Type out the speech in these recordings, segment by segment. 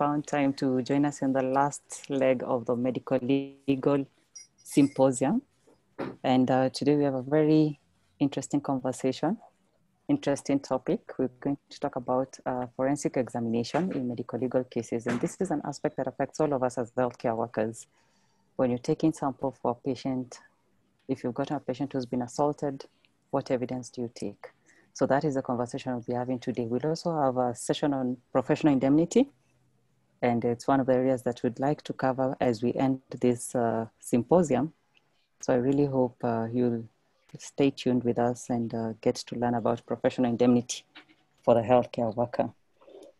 found time to join us in the last leg of the medical legal symposium. And uh, today we have a very interesting conversation, interesting topic. We're going to talk about uh, forensic examination in medical legal cases. And this is an aspect that affects all of us as healthcare workers. When you're taking sample for a patient, if you've got a patient who's been assaulted, what evidence do you take? So that is the conversation we'll be having today. We'll also have a session on professional indemnity. And it's one of the areas that we'd like to cover as we end this uh, symposium. So I really hope uh, you'll stay tuned with us and uh, get to learn about professional indemnity for the healthcare worker.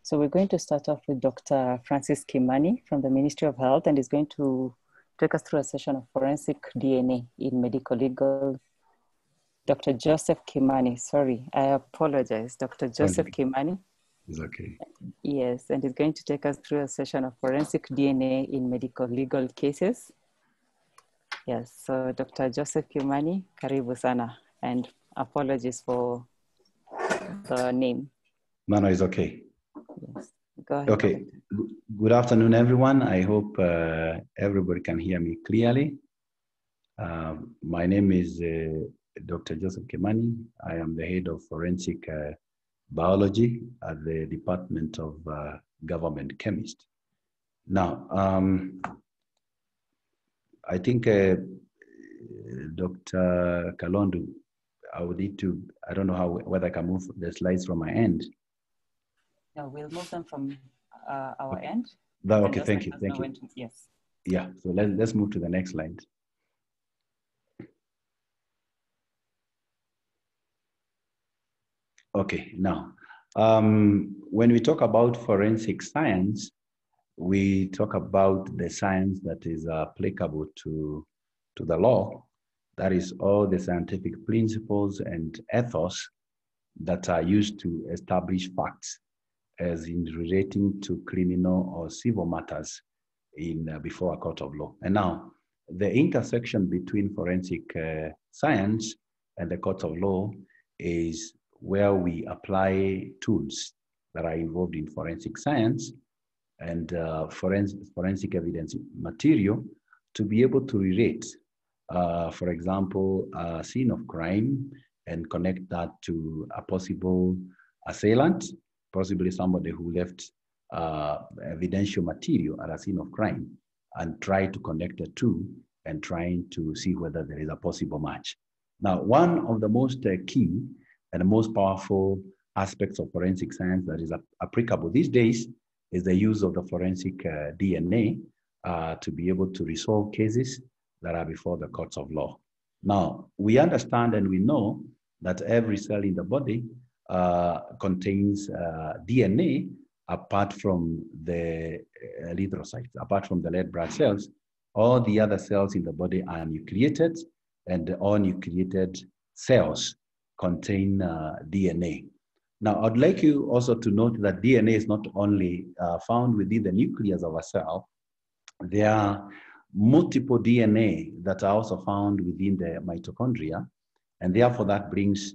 So we're going to start off with Dr. Francis Kimani from the Ministry of Health and he's going to take us through a session of forensic DNA in medical legal Dr. Joseph Kimani. Sorry, I apologize. Dr. Joseph Kimani. It's okay. Yes, and he's going to take us through a session of forensic DNA in medical legal cases. Yes, so Dr. Joseph Kimani, karibu sana, and apologies for the name. No, no, it's okay. Yes, go ahead. Okay, good afternoon, everyone. I hope uh, everybody can hear me clearly. Uh, my name is uh, Dr. Joseph Kimani. I am the head of forensic uh, biology at the Department of uh, Government Chemist. Now, um, I think uh, Dr. Kalondu, I would need to, I don't know how, whether I can move the slides from my end. No, we'll move them from uh, our end. That, okay, thank you, thank you. To, yes. Yeah, so let, let's move to the next slide. Okay, now, um, when we talk about forensic science, we talk about the science that is applicable to, to the law. That is all the scientific principles and ethos that are used to establish facts as in relating to criminal or civil matters in uh, before a court of law. And now, the intersection between forensic uh, science and the court of law is where we apply tools that are involved in forensic science and uh, forensic, forensic evidence material to be able to relate, uh, for example, a scene of crime and connect that to a possible assailant, possibly somebody who left uh, evidential material at a scene of crime and try to connect the two and trying to see whether there is a possible match. Now, one of the most uh, key and the most powerful aspects of forensic science that is applicable these days is the use of the forensic uh, DNA uh, to be able to resolve cases that are before the courts of law. Now, we understand and we know that every cell in the body uh, contains uh, DNA apart from the uh, erythrocytes, apart from the red blood cells. All the other cells in the body are nucleated and all nucleated cells contain uh, DNA. Now, I'd like you also to note that DNA is not only uh, found within the nucleus of a cell, there are multiple DNA that are also found within the mitochondria. And therefore, that brings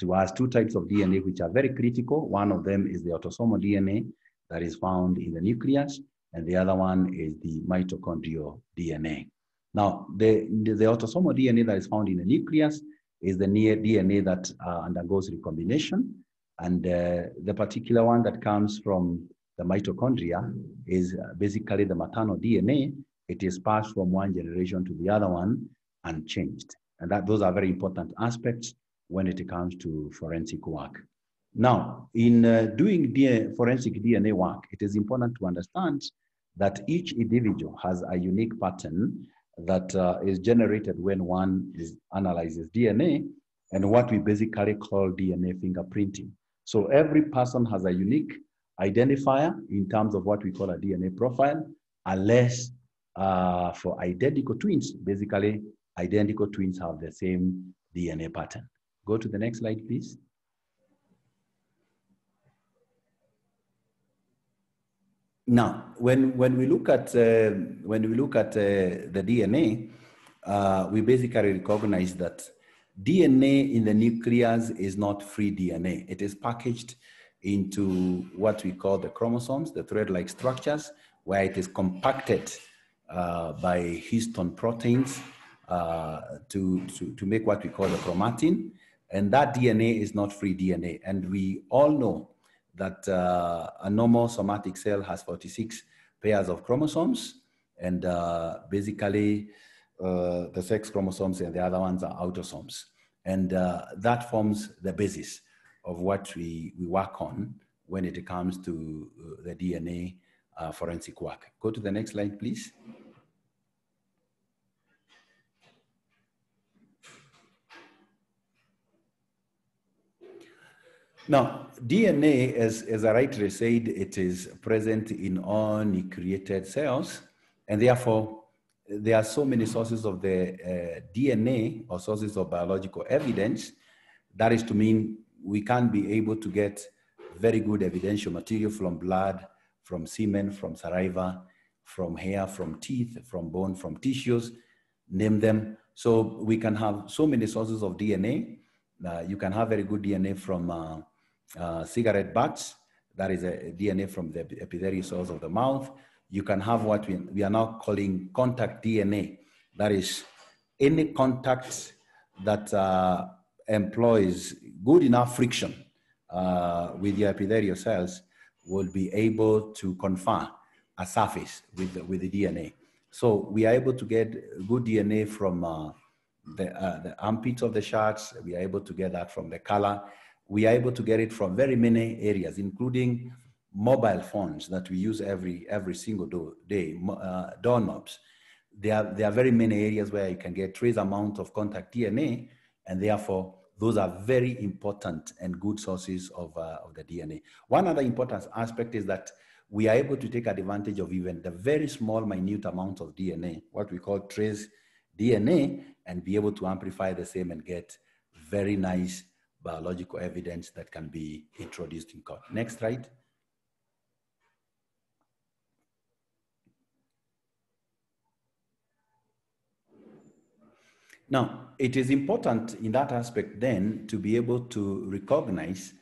to us two types of DNA which are very critical. One of them is the autosomal DNA that is found in the nucleus, and the other one is the mitochondrial DNA. Now, the, the, the autosomal DNA that is found in the nucleus is the DNA that uh, undergoes recombination. And uh, the particular one that comes from the mitochondria is uh, basically the maternal DNA. It is passed from one generation to the other one unchanged. And that those are very important aspects when it comes to forensic work. Now, in uh, doing DNA, forensic DNA work, it is important to understand that each individual has a unique pattern that uh, is generated when one is analyzes DNA and what we basically call DNA fingerprinting. So every person has a unique identifier in terms of what we call a DNA profile, unless uh, for identical twins, basically identical twins have the same DNA pattern. Go to the next slide, please. Now, when, when we look at, uh, when we look at uh, the DNA, uh, we basically recognize that DNA in the nucleus is not free DNA. It is packaged into what we call the chromosomes, the thread-like structures, where it is compacted uh, by histone proteins uh, to, to, to make what we call the chromatin. And that DNA is not free DNA. And we all know that uh, a normal somatic cell has 46 pairs of chromosomes. And uh, basically, uh, the sex chromosomes and the other ones are autosomes. And uh, that forms the basis of what we, we work on when it comes to uh, the DNA uh, forensic work. Go to the next slide, please. Now, DNA, as, as I rightly said, it is present in all nucleated cells, and therefore there are so many sources of the uh, DNA or sources of biological evidence. That is to mean we can't be able to get very good evidential material from blood, from semen, from saliva, from hair, from teeth, from bone, from tissues, name them. So we can have so many sources of DNA. Uh, you can have very good DNA from uh, uh, cigarette butts. That is a DNA from the epithelial cells of the mouth. You can have what we, we are now calling contact DNA. That is any contact that uh, employs good enough friction uh, with the epithelial cells will be able to confer a surface with the, with the DNA. So we are able to get good DNA from uh, the, uh, the armpits of the sharks. We are able to get that from the color we are able to get it from very many areas, including mobile phones that we use every every single do, day, uh, doorknobs. There are, there are very many areas where you can get trace amount of contact DNA, and therefore those are very important and good sources of, uh, of the DNA. One other important aspect is that we are able to take advantage of even the very small, minute amount of DNA, what we call trace DNA, and be able to amplify the same and get very nice biological evidence that can be introduced in court. Next slide. Now, it is important in that aspect then to be able to recognize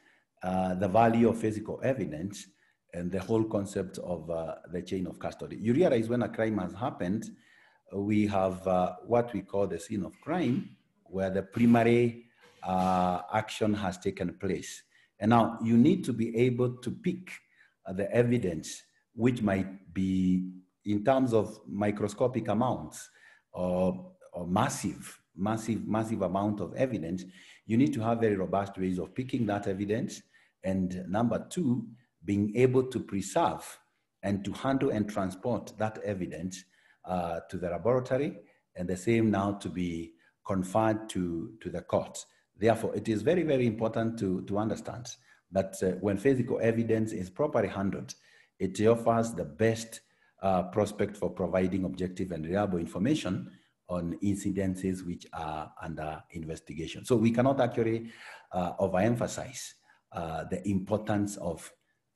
uh, the value of physical evidence and the whole concept of uh, the chain of custody. You realize when a crime has happened, we have uh, what we call the scene of crime, where the primary uh, action has taken place. And now you need to be able to pick uh, the evidence, which might be in terms of microscopic amounts or, or massive, massive, massive amount of evidence. You need to have very robust ways of picking that evidence. And number two, being able to preserve and to handle and transport that evidence uh, to the laboratory, and the same now to be conferred to, to the courts. Therefore, it is very, very important to, to understand that uh, when physical evidence is properly handled, it offers the best uh, prospect for providing objective and reliable information on incidences which are under investigation. So we cannot actually uh, overemphasize uh, the importance of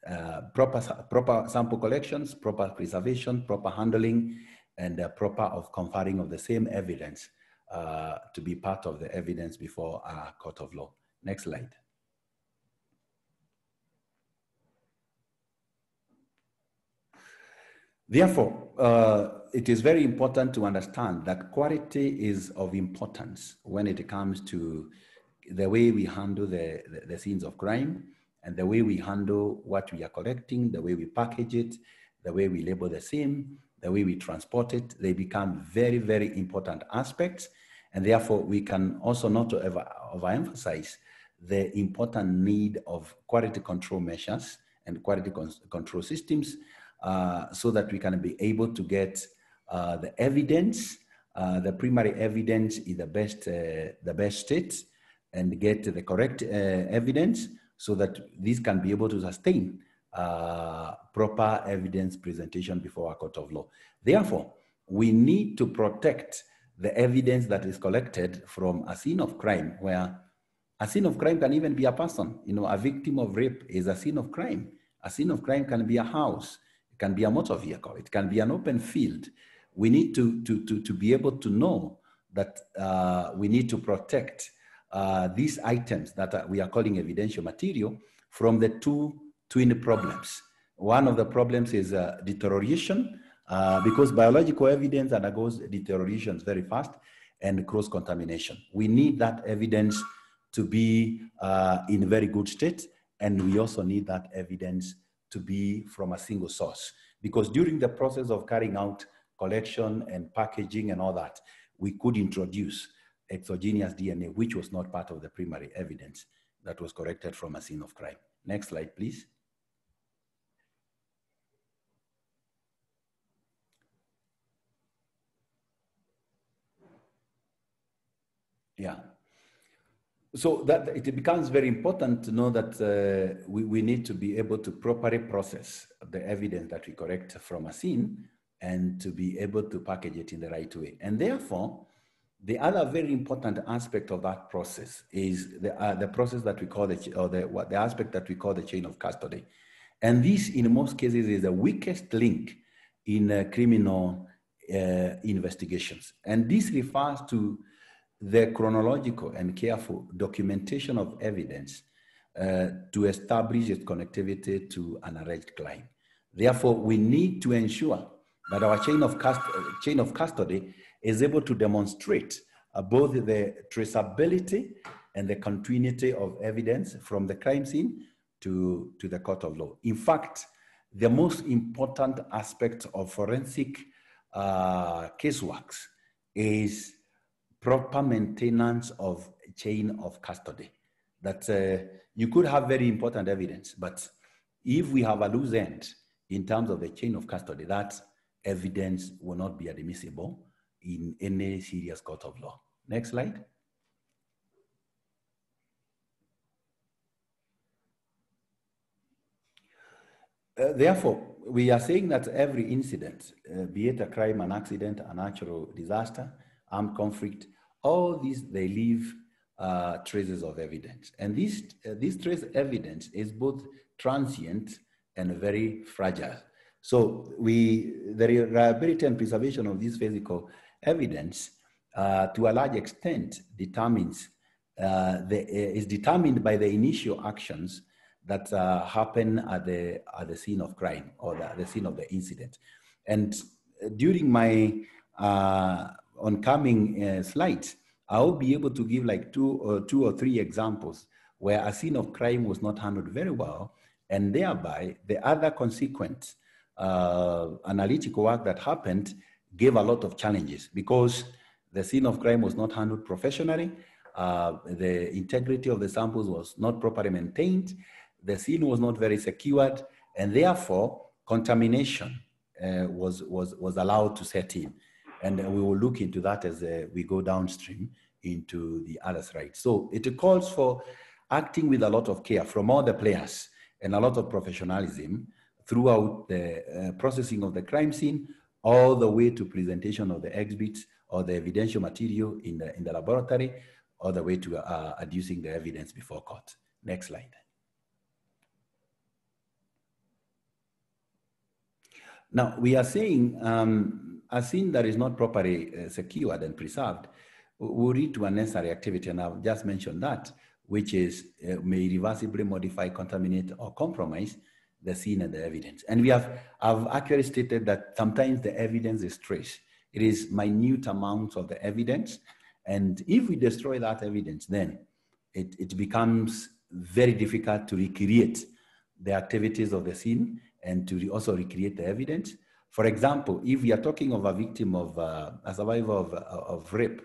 uh, proper, proper sample collections, proper preservation, proper handling, and proper of conferring of the same evidence uh, to be part of the evidence before a court of law. Next slide. Therefore, uh, it is very important to understand that quality is of importance when it comes to the way we handle the, the, the, scenes of crime and the way we handle what we are collecting, the way we package it, the way we label the scene, the way we transport it. They become very, very important aspects and therefore, we can also not ever overemphasize the important need of quality control measures and quality con control systems uh, so that we can be able to get uh, the evidence, uh, the primary evidence in the best, uh, the best state and get the correct uh, evidence so that this can be able to sustain uh, proper evidence presentation before a court of law. Therefore, we need to protect the evidence that is collected from a scene of crime where a scene of crime can even be a person. You know, a victim of rape is a scene of crime. A scene of crime can be a house, it can be a motor vehicle, it can be an open field. We need to, to, to, to be able to know that uh, we need to protect uh, these items that are, we are calling evidential material from the two twin problems. One of the problems is uh, deterioration, uh, because biological evidence undergoes deterioration very fast and cross contamination. We need that evidence to be uh, in very good state, and we also need that evidence to be from a single source. Because during the process of carrying out collection and packaging and all that, we could introduce exogenous DNA, which was not part of the primary evidence that was collected from a scene of crime. Next slide, please. Yeah. So that it becomes very important to know that uh, we, we need to be able to properly process the evidence that we collect from a scene and to be able to package it in the right way. And therefore, the other very important aspect of that process is the, uh, the process that we call the, or the, what, the aspect that we call the chain of custody. And this, in most cases, is the weakest link in uh, criminal uh, investigations. And this refers to the chronological and careful documentation of evidence uh, to establish its connectivity to an alleged crime. Therefore, we need to ensure that our chain of, cust- chain of custody is able to demonstrate uh, both the traceability and the continuity of evidence from the crime scene to, to the court of law. In fact, the most important aspect of forensic uh, caseworks is proper maintenance of chain of custody. That uh, you could have very important evidence, but if we have a loose end in terms of the chain of custody, that evidence will not be admissible in any serious court of law. Next slide. Uh, therefore, we are saying that every incident, uh, be it a crime, an accident, a natural disaster, armed conflict, all these, they leave uh, traces of evidence. And this, uh, this trace evidence is both transient and very fragile. So we, the reliability and preservation of this physical evidence uh, to a large extent determines, uh, the, uh, is determined by the initial actions that uh, happen at the, at the scene of crime or the, the scene of the incident. And during my oncoming uh, slides, I'll be able to give like two or two or three examples where a scene of crime was not handled very well, and thereby the other consequent uh, analytical work that happened gave a lot of challenges because the scene of crime was not handled professionally, uh, the integrity of the samples was not properly maintained, the scene was not very secured, and therefore contamination uh, was, was, was allowed to set in. And we will look into that as uh, we go downstream into the other side. So it calls for acting with a lot of care from all the players and a lot of professionalism throughout the uh, processing of the crime scene, all the way to presentation of the exhibits or the evidential material in the, in the laboratory, all the way to uh, adducing the evidence before court. Next slide. Now, we are saying um, a scene that is not properly uh, secured and preserved will lead to unnecessary activity, and I've just mentioned that, which is uh, may irreversibly modify, contaminate, or compromise the scene and the evidence. And we have, I've actually stated that sometimes the evidence is trace. It is minute amounts of the evidence, and if we destroy that evidence, then it, it becomes very difficult to recreate the activities of the scene and to also recreate the evidence. For example, if we are talking of a victim of uh, a survivor of, uh, of rape,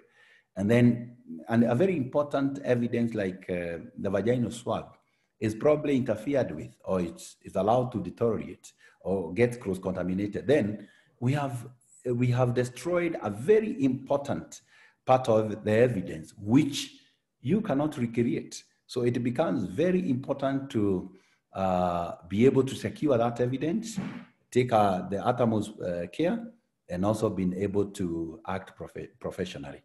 and then and a very important evidence like uh, the vaginal swab is probably interfered with or it's, it's allowed to deteriorate or get cross contaminated, then we have, we have destroyed a very important part of the evidence which you cannot recreate. So it becomes very important to uh, be able to secure that evidence take uh, the utmost uh, care and also being able to act prof- professionally.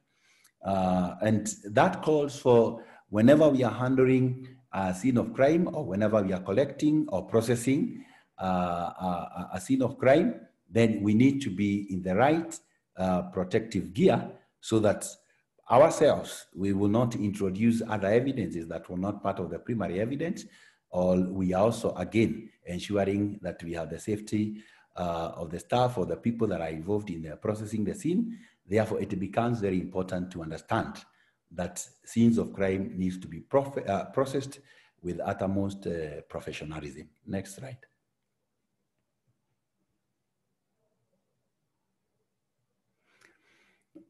Uh, and that calls for whenever we are handling a scene of crime or whenever we are collecting or processing uh, a, a, scene of crime, then we need to be in the right uh, protective gear so that ourselves, we will not introduce other evidences that were not part of the primary evidence, or we are also, again, ensuring that we have the safety uh, of the staff or the people that are involved in uh, processing the scene. Therefore, it becomes very important to understand that scenes of crime needs to be uh, processed with uttermost uh, professionalism. Next slide.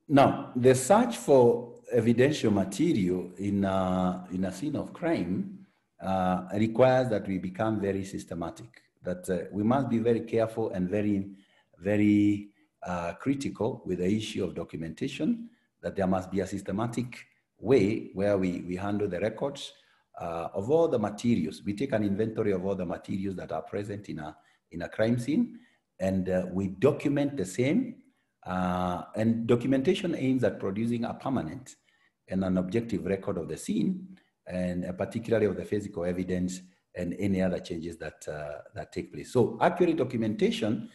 Now, the search for evidential material in a, in a scene of crime uh, requires that we become very systematic, that uh, we must be very careful and very, very uh, critical with the issue of documentation, that there must be a systematic way where we, we handle the records uh, of all the materials. We take an inventory of all the materials that are present in a, in a crime scene and uh, we document the same. And documentation aims at producing a permanent and an objective record of the scene and uh, particularly of the physical evidence and any other changes that, uh, that take place. So accurate documentation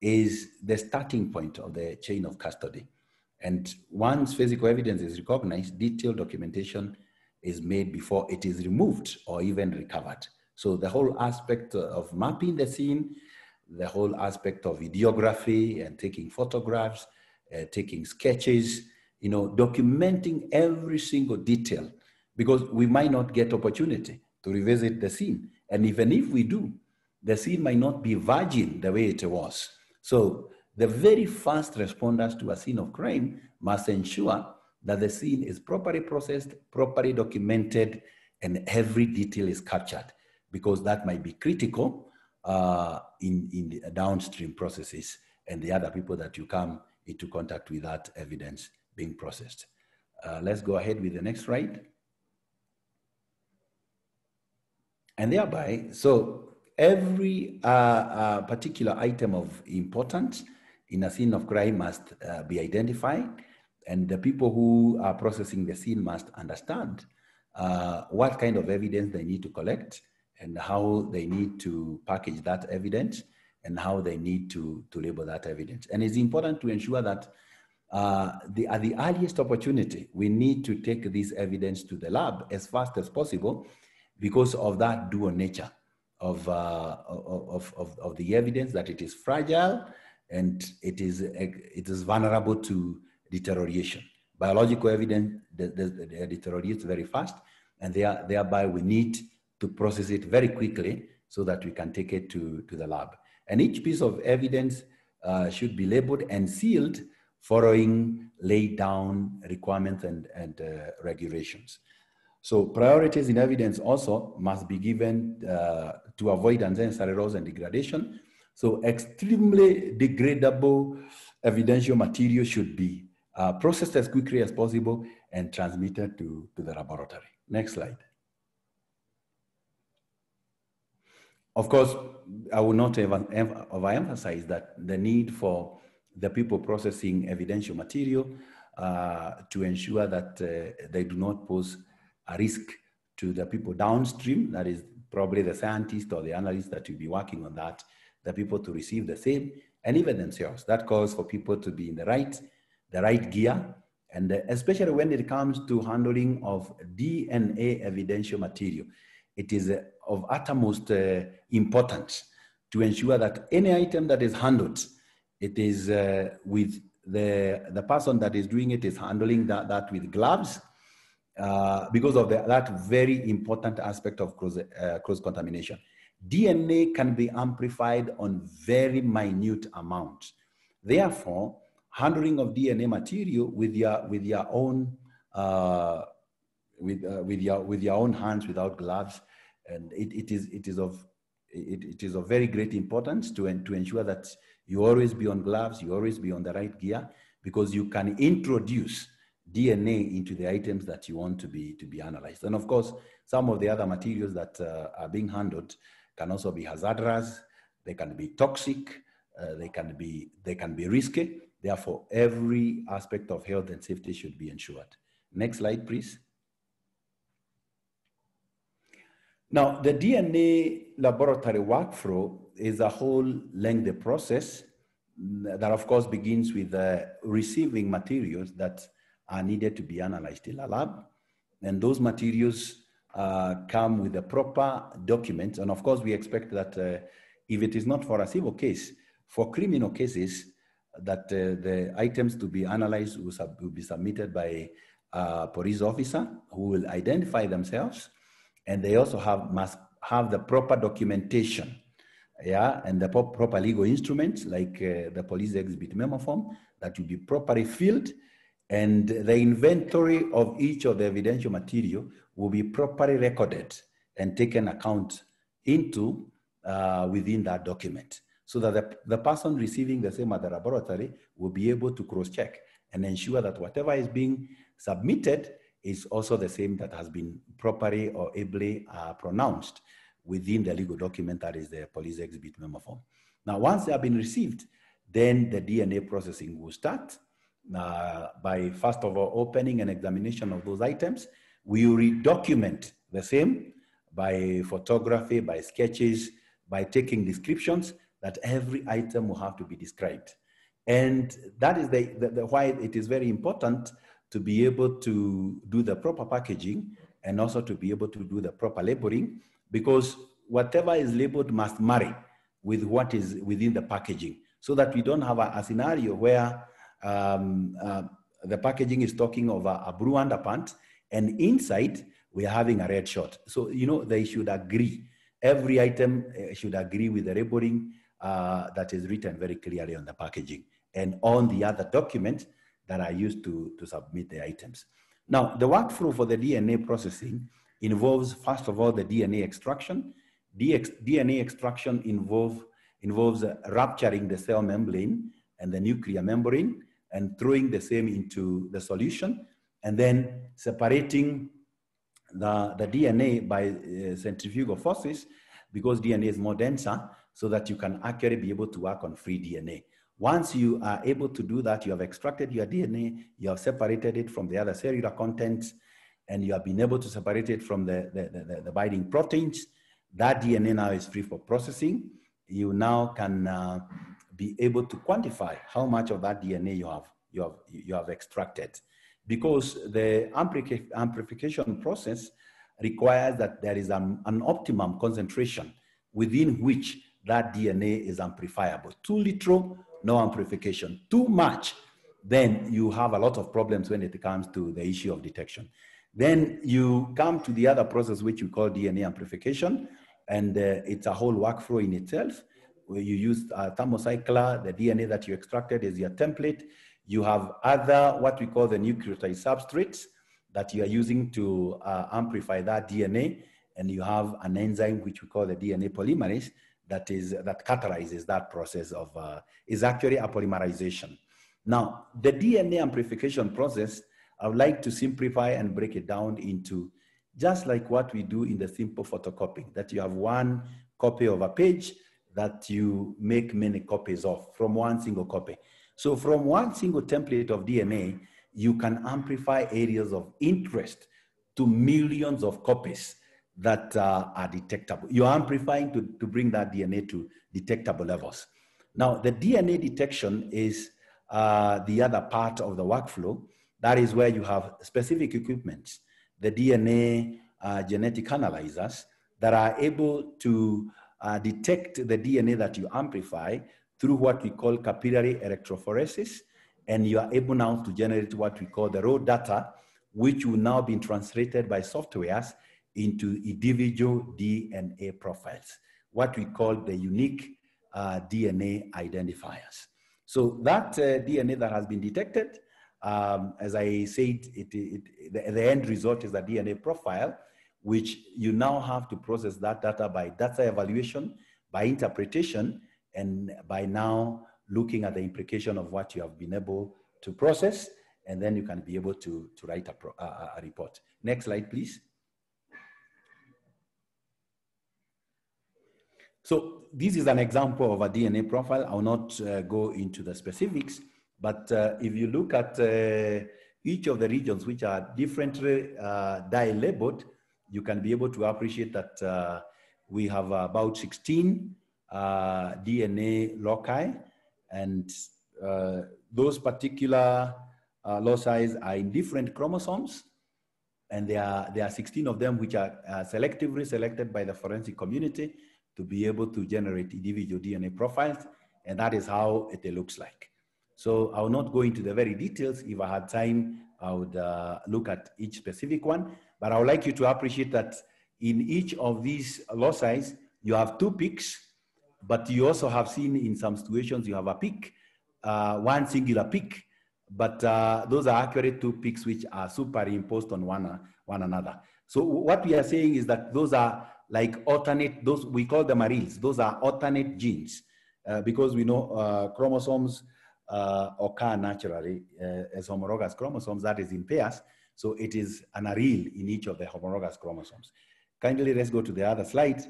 is the starting point of the chain of custody. And once physical evidence is recognized, detailed documentation is made before it is removed or even recovered. So the whole aspect of mapping the scene, the whole aspect of videography and taking photographs, uh, taking sketches, you know, documenting every single detail because we might not get opportunity to revisit the scene. And even if we do, the scene might not be virgin the way it was. So the very first responders to a scene of crime must ensure that the scene is properly processed, properly documented, and every detail is captured because that might be critical uh, in, in the downstream processes and the other people that you come into contact with that evidence being processed. Uh, let's go ahead with the next slide. And thereby, so every uh, uh, particular item of importance in a scene of crime must uh, be identified and the people who are processing the scene must understand uh, what kind of evidence they need to collect and how they need to package that evidence and how they need to, to label that evidence. And it's important to ensure that uh, the, at the earliest opportunity, we need to take this evidence to the lab as fast as possible because of that dual nature of, uh, of, of, of the evidence that it is fragile and it is, it is vulnerable to deterioration. Biological evidence deteriorates very fast, and there, thereby we need to process it very quickly so that we can take it to, to the lab. And each piece of evidence uh, should be labeled and sealed following laid down requirements and, and uh, regulations. So priorities in evidence also must be given uh, to avoid unnecessary loss and degradation. So extremely degradable evidential material should be uh, processed as quickly as possible and transmitted to, to the laboratory. Next slide. Of course, I will not ever overemphasize that the need for the people processing evidential material uh, to ensure that uh, they do not pose a risk to the people downstream, that is probably the scientist or the analyst that will be working on that, the people to receive the same, and even themselves. That calls for people to be in the right the right gear, and especially when it comes to handling of DNA evidential material, it is uh, of uttermost uh, importance to ensure that any item that is handled, it is uh, with the, the person that is doing it is handling that, that with gloves uh, because of the, that very important aspect of cross, uh, cross contamination. DNA can be amplified on very minute amounts. Therefore, handling of DNA material with your with your own uh, with uh, with your with your own hands without gloves, and it, it is it is of it, it is of very great importance to to ensure that you always be on gloves, you always be on the right gear, because you can introduce DNA into the items that you want to be to be analyzed. And of course, some of the other materials that uh, are being handled can also be hazardous. They can be toxic. Uh, they can be they can be risky. Therefore, every aspect of health and safety should be ensured. Next slide, please. Now, the DNA laboratory workflow is a whole lengthy process that, of course, begins with uh, receiving materials that are needed to be analyzed in a lab. And those materials uh, come with the proper documents. And of course, we expect that uh, if it is not for a civil case, for criminal cases, that uh, the items to be analyzed will, sub- will, be submitted by a police officer who will identify themselves, and they also have must have the proper documentation, yeah, and the proper legal instruments like uh, the police exhibit memo form that will be properly filled, and the inventory of each of the evidential material will be properly recorded and taken account into uh, within that document so that the, the person receiving the same at the laboratory will be able to cross-check and ensure that whatever is being submitted is also the same that has been properly or ably uh, pronounced within the legal document that is the police exhibit memo form. Now, once they have been received, then the DNA processing will start uh, by first of all opening an examination of those items. We will document the same by photography, by sketches, by taking descriptions, that every item will have to be described. And that is the, the, the, why it is very important to be able to do the proper packaging and also to be able to do the proper labeling because whatever is labeled must marry with what is within the packaging so that we don't have a, a scenario where um, uh, the packaging is talking of a, a blue underpants and inside we are having a red short. So, you know, they should agree. Every item uh, should agree with the labeling uh, that is written very clearly on the packaging and on the other documents that are used to, to submit the items. Now, the workflow for the DNA processing involves, first of all, the DNA extraction. DX, DNA extraction involve, involves uh, rupturing the cell membrane and the nuclear membrane and throwing the same into the solution and then separating the, the DNA by uh, centrifugal forces because DNA is more denser so that you can actually be able to work on free DNA. Once you are able to do that, you have extracted your DNA, you have separated it from the other cellular contents, and you have been able to separate it from the, the, the, the binding proteins. That DNA now is free for processing. You now can uh, be able to quantify how much of that DNA you have, you have, you have extracted. Because the amplification process requires that there is an, an optimum concentration within which that DNA is amplifiable. Too little, no amplification. Too much, then you have a lot of problems when it comes to the issue of detection. Then you come to the other process, which we call DNA amplification, and uh, it's a whole workflow in itself, where you use a thermocycler, the DNA that you extracted is your template. You have other, what we call the nucleotide substrates that you are using to uh, amplify that DNA, and you have an enzyme, which we call the DNA polymerase, that is that catalyzes that process of uh, is actually a polymerization. Now, the DNA amplification process, I would like to simplify and break it down into just like what we do in the simple photocopying, that you have one copy of a page that you make many copies of from one single copy. So from one single template of DNA, you can amplify areas of interest to millions of copies that uh, are detectable. You're amplifying to, to bring that DNA to detectable levels. Now, the DNA detection is uh, the other part of the workflow. That is where you have specific equipment, the DNA uh, genetic analyzers that are able to uh, detect the DNA that you amplify through what we call capillary electrophoresis. And you are able now to generate what we call the raw data, which will now be translated by softwares into individual DNA profiles, what we call the unique uh, DNA identifiers. So that uh, DNA that has been detected, um, as I said, it, it, the, the, end result is a DNA profile, which you now have to process that data by data evaluation, by interpretation, and by now looking at the implication of what you have been able to process, and then you can be able to, to write a, pro, a, report. Next slide, please. So this is an example of a DNA profile. I will not uh, go into the specifics, but uh, if you look at uh, each of the regions which are differently uh, dye labeled, you can be able to appreciate that uh, we have about 16 uh, DNA loci and those particular uh, loci are in different chromosomes, and there are, there are 16 of them which are uh, selectively selected by the forensic community to be able to generate individual DNA profiles, and that is how it looks like. So I will not go into the very details. If I had time, I would uh, look at each specific one, but I would like you to appreciate that in each of these loci, you have two peaks, but you also have seen in some situations you have a peak, uh, one singular peak, but uh, those are accurate two peaks which are superimposed on one, one another. So what we are saying is that those are like alternate, those we call them alleles, those are alternate genes uh, because we know uh, chromosomes uh, occur naturally uh, as homologous chromosomes, that is in pairs. So it is an allele in each of the homologous chromosomes. Kindly let's go to the other slide.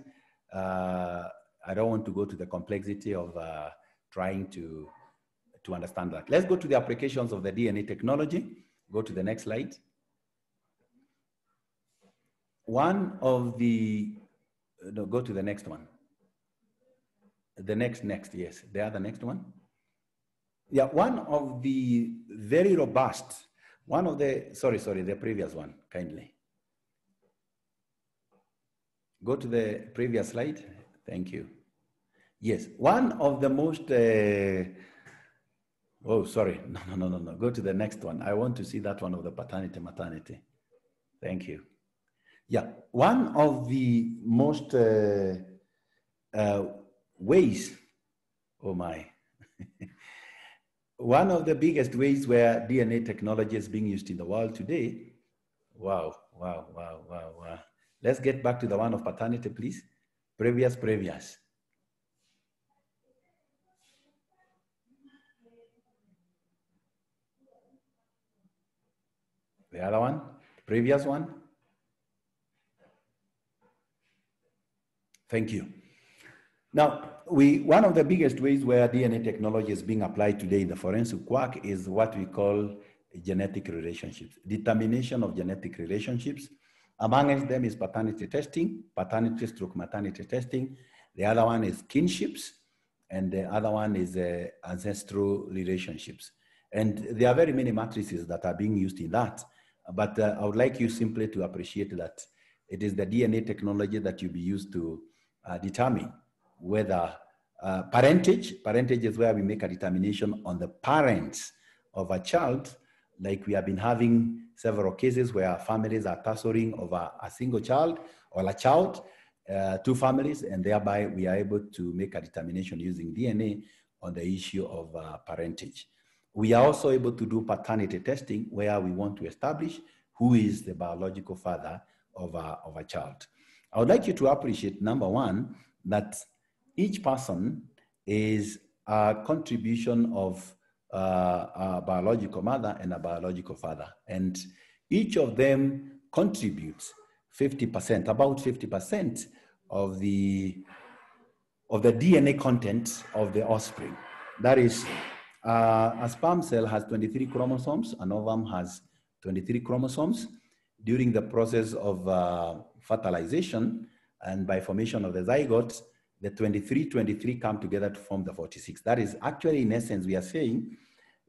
Uh, I don't want to go to the complexity of uh, trying to, to understand that. Let's go to the applications of the DNA technology. Go to the next slide. One of the, no, go to the next one. The next, next, yes. The other next one. Yeah, one of the very robust, one of the, sorry, sorry, the previous one, kindly. Go to the previous slide. Thank you. Yes, one of the most, uh, oh, sorry. No, no, no, no, no. Go to the next one. I want to see that one of the paternity, maternity. Thank you. Yeah, one of the most uh, uh, ways, oh my, one of the biggest ways where DNA technology is being used in the world today, wow, wow, wow, wow, wow. Let's get back to the one of paternity, please. Previous, previous. The other one, previous one. Thank you. Now, we, one of the biggest ways where DNA technology is being applied today in the forensic work is what we call genetic relationships, determination of genetic relationships among them is paternity testing, paternity stroke maternity testing. The other one is kinships, and the other one is uh, ancestral relationships. And there are very many matrices that are being used in that. But uh, I would like you simply to appreciate that it is the DNA technology that you'll be used to uh, determine whether uh, parentage, parentage is where we make a determination on the parents of a child, like we have been having several cases where families are tussling over a single child or a child, uh, two families, and thereby we are able to make a determination using DNA on the issue of uh, parentage. We are also able to do paternity testing where we want to establish who is the biological father of a, of a child. I would like you to appreciate, number one, that each person is a contribution of uh, a biological mother and a biological father. And each of them contributes 50%, about 50% of the, of the DNA content of the offspring. That is, uh, a sperm cell has 23 chromosomes, an ovum has 23 chromosomes. During the process of uh, fertilization and by formation of the zygote, the 23, 23 come together to form the 46. That is actually, in essence, we are saying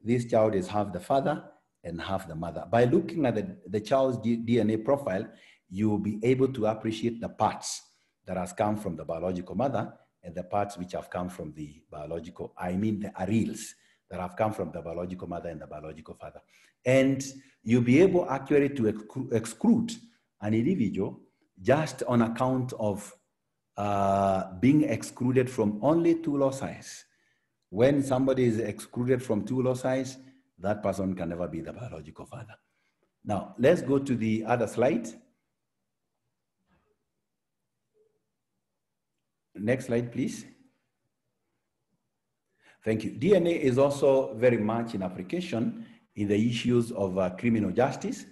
this child is half the father and half the mother. By looking at the, the child's DNA profile, you will be able to appreciate the parts that has come from the biological mother and the parts which have come from the biological, I mean the alleles that have come from the biological mother and the biological father. And you'll be able accurately to exclude an individual just on account of uh, being excluded from only two loci when somebody is excluded from two loci, that person can never be the biological father. Now, let's go to the other slide. Next slide, please. Thank you. DNA is also very much in application in the issues of uh, criminal justice,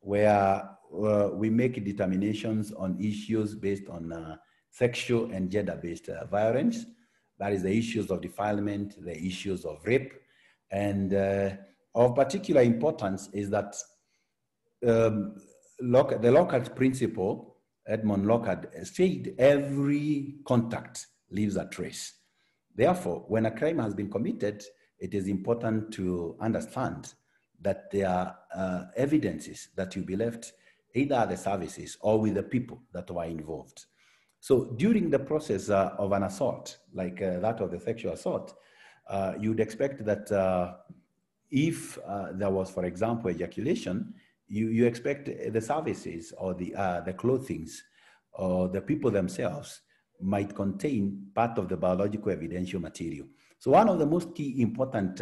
where uh, we make determinations on issues based on uh, sexual and gender-based uh, violence. That is the issues of defilement, the issues of rape. And uh, of particular importance is that um, Lock, the Locard principle, Edmond Locard, said every contact leaves a trace. Therefore, when a crime has been committed, it is important to understand that there are uh, evidences that you'll be left either at the services or with the people that were involved. So during the process uh, of an assault, like uh, that of the sexual assault, uh, you'd expect that uh, if uh, there was, for example, ejaculation, you, you expect the services or the, uh, the clothings or the people themselves might contain part of the biological evidential material. So one of the most key important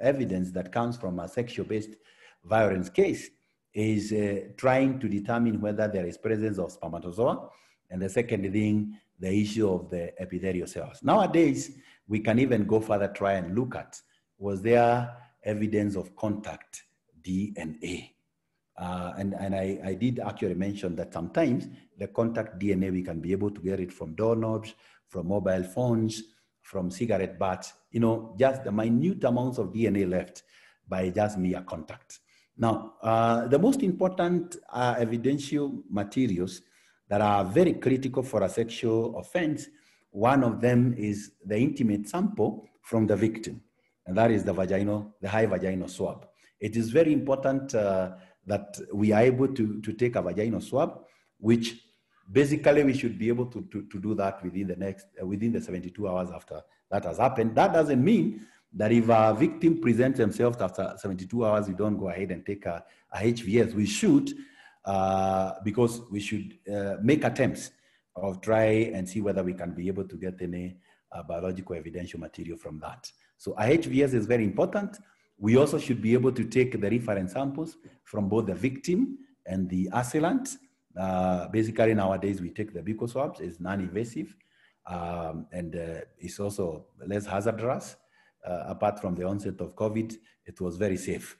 evidence that comes from a sexual-based violence case is trying to determine whether there is presence of spermatozoa and the second thing, the issue of the epithelial cells. Nowadays, we can even go further, try and look at, was there evidence of contact DNA? Uh, and and I, I did actually mention that sometimes the contact DNA, we can be able to get it from doorknobs, from mobile phones, from cigarette butts, you know, just the minute amounts of DNA left by just mere contact. Now, uh, the most important uh, evidential materials that are very critical for a sexual offense. One of them is the intimate sample from the victim, and that is the vaginal, the high vaginal swab. It is very important uh, that we are able to, to take a vaginal swab, which basically we should be able to, to, to do that within the next, uh, within the 72 hours after that has happened. That doesn't mean that if a victim presents themselves after 72 hours, we don't go ahead and take a, a HVS. We should, because we should uh, make attempts of try and see whether we can be able to get any uh, biological evidential material from that. So IHVS is very important. We also should be able to take the reference samples from both the victim and the assailant. Uh, basically, nowadays we take the buccal swabs. It's non-invasive um, and uh, it's also less hazardous. Uh, apart from the onset of COVID, it was very safe.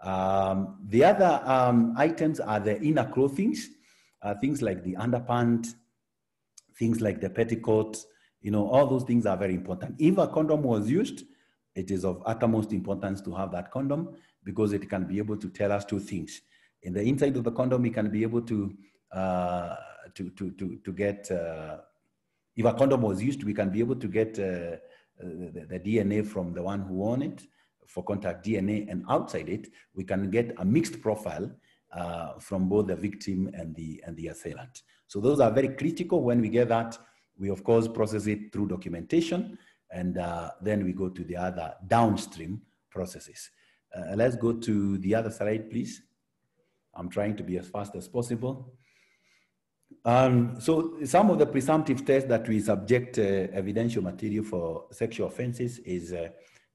Um, the other um, items are the inner clothings, uh, things like the underpants, things like the petticoat, you know, all those things are very important. If a condom was used, it is of uttermost importance to have that condom because it can be able to tell us two things. In the inside of the condom, we can be able to, uh, to, to, to, to get, uh, if a condom was used, we can be able to get uh, the, the, DNA from the one who won it for contact DNA, and outside it, we can get a mixed profile uh, from both the victim and the, and the assailant. So those are very critical. When we get that, we of course process it through documentation, and uh, then we go to the other downstream processes. Uh, let's go to the other slide, please. I'm trying to be as fast as possible. Um, so some of the presumptive tests that we subject uh, evidential material for sexual offenses is uh,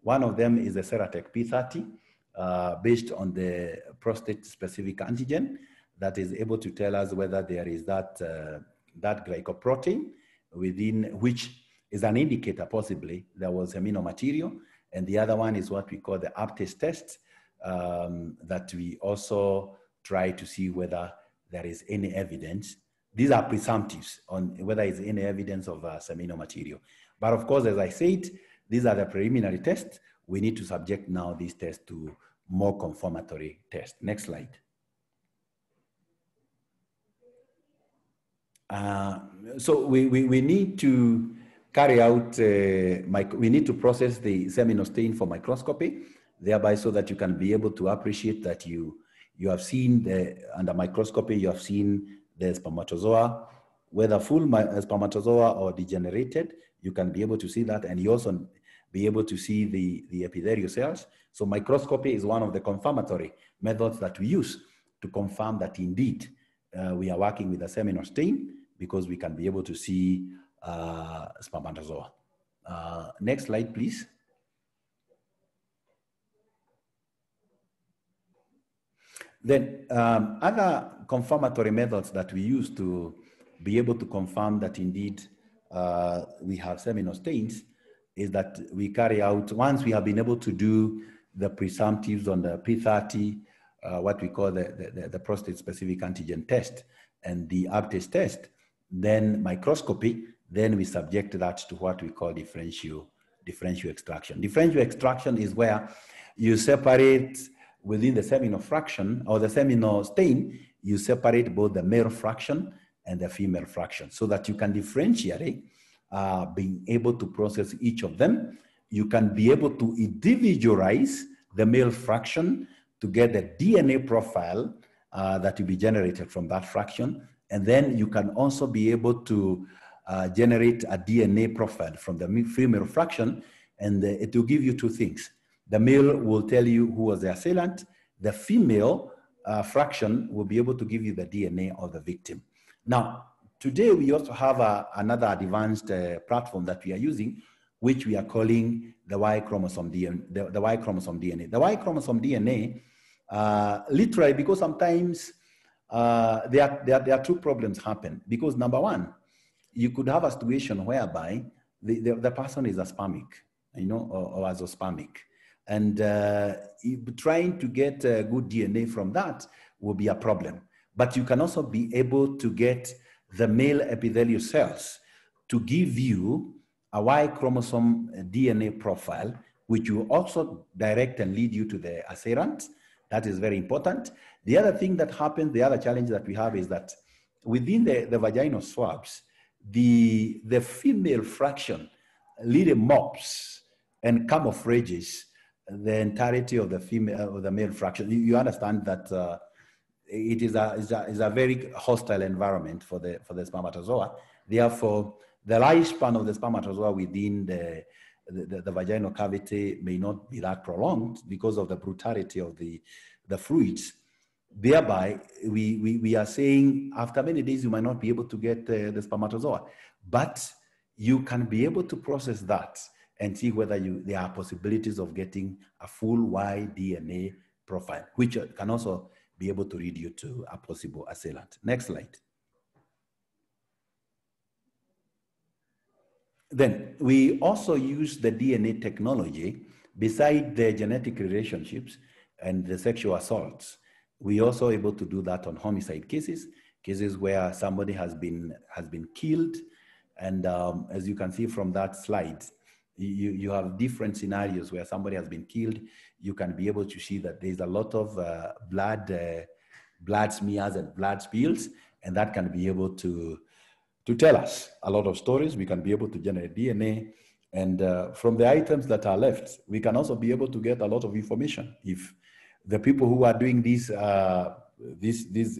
one of them is the Seratec P30, uh, based on the prostate-specific antigen that is able to tell us whether there is that, uh, that glycoprotein within which is an indicator possibly there was amino material. And the other one is what we call the APTES test um, that we also try to see whether there is any evidence. These are presumptives on whether there is any evidence of uh, amino material. But of course, as I said, these are the preliminary tests. We need to subject now these tests to more confirmatory tests. Next slide. Uh, so we, we, we need to carry out, uh, we need to process the seminal stain for microscopy, thereby so that you can be able to appreciate that you, you have seen the, under microscopy, you have seen the spermatozoa, whether full spermatozoa or degenerated, you can be able to see that. And you also be able to see the, the epithelial cells. So microscopy is one of the confirmatory methods that we use to confirm that indeed uh, we are working with a seminal stain because we can be able to see uh, spermatozoa. Uh, next slide, please. Then um, other confirmatory methods that we use to be able to confirm that indeed uh, we have seminal stains is that we carry out, once we have been able to do the presumptives on the P30, uh, what we call the, the, the, prostate specific antigen test and the APTES test, then microscopy, then we subject that to what we call differential, differential extraction. Differential extraction is where you separate within the seminal fraction or the seminal stain, you separate both the male fraction and the female fraction so that you can differentiate uh, being able to process each of them. You can be able to individualize the male fraction to get the DNA profile uh, that will be generated from that fraction. And then you can also be able to uh, generate a DNA profile from the female fraction, and uh, it will give you two things. The male will tell you who was the assailant. The female uh, fraction will be able to give you the DNA of the victim. Now, today we also have a, another advanced uh, platform that we are using, which we are calling the Y chromosome DNA. The, the Y chromosome DNA. The Y chromosome DNA, uh, literally, because sometimes uh, there, are, there, there are two problems happen. Because number one, you could have a situation whereby the, the, the person is aspermic, you know, or, or azoospermic. And uh, trying to get uh, good DNA from that will be a problem. But you can also be able to get the male epithelial cells to give you a Y chromosome DNA profile, which will also direct and lead you to the assailant. That is very important. The other thing that happens, the other challenge that we have is that within the, the vaginal swabs, the, the female fraction little mops and camouflages the entirety of the female of the male fraction. You, you understand that uh, it is a, is a, is a very hostile environment for the for the spermatozoa. Therefore, the lifespan of the spermatozoa within the the, the, vaginal cavity may not be that prolonged because of the brutality of the the fluids. Thereby, we, we, we are saying after many days, you might not be able to get uh, the spermatozoa, but you can be able to process that and see whether you, there are possibilities of getting a full Y DNA profile, which can also be able to lead you to a possible assailant. Next slide. Then we also use the DNA technology beside the genetic relationships and the sexual assaults we also able to do that on homicide cases, cases where somebody has been has been killed, and um, as you can see from that slide, you you have different scenarios where somebody has been killed. You can be able to see that there's a lot of uh, blood uh, blood smears and blood spills, and that can be able to to tell us a lot of stories. We can be able to generate DNA. And uh, from the items that are left, we can also be able to get a lot of information. If the people who are doing this, uh, this, this,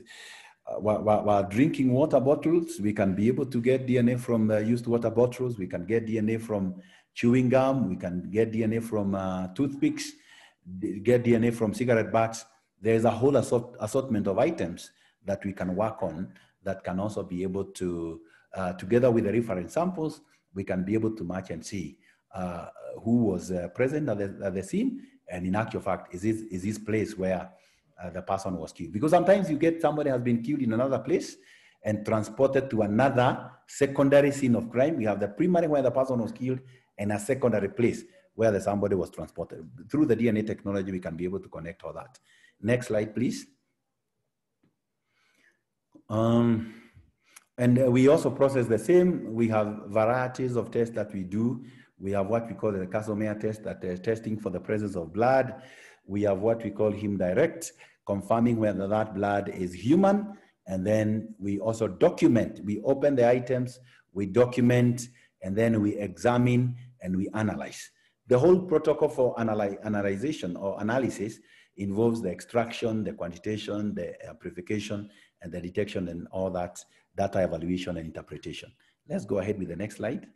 uh, while, drinking water bottles, we can be able to get DNA from uh, used water bottles. We can get DNA from chewing gum. We can get DNA from toothpicks, get DNA from cigarette butts. There's a whole assort assortment of items that we can work on that can also be able to, uh, together with the reference samples, we can be able to match and see uh, who was uh, present at the, at the scene and in actual fact, is this, is this place where uh, the person was killed? Because sometimes you get somebody has been killed in another place and transported to another secondary scene of crime. We have the primary where the person was killed and a secondary place where the somebody was transported. Through the DNA technology, we can be able to connect all that. Next slide, please. Um, and uh, we also process the same. We have varieties of tests that we do we have what we call the Kastle-Meyer test that is testing for the presence of blood. We have what we call HemDirect, confirming whether that blood is human. And then we also document, we open the items, we document, and then we examine and we analyze. The whole protocol for analy analyzation or analysis involves the extraction, the quantitation, the amplification, and the detection and all that data evaluation and interpretation. Let's go ahead with the next slide.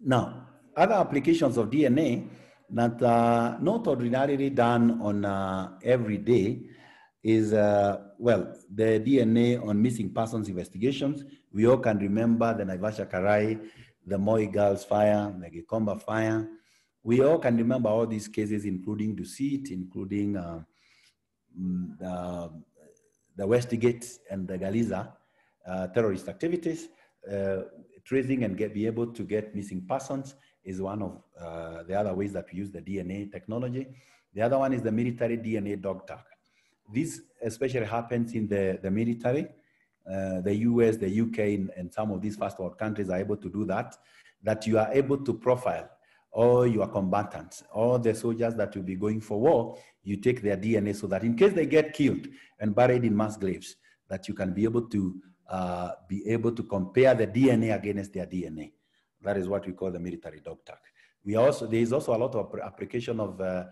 Now, other applications of DNA that are not ordinarily done on uh, every day is, uh, well, the DNA on missing persons investigations. We all can remember the Naivasha Karai, the Moi Girls fire, the Gikomba fire. We all can remember all these cases, including Dusit, including uh, mm, the, the Westgate and the Garissa uh, terrorist activities. Uh, tracing and get, be able to get missing persons is one of uh, the other ways that we use the DNA technology. The other one is the military DNA dog tag. This especially happens in the, the military. Uh, the US, the UK, and, and, some of these first world countries are able to do that, that you are able to profile all your combatants, all the soldiers that will be going for war, you take their DNA so that in case they get killed and buried in mass graves, that you can be able to uh, be able to compare the DNA against their DNA. That is what we call the military dog tag. We also, there is also a lot of application of uh,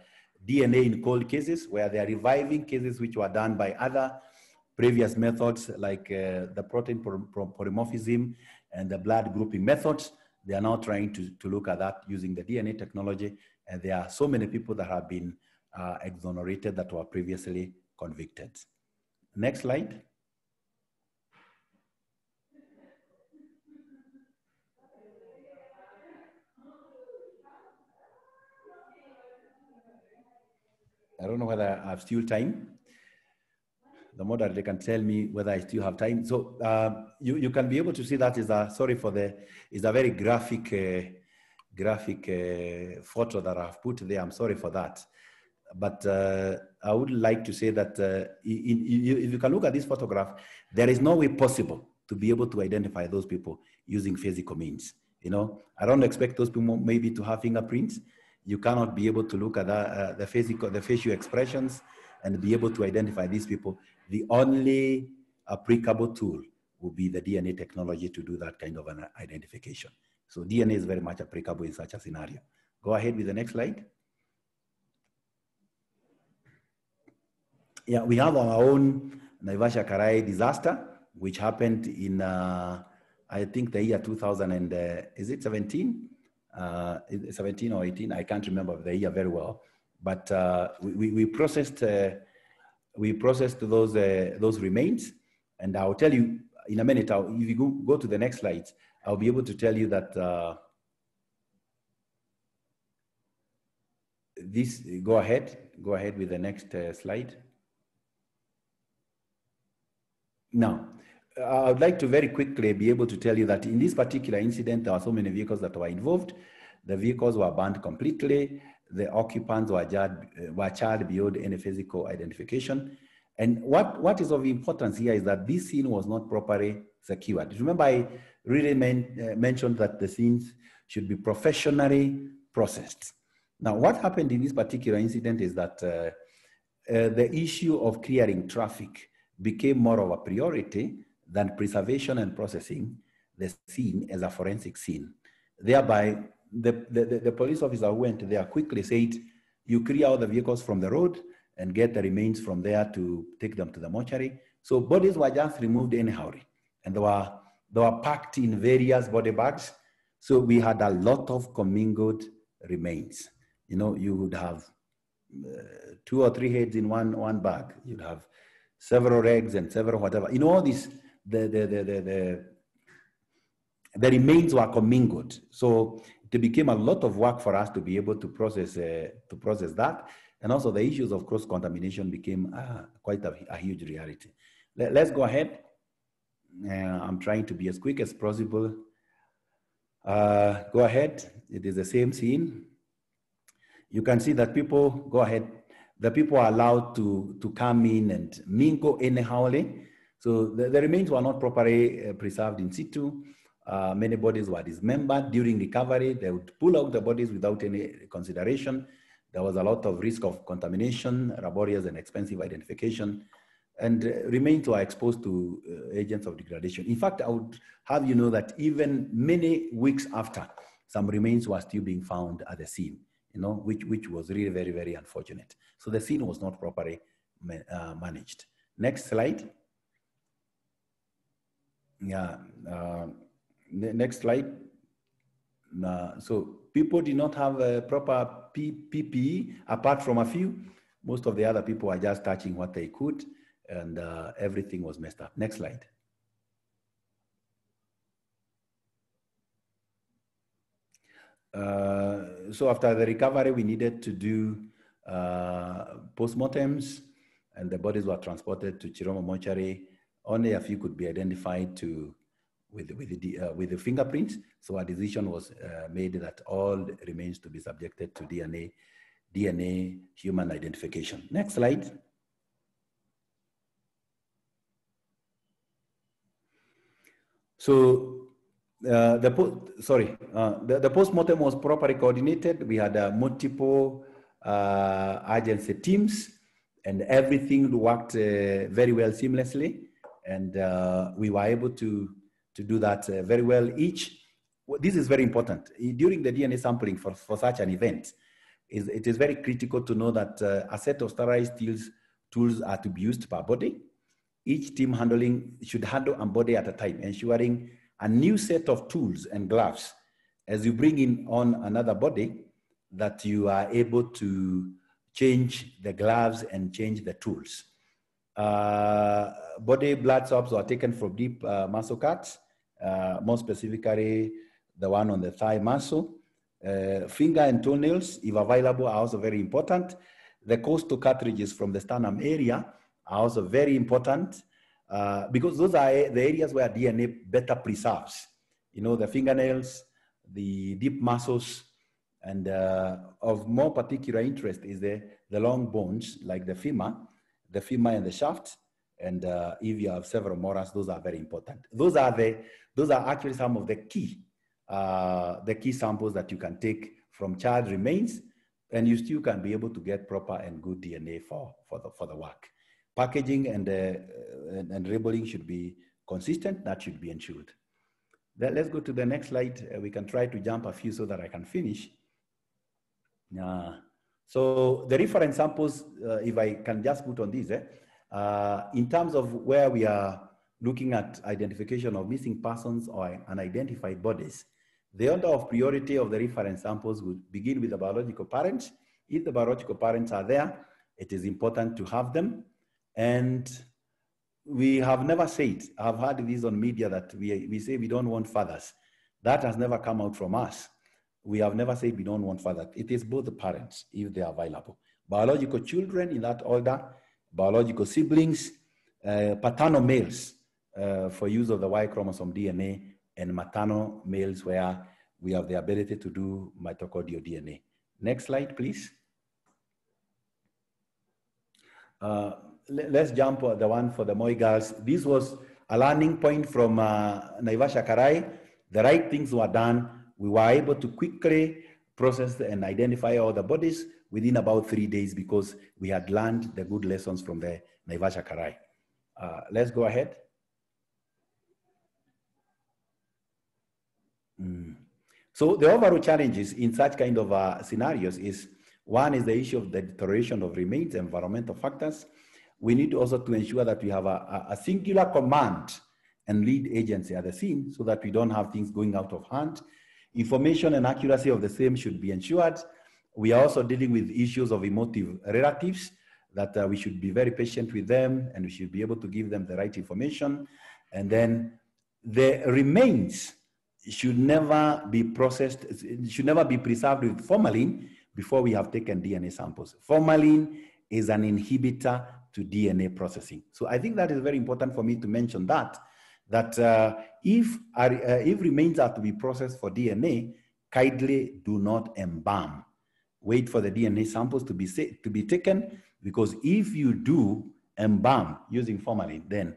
DNA in cold cases where they are reviving cases which were done by other previous methods like uh, the protein polymorphism and the blood grouping methods. They are now trying to, to look at that using the DNA technology. And there are so many people that have been uh, exonerated that were previously convicted. Next slide. I don't know whether I have still time. The moderator can tell me whether I still have time. So uh, you, you can be able to see that is a, sorry for the, is a very graphic, uh, graphic uh, photo that I've put there. I'm sorry for that. But uh, I would like to say that uh, in, in, if you can look at this photograph, there is no way possible to be able to identify those people using physical means. You know, I don't expect those people maybe to have fingerprints, you cannot be able to look at the, uh, the physical, the facial expressions and be able to identify these people. The only applicable tool would be the DNA technology to do that kind of an identification. So DNA is very much applicable in such a scenario. Go ahead with the next slide. Yeah, we have our own Naivasha Karai disaster, which happened in, uh, I think the year 2000 and, uh, is it 17? uh, 17 or 18, I can't remember the year very well, but uh, we, we processed uh, we processed those uh, those remains, and I'll tell you in a minute. I'll, if you go, go to the next slide, I'll be able to tell you that uh, this. Go ahead, go ahead with the next uh, slide. Now, I would like to very quickly be able to tell you that in this particular incident, there were so many vehicles that were involved. The vehicles were burned completely. The occupants were charred, were charred beyond any physical identification. And what, what is of importance here is that this scene was not properly secured. Remember, I really men, uh, mentioned that the scenes should be professionally processed. Now, what happened in this particular incident is that uh, uh, the issue of clearing traffic became more of a priority than preservation and processing the scene as a forensic scene. Thereby, the, the, the, police officer who went there quickly said, you clear out the vehicles from the road and get the remains from there to take them to the mortuary. So bodies were just removed anyhow. And they were, they were packed in various body bags. So we had a lot of commingled remains. You know, you would have uh, two or three heads in one, one bag. You'd have several eggs and several whatever. You know, all these the, the, the, the, the, the remains were commingled. So it became a lot of work for us to be able to process, uh, to process that. And also the issues of cross-contamination became uh, quite a, a, huge reality. Let, us go ahead. Uh, I'm trying to be as quick as possible. Uh, go ahead. It is the same scene. You can see that people, go ahead. The people are allowed to, to come in and mingle anyhowly. So the, the remains were not properly uh, preserved in situ. Uh, many bodies were dismembered during recovery. They would pull out the bodies without any consideration. There was a lot of risk of contamination, laborious and expensive identification, and uh, remains were exposed to uh, agents of degradation. In fact, I would have you know that even many weeks after, some remains were still being found at the scene, you know, which, which was really very, very unfortunate. So the scene was not properly ma uh, managed. Next slide. Yeah. Next slide. So people did not have a proper PPE apart from a few. Most of the other people were just touching what they could and uh, everything was messed up. Next slide. Uh, so after the recovery, we needed to do uh, postmortems and the bodies were transported to Chiromo mortuary only a few could be identified to with, with, the, uh, with the fingerprints. So a decision was uh, made that all remains to be subjected to DNA, DNA human identification. Next slide. So uh, the sorry, uh, the, the postmortem was properly coordinated. We had uh, multiple uh, agency teams, and everything worked uh, very well seamlessly and uh, we were able to to do that uh, very well. Each this is very important. During the DNA sampling for, for such an event, is, it is very critical to know that uh, a set of sterilized tools, tools are to be used per body. Each team handling should handle one body at a time, ensuring a new set of tools and gloves as you bring in on another body that you are able to change the gloves and change the tools. Uh, body blood swabs are taken from deep uh, muscle cuts, uh, more specifically the one on the thigh muscle. Uh, finger and toenails, if available, are also very important. The costal cartilages from the sternum area are also very important uh, because those are the areas where DNA better preserves. You know, the fingernails, the deep muscles, and uh, of more particular interest is the, the long bones like the femur, the femur and the shaft. And uh, if you have several molars, those are very important. Those are the, those are actually some of the key, uh, the key samples that you can take from child remains, and you still can be able to get proper and good DNA for, for, the, for the work. Packaging and, uh, and, and labeling should be consistent, that should be ensured. Let's go to the next slide. Uh, we can try to jump a few so that I can finish. Uh, so the reference samples, uh, if I can just put on this, eh, uh, in terms of where we are looking at identification of missing persons or unidentified bodies, the order of priority of the reference samples would begin with the biological parents. If the biological parents are there, it is important to have them. And we have never said, I've heard this on media that we, we say we don't want fathers. That has never come out from us we have never said we don't want fathers. It is both the parents if they are available. Biological children in that order, biological siblings, uh, paternal males uh, for use of the Y chromosome DNA, and maternal males where we have the ability to do mitochondrial DNA. Next slide, please. Uh, let's jump to the one for the Moi girls. This was a learning point from uh, Naivasha Karai. The right things were done we were able to quickly process and identify all the bodies within about three days because we had learned the good lessons from the Naivasha Karai. Uh, let's go ahead. Mm. So the overall challenges in such kind of uh, scenarios is one is the issue of the deterioration of remains, environmental factors. We need also to ensure that we have a, a singular command and lead agency at the scene so that we don't have things going out of hand Information and accuracy of the same should be ensured. We are also dealing with issues of emotive relatives that uh, we should be very patient with them and we should be able to give them the right information. And then the remains should never be processed, should never be preserved with formalin before we have taken DNA samples. Formalin is an inhibitor to DNA processing. So I think that is very important for me to mention that that uh, if, uh, if remains are to be processed for DNA, kindly do not embalm. Wait for the DNA samples to be, to be taken because if you do embalm using formalin, then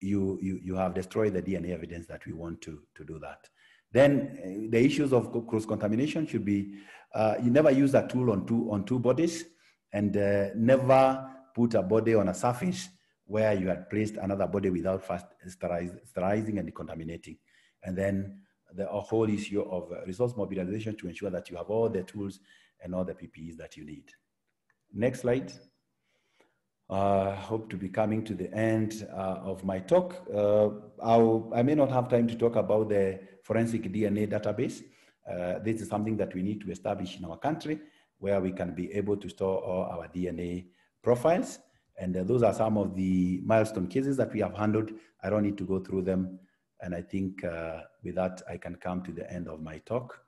you, you, you have destroyed the DNA evidence that we want to, to do that. Then uh, the issues of cross-contamination should be, uh, you never use a tool on two, on two bodies and uh, never put a body on a surface where you had placed another body without first sterilizing and decontaminating. And then the whole issue of uh, resource mobilization to ensure that you have all the tools and all the PPEs that you need. Next slide. I uh, hope to be coming to the end uh, of my talk. Uh, i may not have time to talk about the forensic DNA database. Uh, this is something that we need to establish in our country where we can be able to store all our DNA profiles. And uh, those are some of the milestone cases that we have handled. I don't need to go through them. And I think uh, with that, I can come to the end of my talk.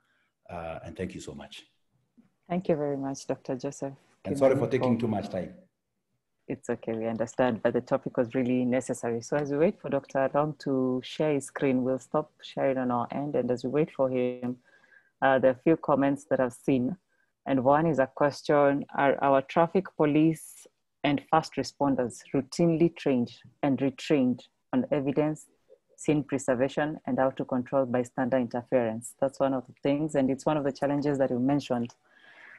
And thank you so much. Thank you very much, Dr. Joseph. And sorry for taking too much time. It's okay, we understand, but the topic was really necessary. So as we wait for Dr. Long to share his screen, we'll stop sharing on our end. And as we wait for him, uh, there are a few comments that I've seen. And one is a question, are our traffic police and fast responders routinely trained and retrained on evidence, scene preservation, and how to control bystander interference. That's one of the things, and it's one of the challenges that you mentioned.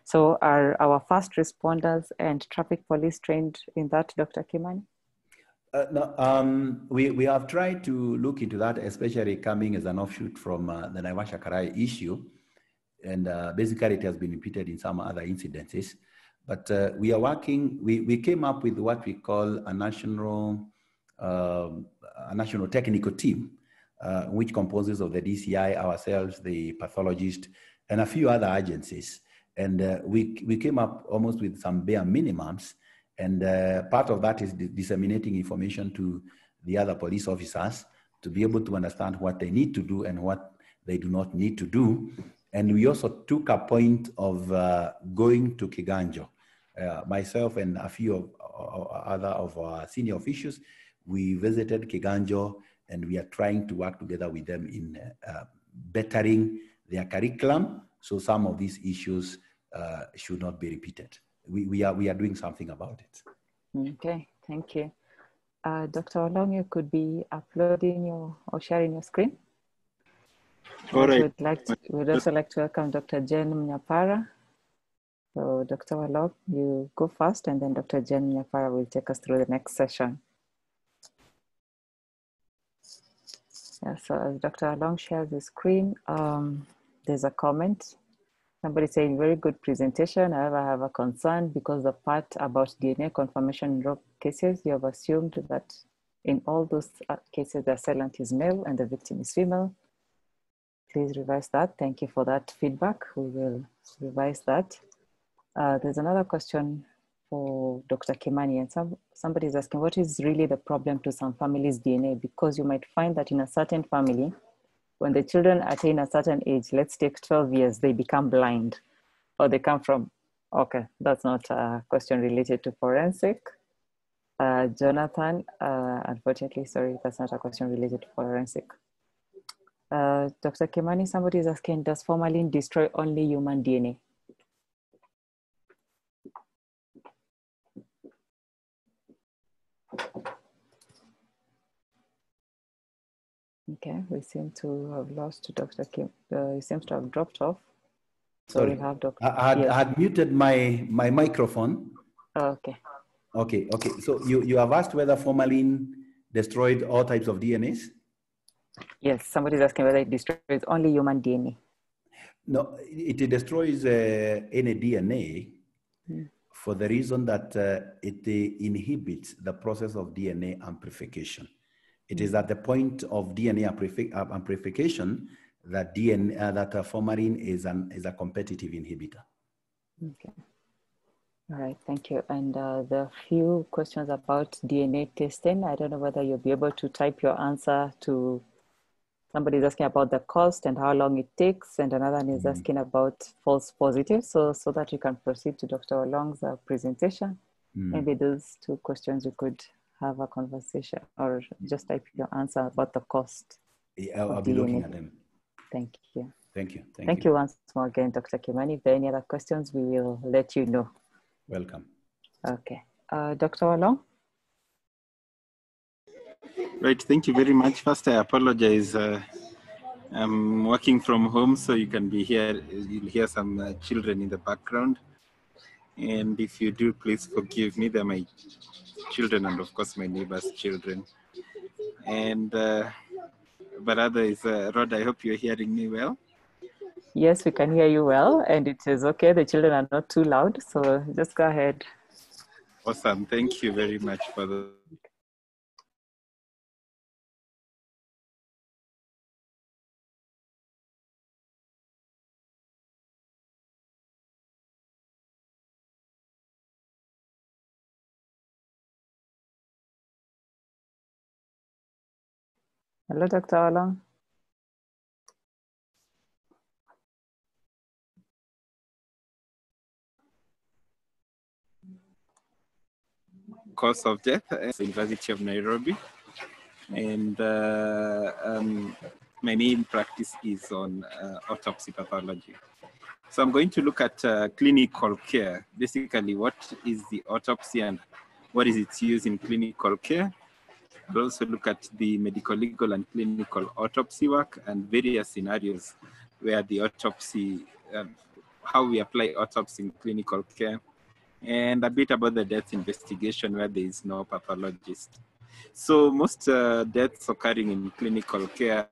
So are our first responders and traffic police trained in that, Dr. Kimani? Uh, no, um, we, we have tried to look into that, especially coming as an offshoot from uh, the Naivasha Karai issue. And uh, basically, it has been repeated in some other incidences. But uh, we are working, we, we came up with what we call a national, um, a national technical team, uh, which composes of the DCI, ourselves, the pathologist, and a few other agencies. And uh, we, we came up almost with some bare minimums and uh, part of that is disseminating information to the other police officers to be able to understand what they need to do and what they do not need to do. And we also took a point of uh, going to Kiganjo. Uh, myself and a few of, uh, other of our senior officials, we visited Kiganjo and we are trying to work together with them in uh, bettering their curriculum so some of these issues uh, should not be repeated we, we, are, we are doing something about it. Okay, thank you. Uh, Dr. Olong, you could be uploading your or sharing your screen. All right. We'd, like to, we'd also like to welcome Dr. Jen Mnyapara. So Dr. Olong, you go first and then Dr. Jen Mnyapara will take us through the next session. Yeah, so as Dr. Olong shares the screen, um, there's a comment Somebody saying very good presentation. However, I have a concern because the part about DNA confirmation in rape cases, you have assumed that in all those uh, cases, the assailant is male and the victim is female. Please revise that. Thank you for that feedback. We will revise that. Uh, there's another question for Dr. Kimani, and some, somebody is asking, what is really the problem to some families' DNA? Because you might find that in a certain family, when the children attain a certain age, let's take 12 years, they become blind or they come from, okay, that's not a question related to forensic. Uh, Jonathan, uh, unfortunately, sorry, that's not a question related to forensic. Uh, Dr. Kimani, somebody is asking, does formalin destroy only human DNA? Okay, we seem to have lost Dr. Kim. Uh, he seems to have dropped off. So Sorry, we'll have Dr. I had, yes. I had muted my, my microphone. Oh, okay. Okay, okay. So you, you have asked whether formalin destroyed all types of DNAs? Yes, somebody's asking whether it destroys only human DNA. No, it, destroys uh, any DNA hmm. for the reason that uh, it inhibits the process of DNA amplification. It is at the point of DNA uh, amplification that DNA uh, that uh, formalin is an is a competitive inhibitor. Okay. All right, thank you. And uh, there are a few questions about DNA testing. I don't know whether you'll be able to type your answer to somebody's asking about the cost and how long it takes, and another one is mm. asking about false positives. So, so that you can proceed to Dr. Olong's uh, presentation. Mm. Maybe those two questions you could have a conversation or just type your answer about the cost. Yeah, I'll, I'll be looking at them. Thank you. Thank you. Thank, Thank you. you. once more again, Dr. Kimani. If there are any other questions, we will let you know. Welcome. Okay. Uh, Dr. Olong? Right, thank you very much. First, I apologize. Uh, I'm working from home, so you can be here. You'll hear some uh, children in the background. And if you do, please forgive me. They're my children and of course my neighbor's children. And uh, but otherwise, uh, Rod, I hope you're hearing me well. Yes, we can hear you well, and it is okay. The children are not too loud, so just go ahead. Awesome. Thank you very much for the Hello, Dr. Olong. Cause of death at the University of Nairobi. And uh, um, my main practice is on uh, autopsy pathology. So I'm going to look at uh, clinical care. Basically, what is the autopsy and what is its use in clinical care? We'll also look at the medical, legal, and clinical autopsy work and various scenarios where the autopsy, um, how we apply autopsy in clinical care, and a bit about the death investigation where there is no pathologist. So most uh, deaths occurring in clinical care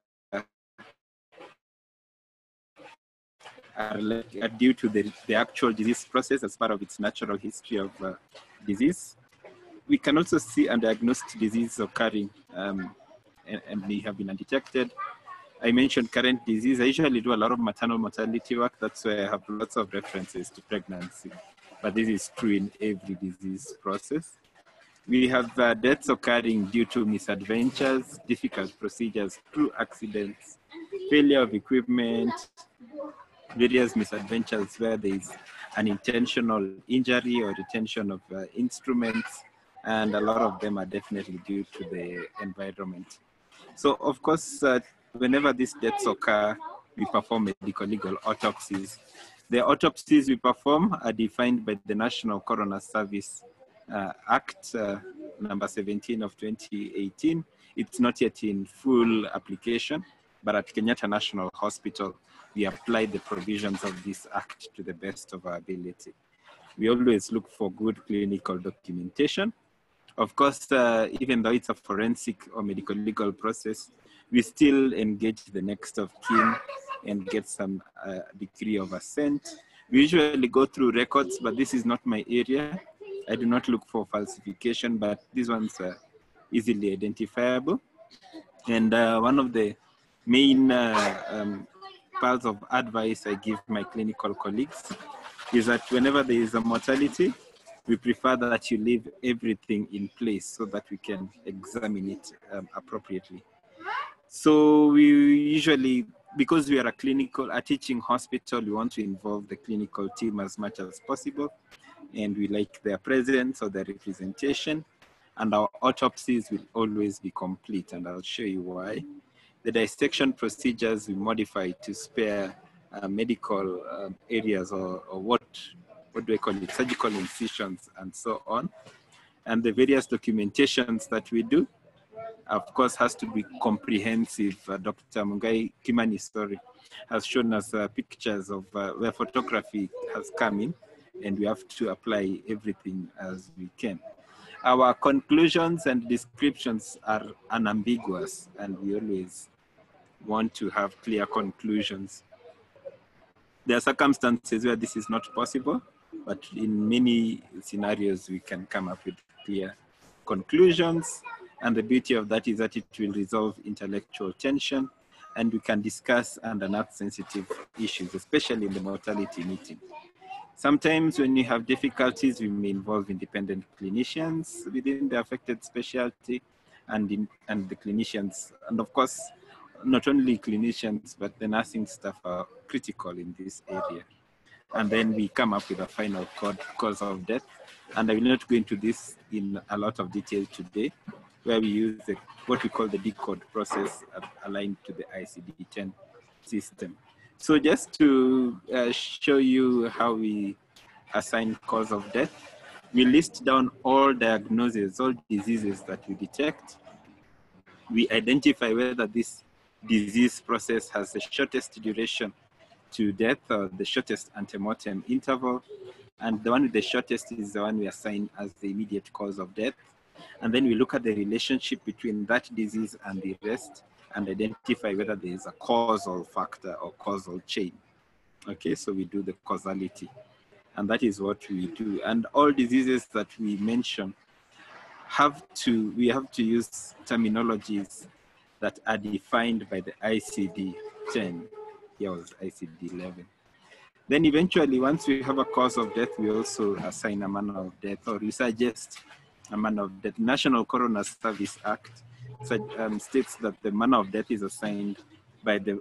are, like, are due to the, the actual disease process as part of its natural history of uh, disease. We can also see undiagnosed diseases occurring um, and, and they have been undetected. I mentioned current disease. I usually do a lot of maternal mortality work. That's why I have lots of references to pregnancy. But this is true in every disease process. We have uh, deaths occurring due to misadventures, difficult procedures, true accidents, failure of equipment, various misadventures where there is an intentional injury or retention of uh, instruments, and a lot of them are definitely due to the environment. So, of course, uh, whenever these deaths occur, we perform medical legal autopsies. The autopsies we perform are defined by the National Coroner Service uh, Act uh, number 17 of 2018. It's not yet in full application, but at Kenyatta National Hospital, we apply the provisions of this act to the best of our ability. We always look for good clinical documentation. Of course, uh, even though it's a forensic or medical legal process, we still engage the next of kin and get some uh, degree of assent. We usually go through records, but this is not my area. I do not look for falsification, but these ones are easily identifiable. And uh, one of the main uh, um, parts of advice I give my clinical colleagues is that whenever there is a mortality, we prefer that you leave everything in place so that we can examine it um, appropriately. So we usually, because we are a clinical, a teaching hospital, we want to involve the clinical team as much as possible. And we like their presence or their representation. And our autopsies will always be complete. And I'll show you why. The dissection procedures we modify to spare uh, medical um, areas or, or what, what do I call it, surgical incisions and so on. And the various documentations that we do of course, has to be comprehensive. Uh, Dr. Mungai Kimani, sorry, has shown us uh, pictures of uh, where photography has come in, and we have to apply everything as we can. Our conclusions and descriptions are unambiguous, and we always want to have clear conclusions. There are circumstances where this is not possible, but in many scenarios, we can come up with clear conclusions and the beauty of that is that it will resolve intellectual tension and we can discuss and unearth sensitive issues, especially in the mortality meeting. Sometimes when you have difficulties, we may involve independent clinicians within the affected specialty and, in, and the clinicians. And of course, not only clinicians, but the nursing staff are critical in this area. And then we come up with a final cause of death. And I will not go into this in a lot of detail today, where we use the, what we call the decode process aligned to the ICD-10 system. So just to uh, show you how we assign cause of death, we list down all diagnoses, all diseases that we detect. We identify whether this disease process has the shortest duration to death or the shortest antemortem interval. And the one with the shortest is the one we assign as the immediate cause of death. And then we look at the relationship between that disease and the rest and identify whether there is a causal factor or causal chain. Okay, so we do the causality. And that is what we do. And all diseases that we mention have to, we have to use terminologies that are defined by the ICD-10. Here was ICD-11. Then eventually, once we have a cause of death, we also assign a manner of death, or we suggest a manner of death. National Coroner Service Act um, states that the manner of death is assigned by the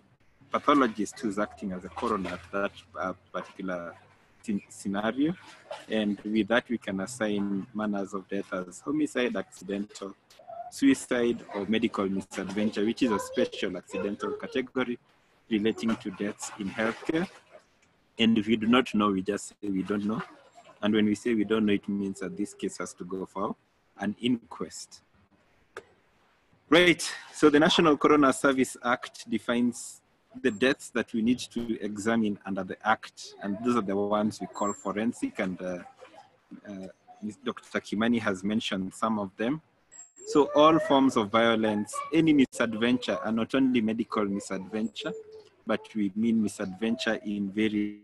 pathologist who's acting as a coroner at that uh, particular scenario. And with that, we can assign manners of death as homicide, accidental, suicide, or medical misadventure, which is a special accidental category relating to deaths in healthcare. And if we do not know, we just say we don't know. And when we say we don't know, it means that this case has to go for an inquest. Right, so the National Coroner Service Act defines the deaths that we need to examine under the Act, and those are the ones we call forensic, and uh, uh, Dr. Kimani has mentioned some of them. So all forms of violence, any misadventure, and not only medical misadventure, but we mean misadventure in various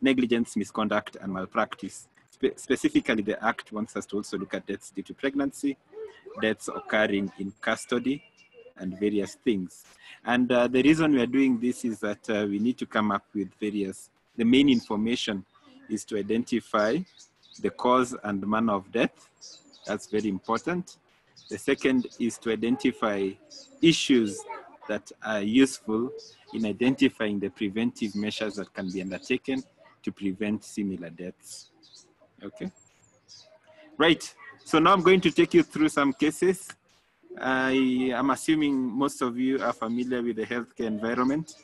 negligence, misconduct, and malpractice. Spe specifically, the Act wants us to also look at deaths due to pregnancy, deaths occurring in custody, and various things. And uh, the reason we are doing this is that uh, we need to come up with various, the main information is to identify the cause and manner of death. That's very important. The second is to identify issues that are useful in identifying the preventive measures that can be undertaken to prevent similar deaths. Okay. Right. So now I'm going to take you through some cases. I am assuming most of you are familiar with the healthcare environment.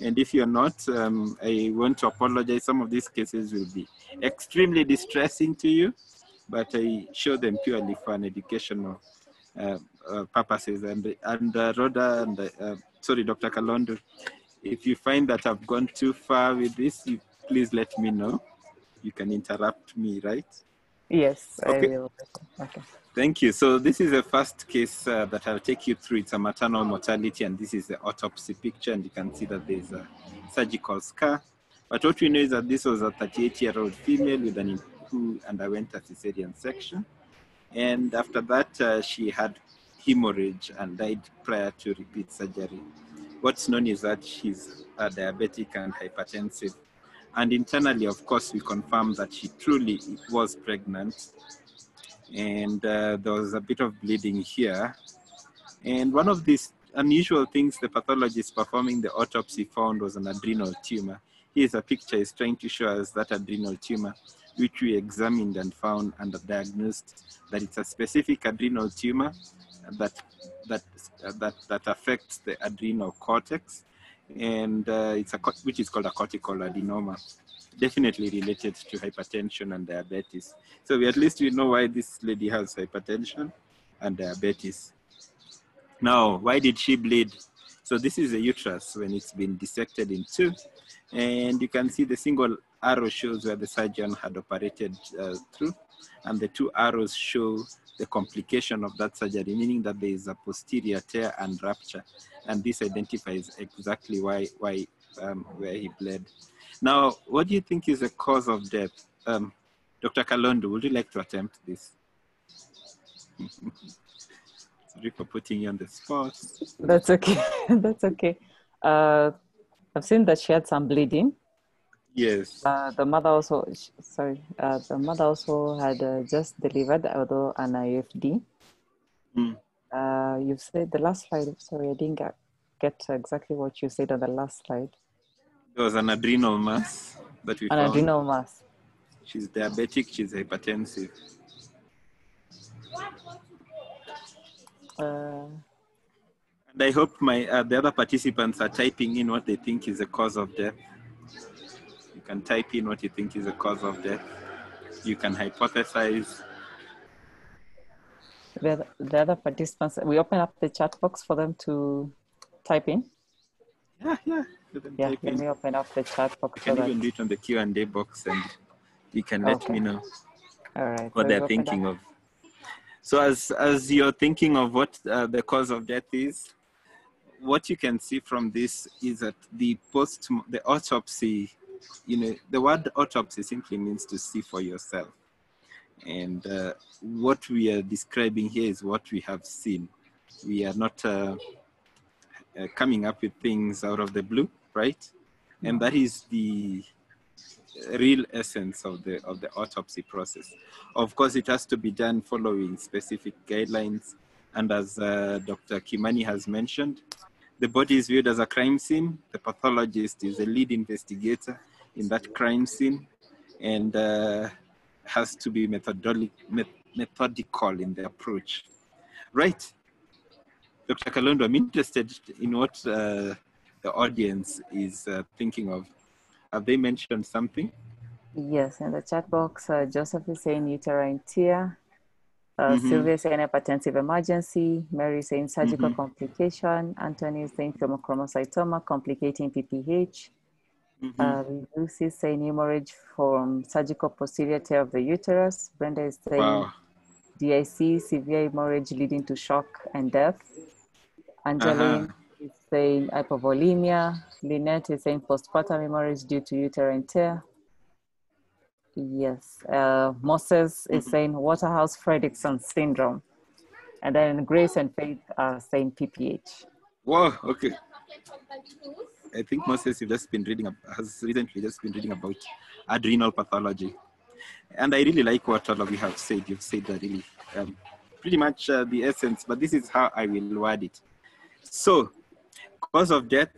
And if you're not, um, I want to apologize. Some of these cases will be extremely distressing to you, but I show them purely for an educational uh, uh, purposes. And, and uh, Rhoda and, uh, sorry, Dr. Kalondo, if you find that I've gone too far with this, you, please let me know. You can interrupt me, right? Yes, Okay. I will. Okay. Thank you. So this is the first case uh, that I'll take you through. It's a maternal mortality, and this is the autopsy picture, and you can see that there's a surgical scar. But what we know is that this was a 38-year-old female with an who underwent a cesarean section, and after that uh, she had hemorrhage and died prior to repeat surgery. What's known is that she's diabetic and hypertensive. And internally, of course, we confirmed that she truly was pregnant and uh, there was a bit of bleeding here. And one of these unusual things the pathologist performing the autopsy found was an adrenal tumor. Here's a picture is trying to show us that adrenal tumor, which we examined and found and diagnosed that it's a specific adrenal tumor that that that that affects the adrenal cortex, and uh, it's a which is called a cortical adenoma definitely related to hypertension and diabetes. So we at least we know why this lady has hypertension and diabetes. Now, why did she bleed? So this is the uterus when it's been dissected in two, and you can see the single arrow shows where the surgeon had operated uh, through, and the two arrows show the complication of that surgery, meaning that there is a posterior tear and rupture, and this identifies exactly why why um, where he bled. Now, what do you think is the cause of death? Um, Dr. Kalondo, would you like to attempt this? Sorry for putting you on the spot. That's okay. That's okay. Uh, I've seen that she had some bleeding. Yes. Uh, the mother also, sorry, uh, the mother also had uh, just delivered, although an IFD. Mm. Uh, you said the last slide, sorry, I didn't get, exactly what you said on the last slide. There was an adrenal mass that we An found. adrenal mass. She's diabetic, she's hypertensive. Uh, And I hope my uh, the other participants are typing in what they think is the cause of death. Can type in what you think is the cause of death. You can hypothesize. the, other- the other participants, we open up the chat box for them to type in. Yeah, yeah. You can Yeah, let me open up the chat box. You can even that, do it on the Q and A box, and you can let Okay. me know all right. what so they're thinking up- of. So as as you're thinking of what uh, the cause of death is, what you can see from this is that the post the autopsy, you know, the word autopsy simply means to see for yourself, and uh, what we are describing here is what we have seen. We are not uh, uh, coming up with things out of the blue, right? And that is the real essence of the of the autopsy process. Of course, it has to be done following specific guidelines, and as uh, Dr. Kimani has mentioned, the body is viewed as a crime scene. The pathologist is the lead investigator in that crime scene, and uh, has to be methodical in the approach. Right, Dr. Kalondo, I'm interested in what uh, the audience is uh, thinking of. Have they mentioned something? Yes, in the chat box, uh, Joseph is saying uterine tear. Uh, Mhm. Sylvia is saying hypertensive emergency. Mary is saying surgical Mhm. complication. Anthony is saying pheochromocytoma complicating PPH. Mhm. Uh, Lucy is saying hemorrhage from surgical posterior tear of the uterus. Brenda is saying wow. DIC, severe hemorrhage leading to shock and death. Angeline Uh-huh. is saying hypovolemia. Lynette is saying postpartum hemorrhage due to uterine tear. Yes. Uh, Moses is saying Waterhouse Friderichsen syndrome. And then Grace and Faith are saying PPH. Whoa, okay. I think Moses has just been reading, has recently just been reading about adrenal pathology. And I really like what all of you have said. You've said that really um, pretty much uh, the essence, but this is how I will word it. So, cause of death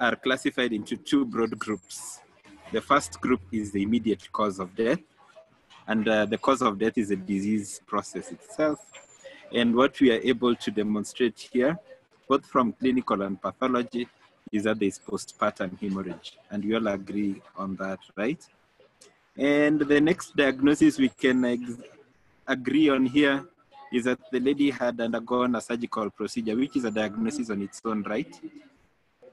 are classified into two broad groups. The first group is the immediate cause of death, and uh, the cause of death is the disease process itself. And what we are able to demonstrate here, both from clinical and pathology, is that there is postpartum hemorrhage. And we all agree on that, right? And the next diagnosis we can ex- agree on here is that the lady had undergone a surgical procedure, which is a diagnosis on its own right.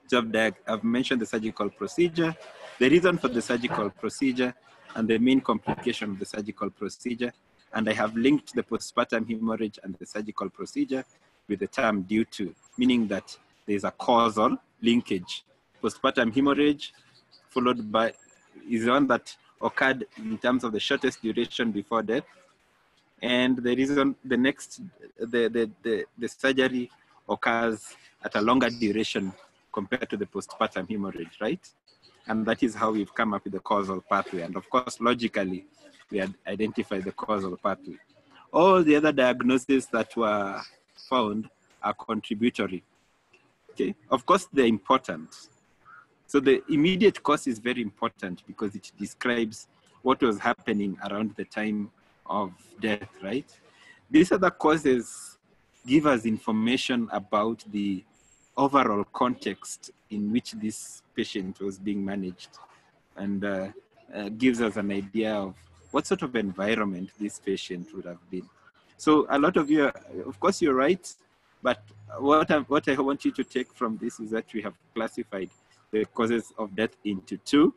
So I've, diag- I've mentioned the surgical procedure, the reason for the surgical procedure, and the main complication of the surgical procedure. And I have linked the postpartum hemorrhage and the surgical procedure with the term due to, meaning that there's a causal linkage. Postpartum hemorrhage followed by is one that occurred in terms of the shortest duration before death. And the reason the next the, the, the, the surgery occurs at a longer duration compared to the postpartum hemorrhage, right? And that is how we've come up with the causal pathway. And of course, logically, we had identified the causal pathway. All the other diagnoses that were found are contributory. Okay, of course, they're important. So the immediate cause is very important because it describes what was happening around the time of death, right? These other causes give us information about the overall context in which this patient was being managed and uh, uh, gives us an idea of what sort of environment this patient would have been. So a lot of you, are, of course, you're right, but what I, what I want you to take from this is that we have classified the causes of death into two.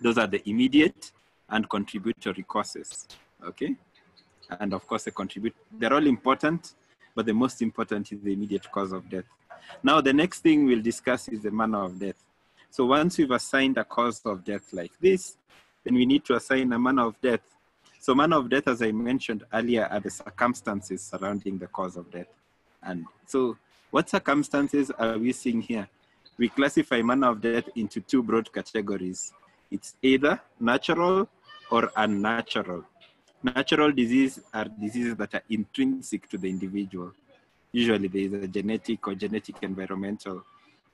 Those are the immediate and contributory causes. Okay, and of course, the contribute. They're all important, but the most important is the immediate cause of death. Now, the next thing we'll discuss is the manner of death. So once we've assigned a cause of death like this, then we need to assign a manner of death. So manner of death, as I mentioned earlier, are the circumstances surrounding the cause of death. And so what circumstances are we seeing here? We classify manner of death into two broad categories. It's either natural or unnatural. Natural disease are diseases that are intrinsic to the individual. Usually there is a genetic or genetic environmental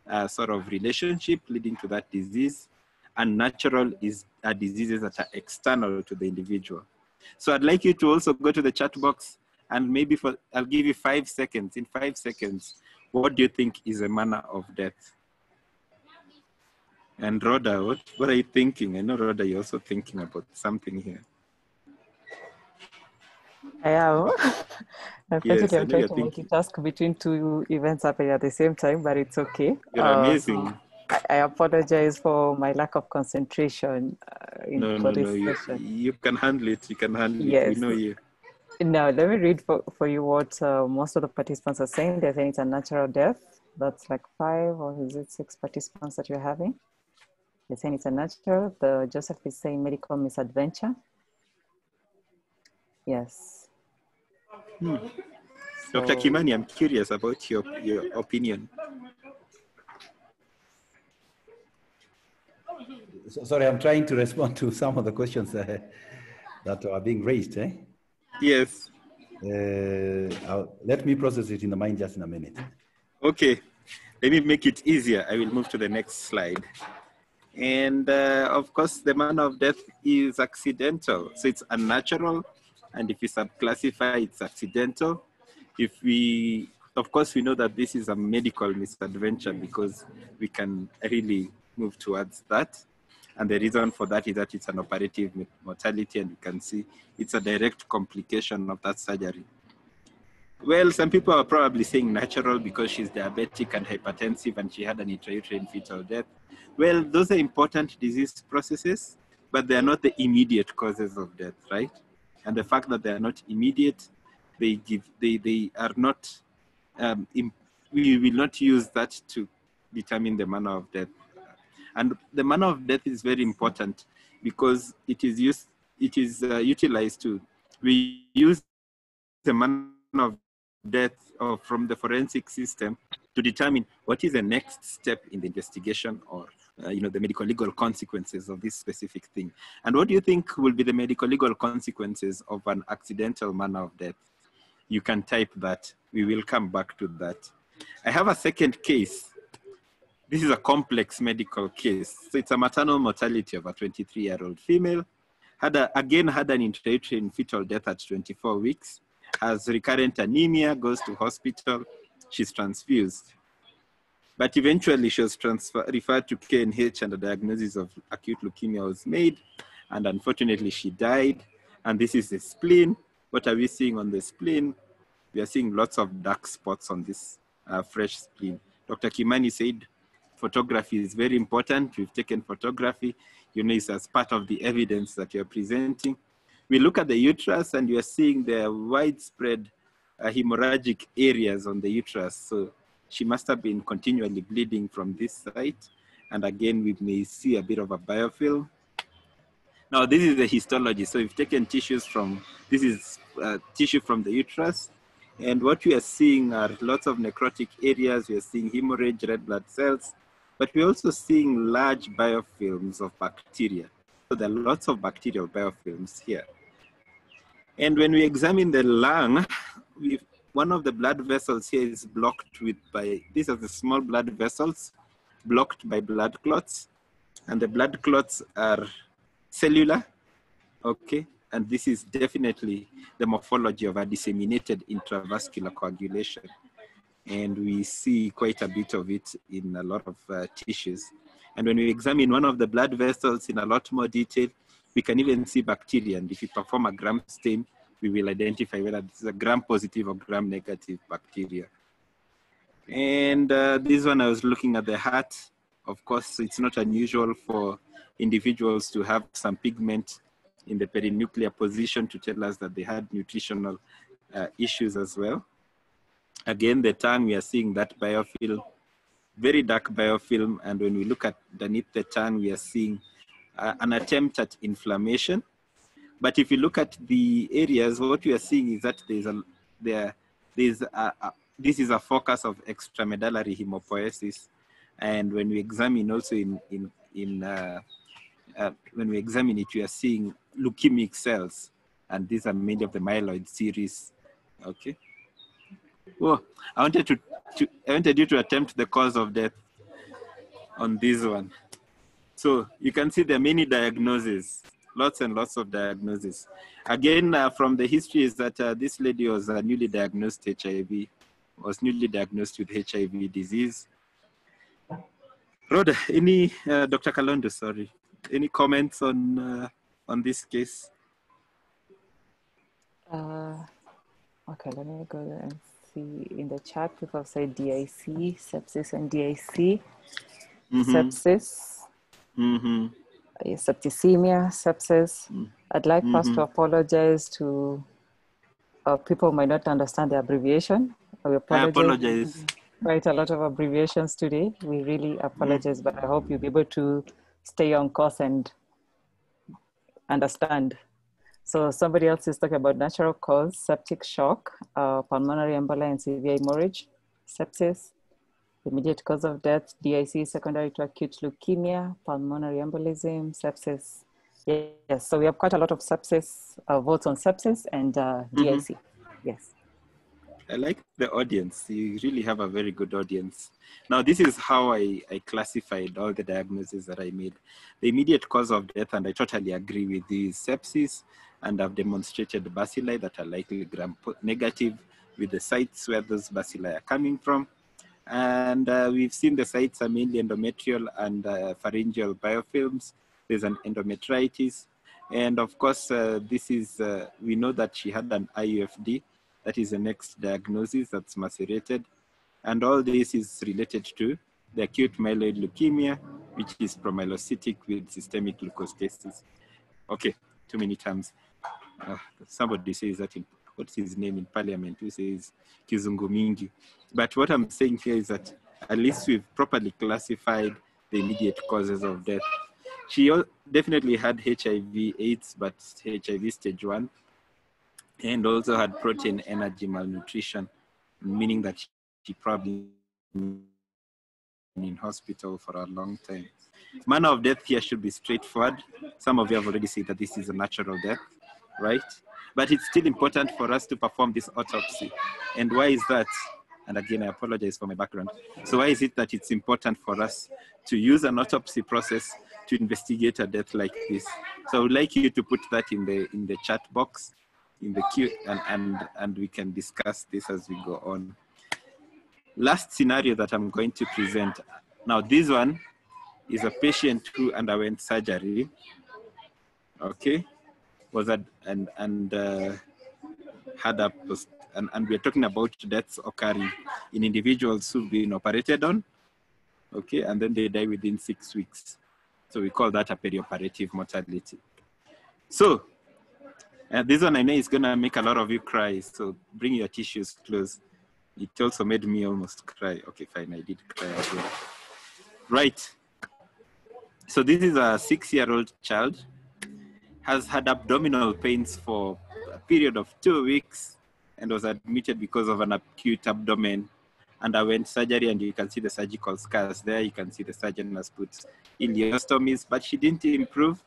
uh, sort of relationship leading to that disease. And natural is are diseases that are external to the individual. So I'd like you to also go to the chat box and maybe for I'll give you five seconds. In five seconds, what do you think is a manner of death? And Rhoda, what, what are you thinking? I know Rhoda, you're also thinking about something here. I am. Yes, I'm trying to thinking. multitask between two events happening at the same time, but it's okay. You're Uh, amazing. I, I apologize for my lack of concentration uh, in No, no, this no. You, you can handle it. You can handle it. Yes. We know you. Now, let me read for, for you what uh, most of the participants are saying. They're saying it's a natural death. That's like five or is it six participants that you're having? They're saying it's a natural. The Joseph is saying medical misadventure. Yes. Dr. So- Kimani, I'm curious about your, your opinion. So, sorry, I'm trying to respond to some of the questions uh, that are being raised. Eh? Yes. Uh, let me process it in the mind just in a minute. Okay. Let me make it easier. I will move to the next slide. And uh, of course, the manner of death is accidental. So it's unnatural. And if we subclassify, it's accidental. If we, of course, we know that this is a medical misadventure because we can really move towards that. And the reason for that is that it's an operative mortality, and you can see it's a direct complication of that surgery. Well, some people are probably saying natural because she's diabetic and hypertensive and she had an intrauterine fetal death. Well, those are important disease processes, but they are not the immediate causes of death, right? And the fact that they are not immediate, they give, they, they are not, um, we will not use that to determine the manner of death. And the manner of death is very important because it is used, it is uh, utilized to, we use the manner of death or from the forensic system to determine what is the next step in the investigation or uh, you know the medical legal consequences of this specific thing. And what do you think will be the medical legal consequences of an accidental manner of death? You can type that. We will come back to that. I have a second case this is a complex medical case so it's a maternal mortality of a 23 year old female had a, again had an intrauterine fetal death at 24 weeks has recurrent anemia, goes to hospital, she's transfused. But eventually she was transfer, referred to KNH and a diagnosis of acute leukemia was made. And unfortunately she died. And this is the spleen. What are we seeing on the spleen? We are seeing lots of dark spots on this uh, fresh spleen. Dr. Kimani said photography is very important. We've taken photography. You know, it's as part of the evidence that you're presenting we look at the uterus and you're seeing the widespread uh, hemorrhagic areas on the uterus. So she must have been continually bleeding from this site. And again, we may see a bit of a biofilm. Now, this is the histology. So we've taken tissues from, this is uh, tissue from the uterus. And what we are seeing are lots of necrotic areas. We are seeing hemorrhage, red blood cells, but we're also seeing large biofilms of bacteria. So there are lots of bacterial biofilms here. And when we examine the lung, one of the blood vessels here is blocked with by, these are the small blood vessels blocked by blood clots. And the blood clots are cellular, okay? And this is definitely the morphology of a disseminated intravascular coagulation. And we see quite a bit of it in a lot of uh, tissues. And when we examine one of the blood vessels in a lot more detail, we can even see bacteria. And if you perform a gram stain, we will identify whether this is a gram positive or gram negative bacteria. And uh, this one, I was looking at the heart. Of course, it's not unusual for individuals to have some pigment in the perinuclear position to tell us that they had nutritional uh, issues as well. Again, the tongue, we are seeing that biofilm, very dark biofilm. And when we look at underneath the tongue, we are seeing uh, an attempt at inflammation. But if you look at the areas, what we are seeing is that there's a there there's a, a, this is a focus of extramedullary hemopoiesis, and when we examine also in in in uh, uh, when we examine it, we are seeing leukemic cells, and these are many of the myeloid series. Okay. Oh, I wanted to, to I wanted you to attempt the cause of death on this one. So you can see there are many diagnoses, lots and lots of diagnoses. Again, uh, from the history is that uh, this lady was uh, newly diagnosed HIV, was newly diagnosed with HIV disease. Rhoda, any, uh, Dr. Kalondo, sorry, any comments on, uh, on this case? Okay, let me go there see in the chat. People say DIC, sepsis and DIC. Mm -hmm. Sepsis mm-hmm. septicemia, sepsis. Mm-hmm. I'd like mm-hmm. first to apologize to uh, people might not understand the abbreviation. We apologize. I apologize. Quite a lot of abbreviations today. We really apologize, but I hope you'll be able to stay on course and understand. So somebody else is talking about natural cause, septic shock, uh, pulmonary embolia and severe hemorrhage, sepsis, immediate cause of death, DIC secondary to acute leukemia, pulmonary embolism, sepsis. Yes, so we have quite a lot of sepsis, uh, votes on sepsis and uh, DIC. Mm -hmm. Yes. I like the audience. You really have a very good audience. Now, this is how I, I classified all the diagnoses that I made. The immediate cause of death, and I totally agree with these sepsis, and I've demonstrated bacilli that are likely gram negative with the sites where those bacilli are coming from. And uh, we've seen the sites are mainly endometrial and uh, pharyngeal biofilms. There's an endometritis. And of course, uh, this is, uh, we know that she had an IUFD. That is the next diagnosis that's macerated. And all this is related to the acute myeloid leukemia, which is promyelocytic with systemic leukostasis. Okay, too many terms. Uh, somebody says that in, what's his name in parliament who says Kizungumingi. But what I'm saying here is that at least we've properly classified the immediate causes of death. She definitely had HIV AIDS, but HIV stage one, and also had protein energy malnutrition, meaning that she probably been in hospital for a long time. Manner of death here should be straightforward. Some of you have already said that this is a natural death, right? But it's still important for us to perform this autopsy. And why is that? And again, I apologize for my background. So why is it that it's important for us to use an autopsy process to investigate a death like this? So I would like you to put that in the in the chat box, in the queue, and and and we can discuss this as we go on. Last scenario that I'm going to present. Now this one is a patient who underwent surgery. Okay, was that and and uh, had a post and, and we're talking about deaths occurring in individuals who've been operated on, okay, and then they die within six weeks. So we call that a perioperative mortality. So uh, this one I know is gonna make a lot of you cry, so bring your tissues close. It also made me almost cry. Okay, fine, I did cry as well. Right. So this is a six-year-old child, has had abdominal pains for a period of two weeks, and was admitted because of an acute abdomen underwent surgery and you can see the surgical scars there. You can see the surgeon has put ileostomies, but she didn't improve.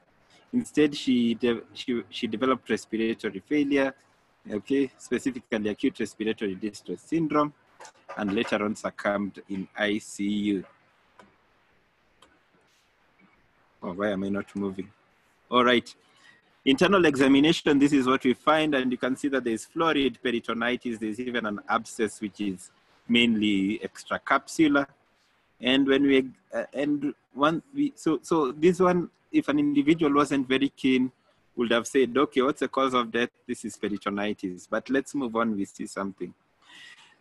Instead, she, de she, she developed respiratory failure, okay, specifically acute respiratory distress syndrome, and later on succumbed in ICU. Oh, why am I not moving? All right. Internal examination, this is what we find, and you can see that there's florid peritonitis. There's even an abscess, which is mainly extracapsular. And when we, uh, and one, we, so, so this one, if an individual wasn't very keen, would have said, okay, what's the cause of death? This is peritonitis, but let's move on, we see something.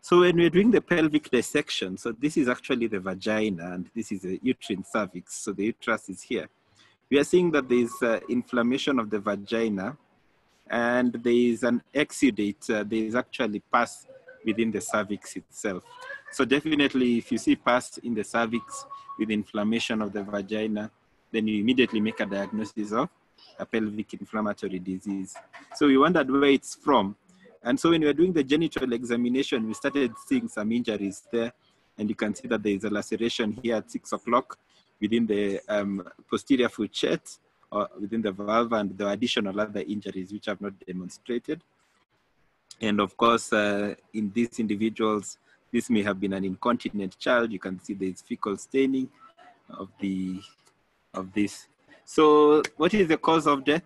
So when we're doing the pelvic dissection, so this is actually the vagina and this is the uterine cervix. So the uterus is here we are seeing that there is uh, inflammation of the vagina and there is an exudate, uh, there is actually pus within the cervix itself. So definitely if you see pus in the cervix with inflammation of the vagina, then you immediately make a diagnosis of a pelvic inflammatory disease. So we wondered where it's from. And so when we were doing the genital examination, we started seeing some injuries there. And you can see that there is a laceration here at six o'clock within the um, posterior fourchette or within the vulva and the additional other injuries which have not demonstrated. And of course, uh, in these individuals, this may have been an incontinent child. You can see there's fecal staining of the of this. So what is the cause of death?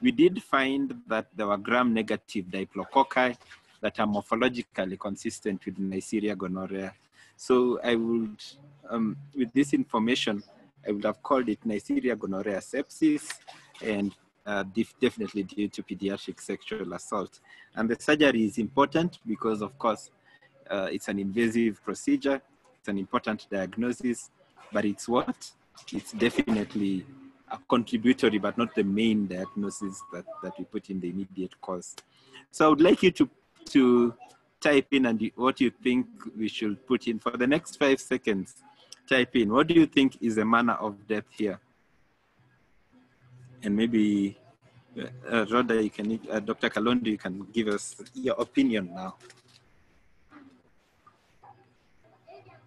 We did find that there were gram-negative diplococci that are morphologically consistent with Neisseria gonorrhea. So I would, um, with this information, I would have called it Neisseria gonorrhea sepsis and uh, definitely due to pediatric sexual assault. And the surgery is important because, of course, uh, it's an invasive procedure, it's an important diagnosis, but it's what? It's definitely a contributory, but not the main diagnosis that, that we put in the immediate cause. So I would like you to, to type in and what you think we should put in for the next five seconds type in. What do you think is the manner of death here? And maybe, uh, Rhoda, you can, uh, Dr. Kalondo, you can give us your opinion now.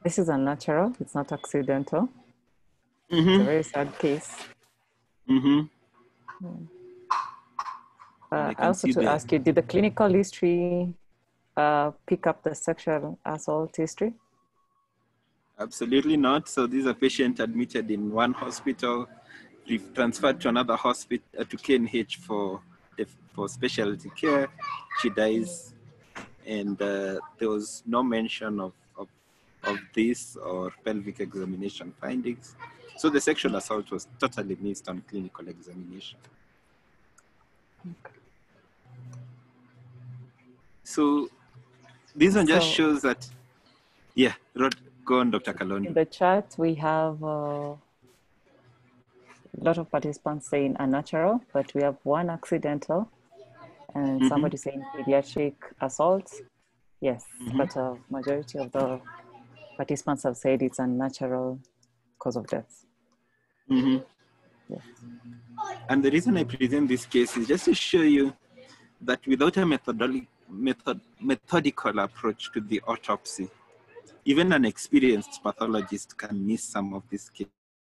This is unnatural. It's not accidental. Mm -hmm. It's a very sad case. Mm-hmm. Uh, I also to ask you, did the clinical history uh, pick up the sexual assault history? Absolutely not. So these are patients admitted in one hospital, transferred to another hospital uh, to KNH for the, for specialty care. She dies, and uh, there was no mention of, of of this or pelvic examination findings. So the sexual assault was totally missed on clinical examination. So this one just shows that, yeah, Rod, go on, Dr. In the chat, we have uh, a lot of participants saying unnatural, but we have one accidental and Mhm. somebody saying pediatric assault. Yes, Mhm. but a majority of the participants have said it's unnatural cause of death. Mhm. Yes. And the reason I present this case is just to show you that without a method, methodical approach to the autopsy, even an experienced pathologist can miss some of these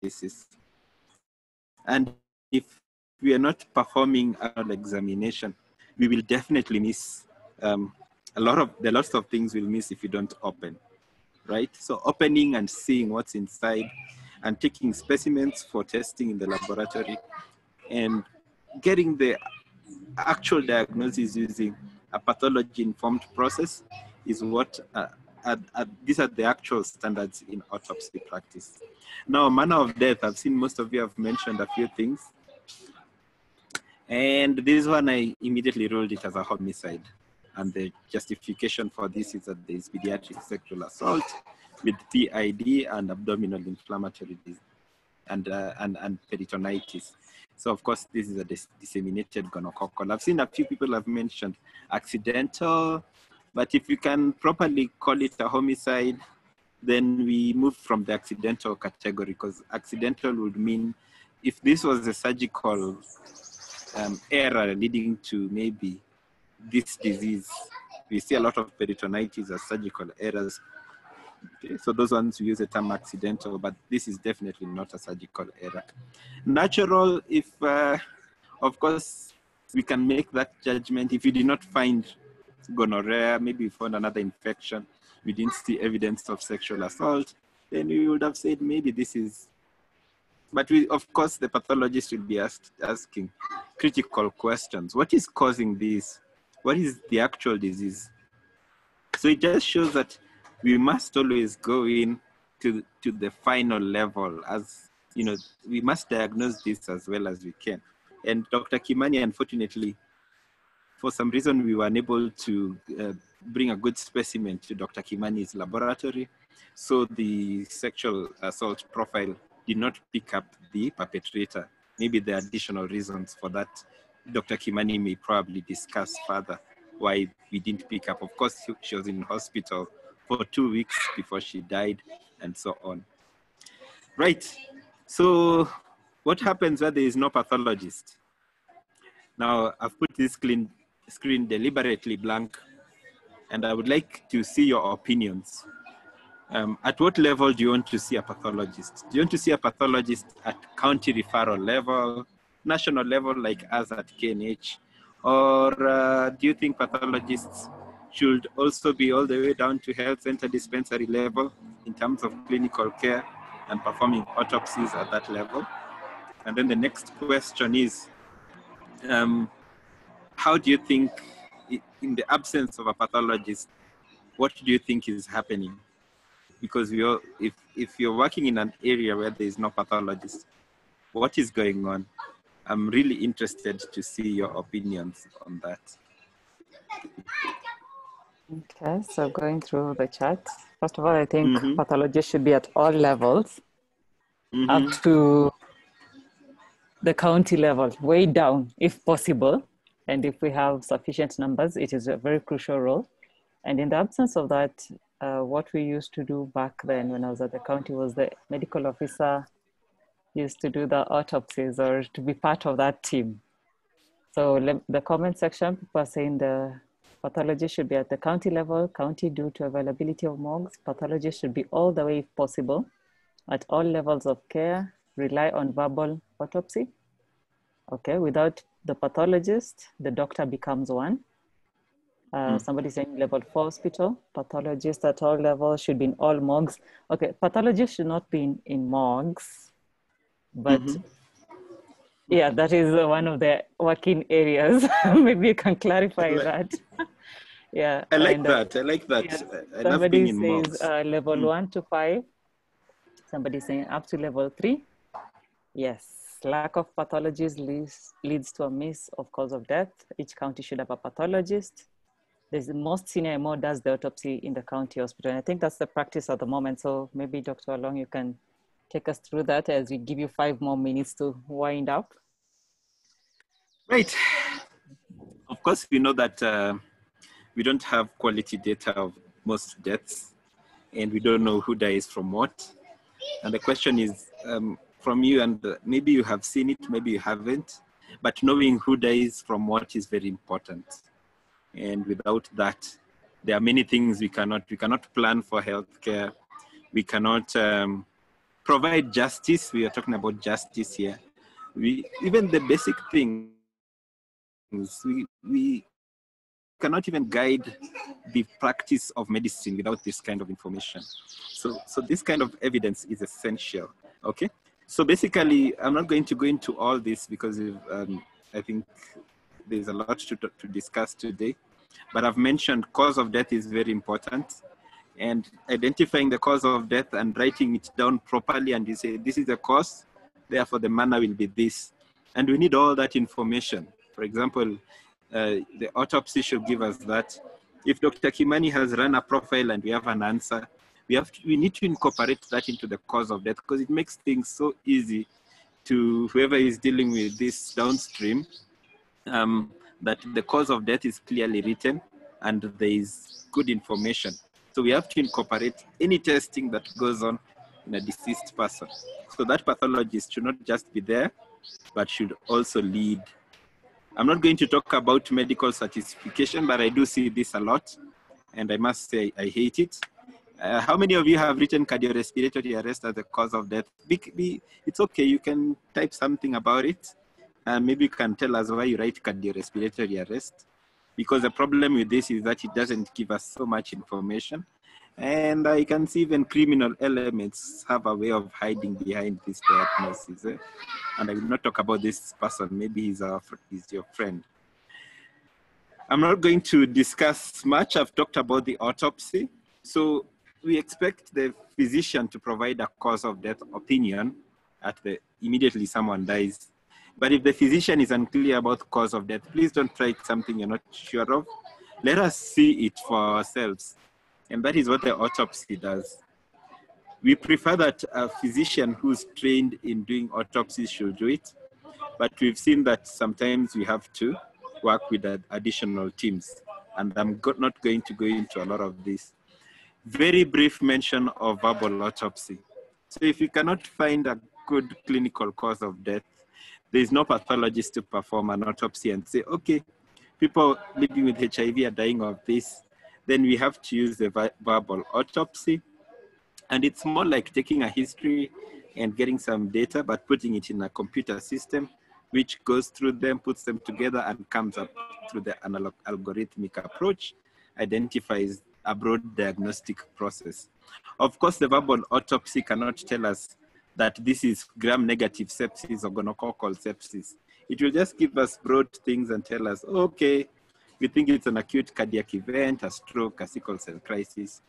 cases. And if we are not performing an examination, we will definitely miss um, a lot of the lots of things we'll miss if you don't open, right? So opening and seeing what's inside and taking specimens for testing in the laboratory and getting the actual diagnosis using a pathology informed process is what uh, uh, uh, these are the actual standards in autopsy practice. Now, manner of death, I've seen most of you have mentioned a few things. And this one, I immediately ruled it as a homicide. And the justification for this is that there is pediatric sexual assault with PID and abdominal inflammatory disease and, uh, and, and peritonitis. So of course, this is a dis- disseminated gonococcal. I've seen a few people have mentioned accidental, but if you can properly call it a homicide, then we move from the accidental category because accidental would mean if this was a surgical um, error leading to maybe this disease, we see a lot of peritonitis as surgical errors. Okay, so those ones we use the term accidental, but this is definitely not a surgical error. Natural, if uh, of course we can make that judgment. If you did not find gonorrhea, maybe you found another infection, we didn't see evidence of sexual assault, then we would have said maybe this is. But we, of course, the pathologist will be asked, asking critical questions. What is causing this? What is the actual disease? So it just shows that we must always go in to, to the final level as, you know, we must diagnose this as well as we can. And Dr. Kimani, unfortunately, for some reason, we were unable to uh, bring a good specimen to Dr. Kimani's laboratory. So the sexual assault profile did not pick up the perpetrator. Maybe there are additional reasons for that. Dr. Kimani may probably discuss further why we didn't pick up. Of course, she was in hospital for two weeks before she died and so on. Right. So what happens where there is no pathologist? Now, I've put this screen, screen deliberately blank, and I would like to see your opinions. Um, at what level do you want to see a pathologist? Do you want to see a pathologist at county referral level, national level like us at KNH? Or uh, do you think pathologists should also be all the way down to health center dispensary level in terms of clinical care and performing autopsies at that level? And then the next question is, um, how do you think, in the absence of a pathologist, what do you think is happening? Because we all, if, if you're working in an area where there is no pathologist, what is going on? I'm really interested to see your opinions on that. Okay, so going through the chat. First of all, I think Mhm. pathologists should be at all levels, Mhm. up to the county level, way down if possible. And if we have sufficient numbers, it is a very crucial role. And in the absence of that, uh, what we used to do back then when I was at the county was the medical officer used to do the autopsies or to be part of that team. So the comment section, people are saying the pathology should be at the county level, county due to availability of morgues. Pathologist should be all the way if possible at all levels of care, rely on verbal autopsy. Okay, without the pathologist, the doctor becomes one. Uh, Mm. Somebody saying level four hospital, pathologist at all levels should be in all morgues. Okay, pathologist should not be in, in morgues, but Mhm. yeah, that is uh, one of the working areas. Maybe you can clarify Like- that. yeah. I like and, uh, that. I like that. yeah. Love Somebody says uh, level Mm. one to five. Somebody saying up to level three. Yes, lack of pathologists leads, leads to a miss of cause of death. Each county should have a pathologist. there's the most senior MO does the autopsy in the county hospital. And I think that's the practice at the moment. So maybe Dr. Olong, you can take us through that as we give you five more minutes to wind up. Right. Of course, we know that uh, we don't have quality data of most deaths, and we don't know who dies from what. And the question is um, from you, and maybe you have seen it, maybe you haven't, but knowing who dies from what is very important. And without that, there are many things we cannot we cannot plan for healthcare. We cannot um, provide justice. We are talking about justice here. We even the basic things we we cannot even guide the practice of medicine without this kind of information. So so this kind of evidence is essential. Okay. So basically, I'm not going to go into all this because um, I think there's a lot to, to discuss today. But I've mentioned cause of death is very important. And identifying the cause of death and writing it down properly and you say, this is the cause, therefore the manner will be this. And we need all that information. For example, uh, the autopsy should give us that. If Dr. Kimani has run a profile and we have an answer, we have to, we need to incorporate that into the cause of death because it makes things so easy to whoever is dealing with this downstream um, that the cause of death is clearly written and there is good information. So we have to incorporate any testing that goes on in a deceased person. So that pathologist should not just be there, but should also lead. I'm not going to talk about medical certification, but I do see this a lot. And I must say, I hate it. Uh, how many of you have written cardiorespiratory arrest as the cause of death? It's okay, you can type something about it. And maybe you can tell us why you write cardiorespiratory arrest. Because the problem with this is that it doesn't give us so much information. And I can see even criminal elements have a way of hiding behind this diagnosis. Eh? And I will not talk about this person, maybe he's, our, he's your friend. I'm not going to discuss much. I've talked about the autopsy. So we expect the physician to provide a cause of death opinion at the immediately someone dies. But if the physician is unclear about cause of death, please don't try something you're not sure of. Let us see it for ourselves. And that is what the autopsy does. We prefer that a physician who's trained in doing autopsies should do it, but we've seen that sometimes we have to work with additional teams. And I'm not going to go into a lot of this very brief mention of verbal autopsy. So if you cannot find a good clinical cause of death, there is no pathologist to perform an autopsy and say, okay, people living with HIV are dying of this. Then we have to use the verbal autopsy. And it's more like taking a history and getting some data, but putting it in a computer system, which goes through them, puts them together, and comes up through the analog algorithmic approach, identifies a broad diagnostic process. Of course, the verbal autopsy cannot tell us that this is gram-negative sepsis or gonococcal sepsis. It will just give us broad things and tell us, okay, we think it's an acute cardiac event, a stroke, a sickle cell crisis,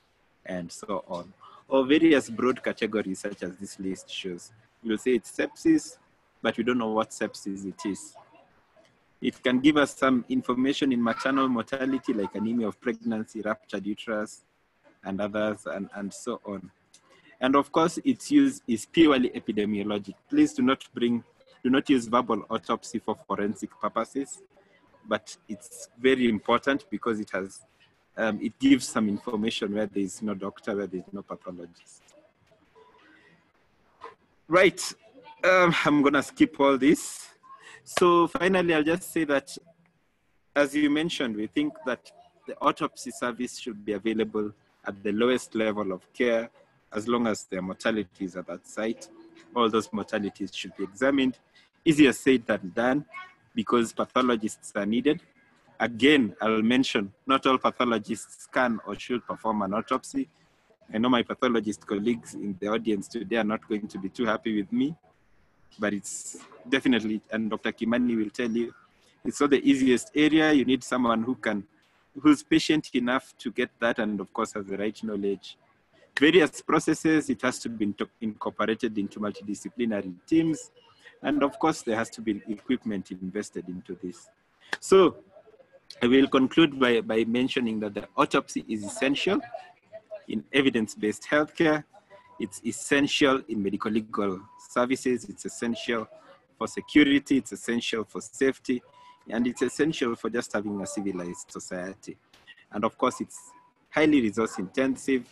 and so on. Or various broad categories such as this list shows. You'll say it's sepsis, but we don't know what sepsis it is. It can give us some information in maternal mortality, like anemia of pregnancy, ruptured uterus, and others, and, and so on. And of course, its use is purely epidemiologic. Please do not bring, do not use verbal autopsy for forensic purposes, but it's very important because it has, um, it gives some information where there is no doctor, where there is no pathologist. Right, um, I'm gonna skip all this. So finally, I'll just say that, as you mentioned, we think that the autopsy service should be available at the lowest level of care as long as there are mortalities at that site. All those mortalities should be examined. Easier said than done because pathologists are needed. Again, I'll mention not all pathologists can or should perform an autopsy. I know my pathologist colleagues in the audience today are not going to be too happy with me but it's definitely, and Dr. Kimani will tell you, it's not the easiest area. You need someone who can, who's patient enough to get that, and of course has the right knowledge. Various processes, it has to be incorporated into multidisciplinary teams. And of course, there has to be equipment invested into this. So I will conclude by, by mentioning that the autopsy is essential in evidence-based healthcare. It's essential in medical legal services. It's essential for security. It's essential for safety. And it's essential for just having a civilized society. And of course, it's highly resource intensive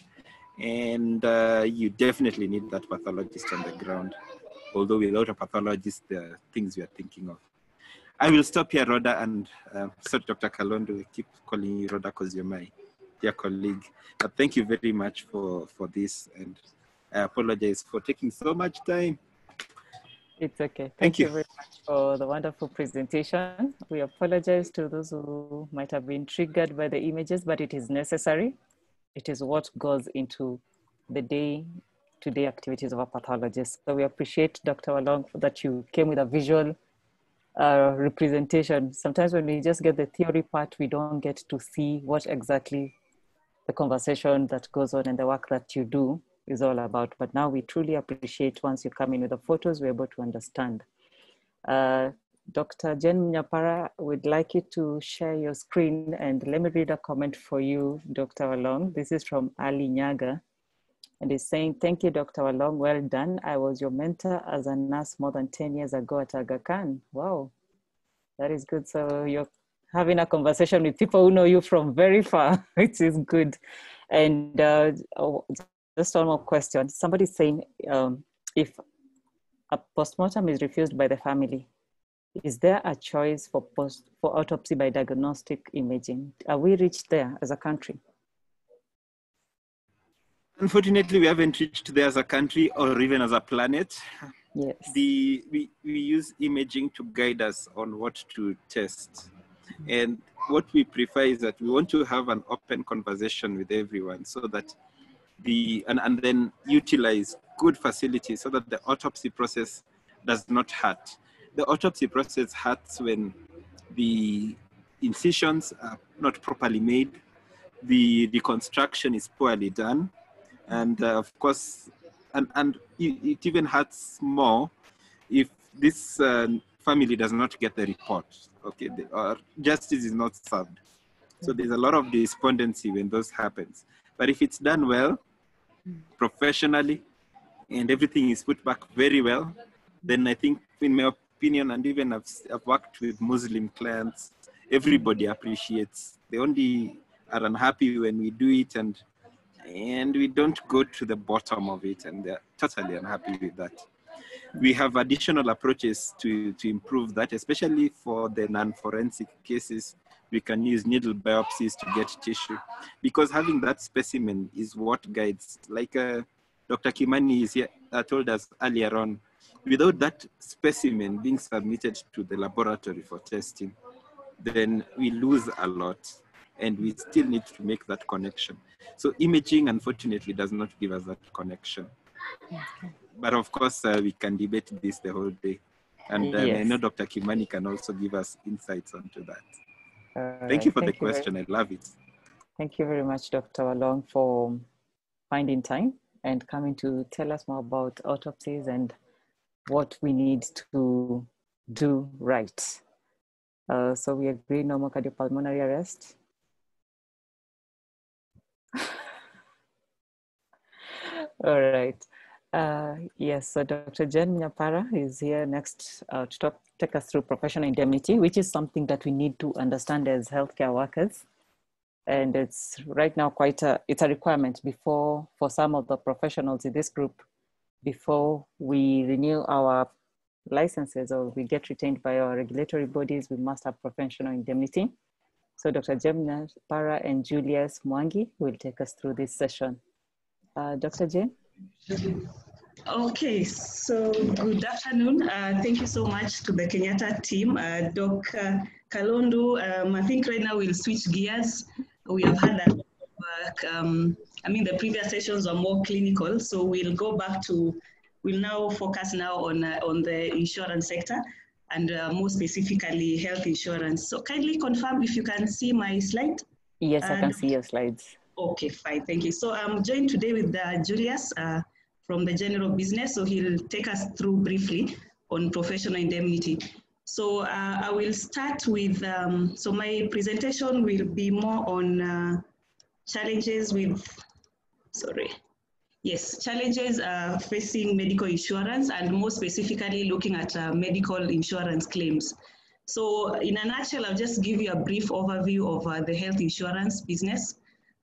and uh, you definitely need that pathologist on the ground. Although without a pathologist, are things we are thinking of. I will stop here, Rhoda, and uh, sorry, Dr. Kalondo, I keep calling you Rhoda because you're my dear colleague. But thank you very much for, for this, and I apologize for taking so much time. It's okay. Thank, Thank you. you. very much for the wonderful presentation. We apologize to those who might have been triggered by the images, but it is necessary. It is what goes into the day-to-day activities of a pathologist. So we appreciate Dr. Walong that you came with a visual uh, representation. Sometimes when we just get the theory part, we don't get to see what exactly the conversation that goes on and the work that you do is all about. But now we truly appreciate once you come in with the photos, we're able to understand. Uh, Dr. Jen Nyapara would like you to share your screen and let me read a comment for you, Dr. Walong. This is from Ali Nyaga. And he's saying, thank you, Dr. Walong, well done. I was your mentor as a nurse more than 10 years ago at Aga Khan. Wow, that is good. So you're having a conversation with people who know you from very far, which is good. And uh, just one more question. Somebody's saying um, if a postmortem is refused by the family, is there a choice for post for autopsy by diagnostic imaging? Are we reached there as a country? Unfortunately, we haven't reached there as a country or even as a planet. Yes. The, we, we use imaging to guide us on what to test. And what we prefer is that we want to have an open conversation with everyone so that the, and, and then utilize good facilities so that the autopsy process does not hurt. The autopsy process hurts when the incisions are not properly made, the reconstruction is poorly done, and uh, of course, and, and it, even hurts more if this uh, family does not get the report, okay, the, or justice is not served. So there's a lot of despondency when those happens. But if it's done well, professionally, and everything is put back very well, then I think, in my opinion, and even I've, I've worked with Muslim clients, everybody appreciates. They only are unhappy when we do it and and we don't go to the bottom of it and they're totally unhappy with that. We have additional approaches to, to improve that, especially for the non-forensic cases. We can use needle biopsies to get tissue because having that specimen is what guides, like uh, Dr. Kimani is here, uh, told us earlier on, without that specimen being submitted to the laboratory for testing, then we lose a lot and we still need to make that connection. So imaging, unfortunately, does not give us that connection. But of course, uh, we can debate this the whole day. And uh, Yes. I know Dr. Kimani can also give us insights onto that. All Thank you for the very- question. I love it. Thank you very much, Dr. Walong, for finding time and coming to tell us more about autopsies and what we need to do right. Uh, so we agree no more cardiopulmonary arrest. All right. Uh, yes, so Dr. Jen Nyapara is here next uh, to talk, take us through professional indemnity, which is something that we need to understand as healthcare workers. And it's right now quite a it's a requirement before for some of the professionals in this group before we renew our licenses or we get retained by our regulatory bodies we must have professional indemnity. So dr Jen Nyapara and julius mwangi will take us through this session. Uh, dr jane Okay, so good afternoon. Uh, thank you so much to the Kenyatta team. Uh, Doc uh, Kalondu, um, I think right now we'll switch gears. We have had a lot of work. Um, I mean, the previous sessions were more clinical, so we'll go back to, we'll now focus now on, uh, on the insurance sector and uh, more specifically health insurance. So kindly confirm if you can see my slide. yes i can see your slides Okay, fine, thank you. So I'm joined today with uh, Julius uh, from the general business. So he'll take us through briefly on professional indemnity. So uh, I will start with, um, so my presentation will be more on uh, challenges with, sorry, yes, challenges uh, facing medical insurance and more specifically looking at uh, medical insurance claims. So in a nutshell, I'll just give you a brief overview of the health insurance business.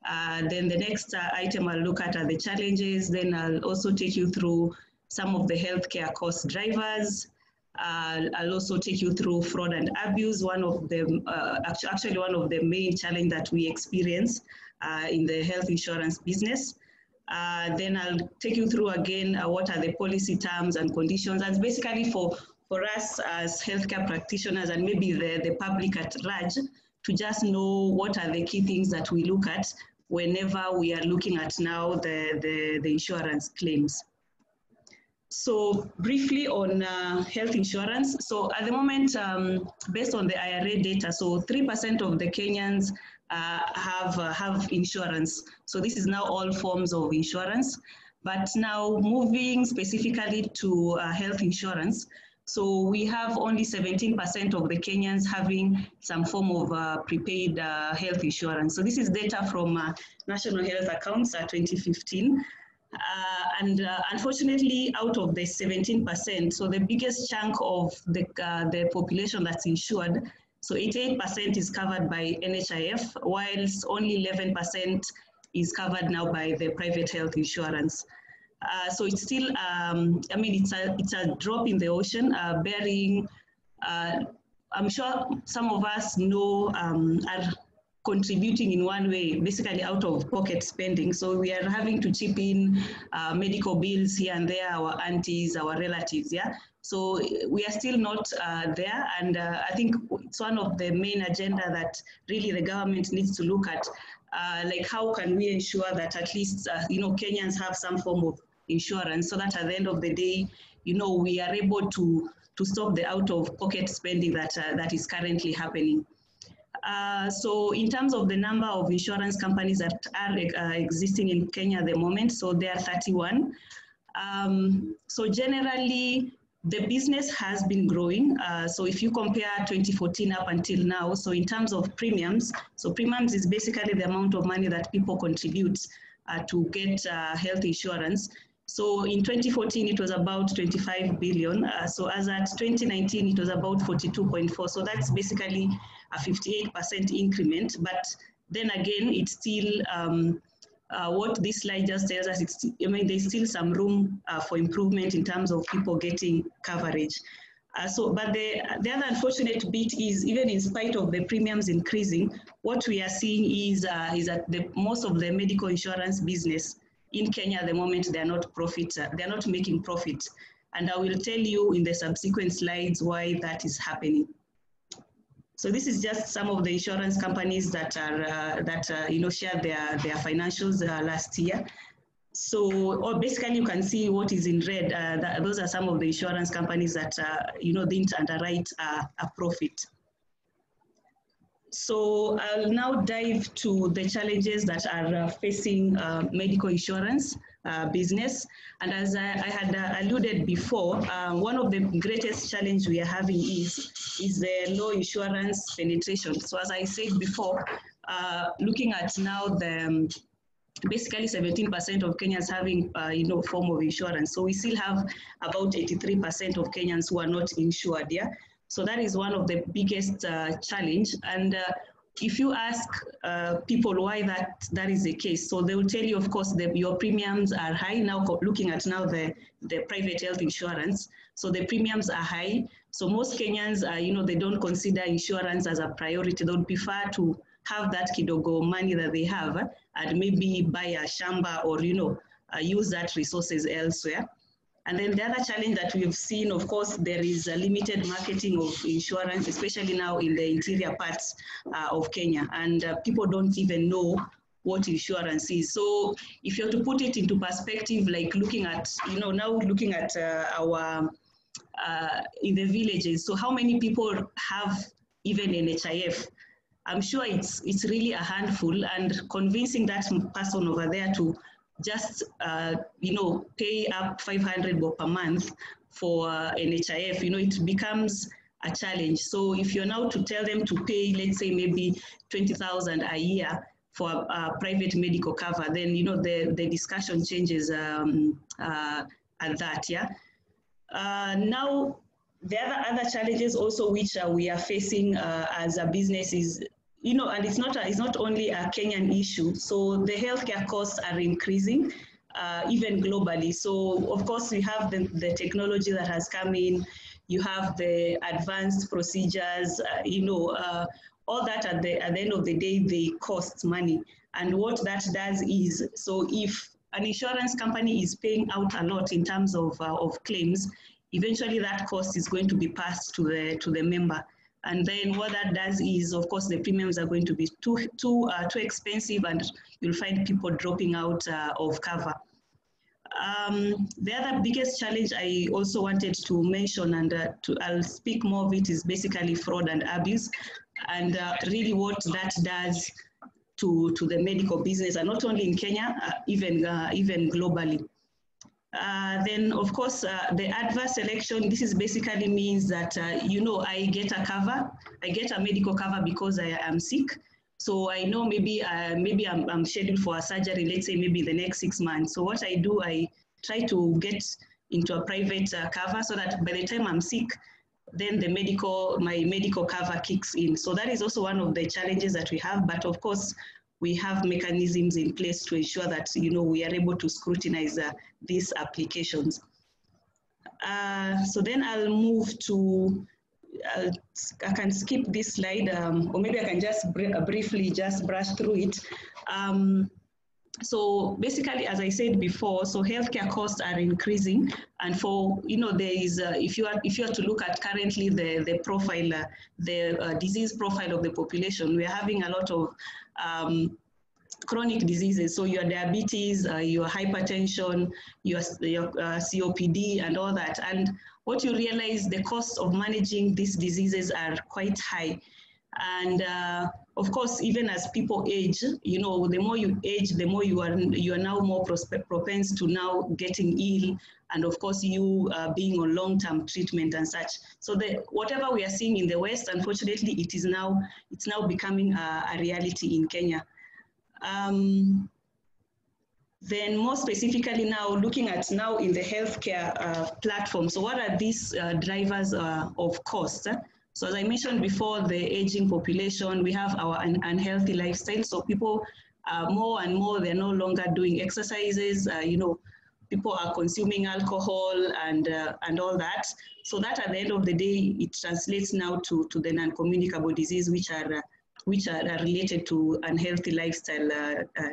Uh, then the next uh, item I'll look at are the challenges. Then I'll also take you through some of the healthcare cost drivers. Uh, I'll also take you through fraud and abuse, one of the, uh, actually one of the main challenge that we experience uh, in the health insurance business. then I'll take you through again what are the policy terms and conditions. And basically for for us as healthcare practitioners and maybe the, the public at large to just know what are the key things that we look at whenever we are looking at now the, the, the insurance claims. So briefly on uh, health insurance. So at the moment, um, based on the IRA data, so 3% of the Kenyans uh, have, uh, have insurance. So this is now all forms of insurance. But now moving specifically to uh, health insurance, so we have only 17% of the Kenyans having some form of uh, prepaid uh, health insurance. So this is data from uh, National Health Accounts 2015. Uh, and uh, unfortunately, out of the 17%, so the biggest chunk of the, uh, the population that's insured, so 88% is covered by NHIF, whilst only 11% is covered now by the private health insurance. Uh, so it's still, um, I mean, it's a, it's a drop in the ocean, uh, bearing, uh, I'm sure some of us know um, are contributing in one way, basically out of pocket spending. So we are having to chip in uh, medical bills here and there, our aunties, our relatives, yeah? So we are still not uh, there. And uh, I think it's one of the main agenda that really the government needs to look at. Like how can we ensure that at least, you know, Kenyans have some form of insurance so that at the end of the day, you know, we are able to, to stop the out of pocket spending that, uh, that is currently happening. Uh, so in terms of the number of insurance companies that are uh, existing in Kenya at the moment, so there are 31. Um, so generally, the business has been growing. Uh, so if you compare 2014 up until now, so in terms of premiums, so premiums is basically the amount of money that people contribute uh, to get uh, health insurance. So in 2014, it was about 25 billion. Uh, so as at 2019, it was about 42.4. So that's basically a 58% increment. But then again, it's still um, uh, what this slide just tells us. It's, I mean, there's still some room uh, for improvement in terms of people getting coverage. Uh, so, but the, the other unfortunate bit is even in spite of the premiums increasing, what we are seeing is, uh, is that the, most of the medical insurance business in Kenya at the moment, they're not profit, uh, they're not making profit. And I will tell you in the subsequent slides why that is happening. So this is just some of the insurance companies that are uh, that uh, you know shared their their financials uh, last year. So, or basically, you can see what is in red. Uh, that, those are some of the insurance companies that uh, you know didn't underwrite a profit. So I'll now dive to the challenges that are uh, facing uh, medical insurance uh, business. And as I, I had uh, alluded before, uh, one of the greatest challenge we are having is, is the low insurance penetration. So as I said before, uh, looking at now the um, basically 17% of Kenyans having, uh, you know, form of insurance. So we still have about 83% of Kenyans who are not insured, yeah? So that is one of the biggest uh, challenge. And uh, if you ask uh, people why that, that is the case, so they will tell you, of course, that your premiums are high. Now looking at now the, the private health insurance, so the premiums are high. So most Kenyans, are, you know, they don't consider insurance as a priority. They would prefer to have that kidogo money that they have and maybe buy a shamba or, you know, uh, use that resources elsewhere. And then the other challenge that we've seen, of course, there is a limited marketing of insurance, especially now in the interior parts uh, of Kenya. And uh, people don't even know what insurance is. So if you're to put it into perspective, like looking at, you know, now looking at uh, our, uh, in the villages, so how many people have even NHIF? I'm sure it's, it's really a handful and convincing that person over there to just uh, you know pay up 500 bob per month for uh, NHIF, you know, it becomes a challenge. So if you're now to tell them to pay, let's say maybe 20,000 a year for a, private medical cover, then you know the, the discussion changes um, uh, at that, yeah. Uh, now, the other, other challenges also which uh, we are facing uh, as a business is, you know, and it's not, a, it's not only a Kenyan issue. So the healthcare costs are increasing. Uh, even globally. So of course we have the, the technology that has come in, you have the advanced procedures, uh, you know, uh, all that at the, at the end of the day, they cost money. And what that does is, so if an insurance company is paying out a lot in terms of, uh, of claims, eventually that cost is going to be passed to the, to the member. And then what that does is, of course, the premiums are going to be too, too, uh, too expensive and you'll find people dropping out uh, of cover. Um, the other biggest challenge I also wanted to mention, and uh, to, I'll speak more of it, is basically fraud and abuse, and uh, really what that does to, to the medical business, and not only in Kenya, uh, even, uh, even globally. Uh, then, of course, uh, the adverse selection, this is basically means that, you know, I get a cover, I get a medical cover because I am sick, so I know maybe uh, maybe I'm, I'm scheduled for a surgery, let's say maybe the next six months. So what I do, I try to get into a private uh, cover so that by the time I'm sick, then the medical, my medical cover kicks in. So that is also one of the challenges that we have. But of course, we have mechanisms in place to ensure that you know we are able to scrutinize uh, these applications. Uh, so then I'll move to I'll, i can skip this slide, um, or maybe I can just br uh, briefly just brush through it. Um, so basically, as I said before, so healthcare costs are increasing, and for you know there is uh, if you are if you are to look at currently the the profile, uh, the uh, disease profile of the population, we are having a lot of um, chronic diseases. So your diabetes, uh, your hypertension, your, your uh, COPD and all that. And what you realize, the costs of managing these diseases are quite high. And uh, of course, even as people age, you know, the more you age, the more you are you are now more propense to now getting ill, and of course, you uh, being on long-term treatment and such. So the whatever we are seeing in the West, unfortunately, it is now it's now becoming a, a reality in Kenya. Um, then more specifically now, looking at now in the healthcare uh, platform, so what are these uh, drivers uh, of cost? So as I mentioned before, the aging population, we have our un unhealthy lifestyle. So people are more and more, they're no longer doing exercises, uh, you know, people are consuming alcohol and, uh, and all that. So that at the end of the day, it translates now to, to the non-communicable disease, which are, uh, which are related to unhealthy lifestyle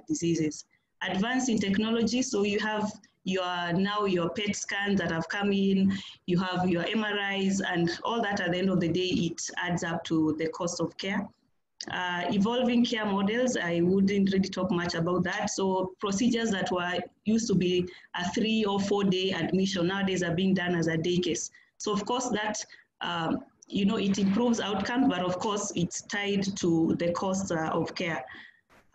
diseases advance in technology. So you have your now your PET scans that have come in, you have your MRIs, and all that at the end of the day, it adds up to the cost of care. Uh, evolving care models, I wouldn't really talk much about that. So procedures that were used to be a three or four day admission nowadays are being done as a day case. So of course that, um, you know, it improves outcome, but of course it's tied to the cost uh, of care.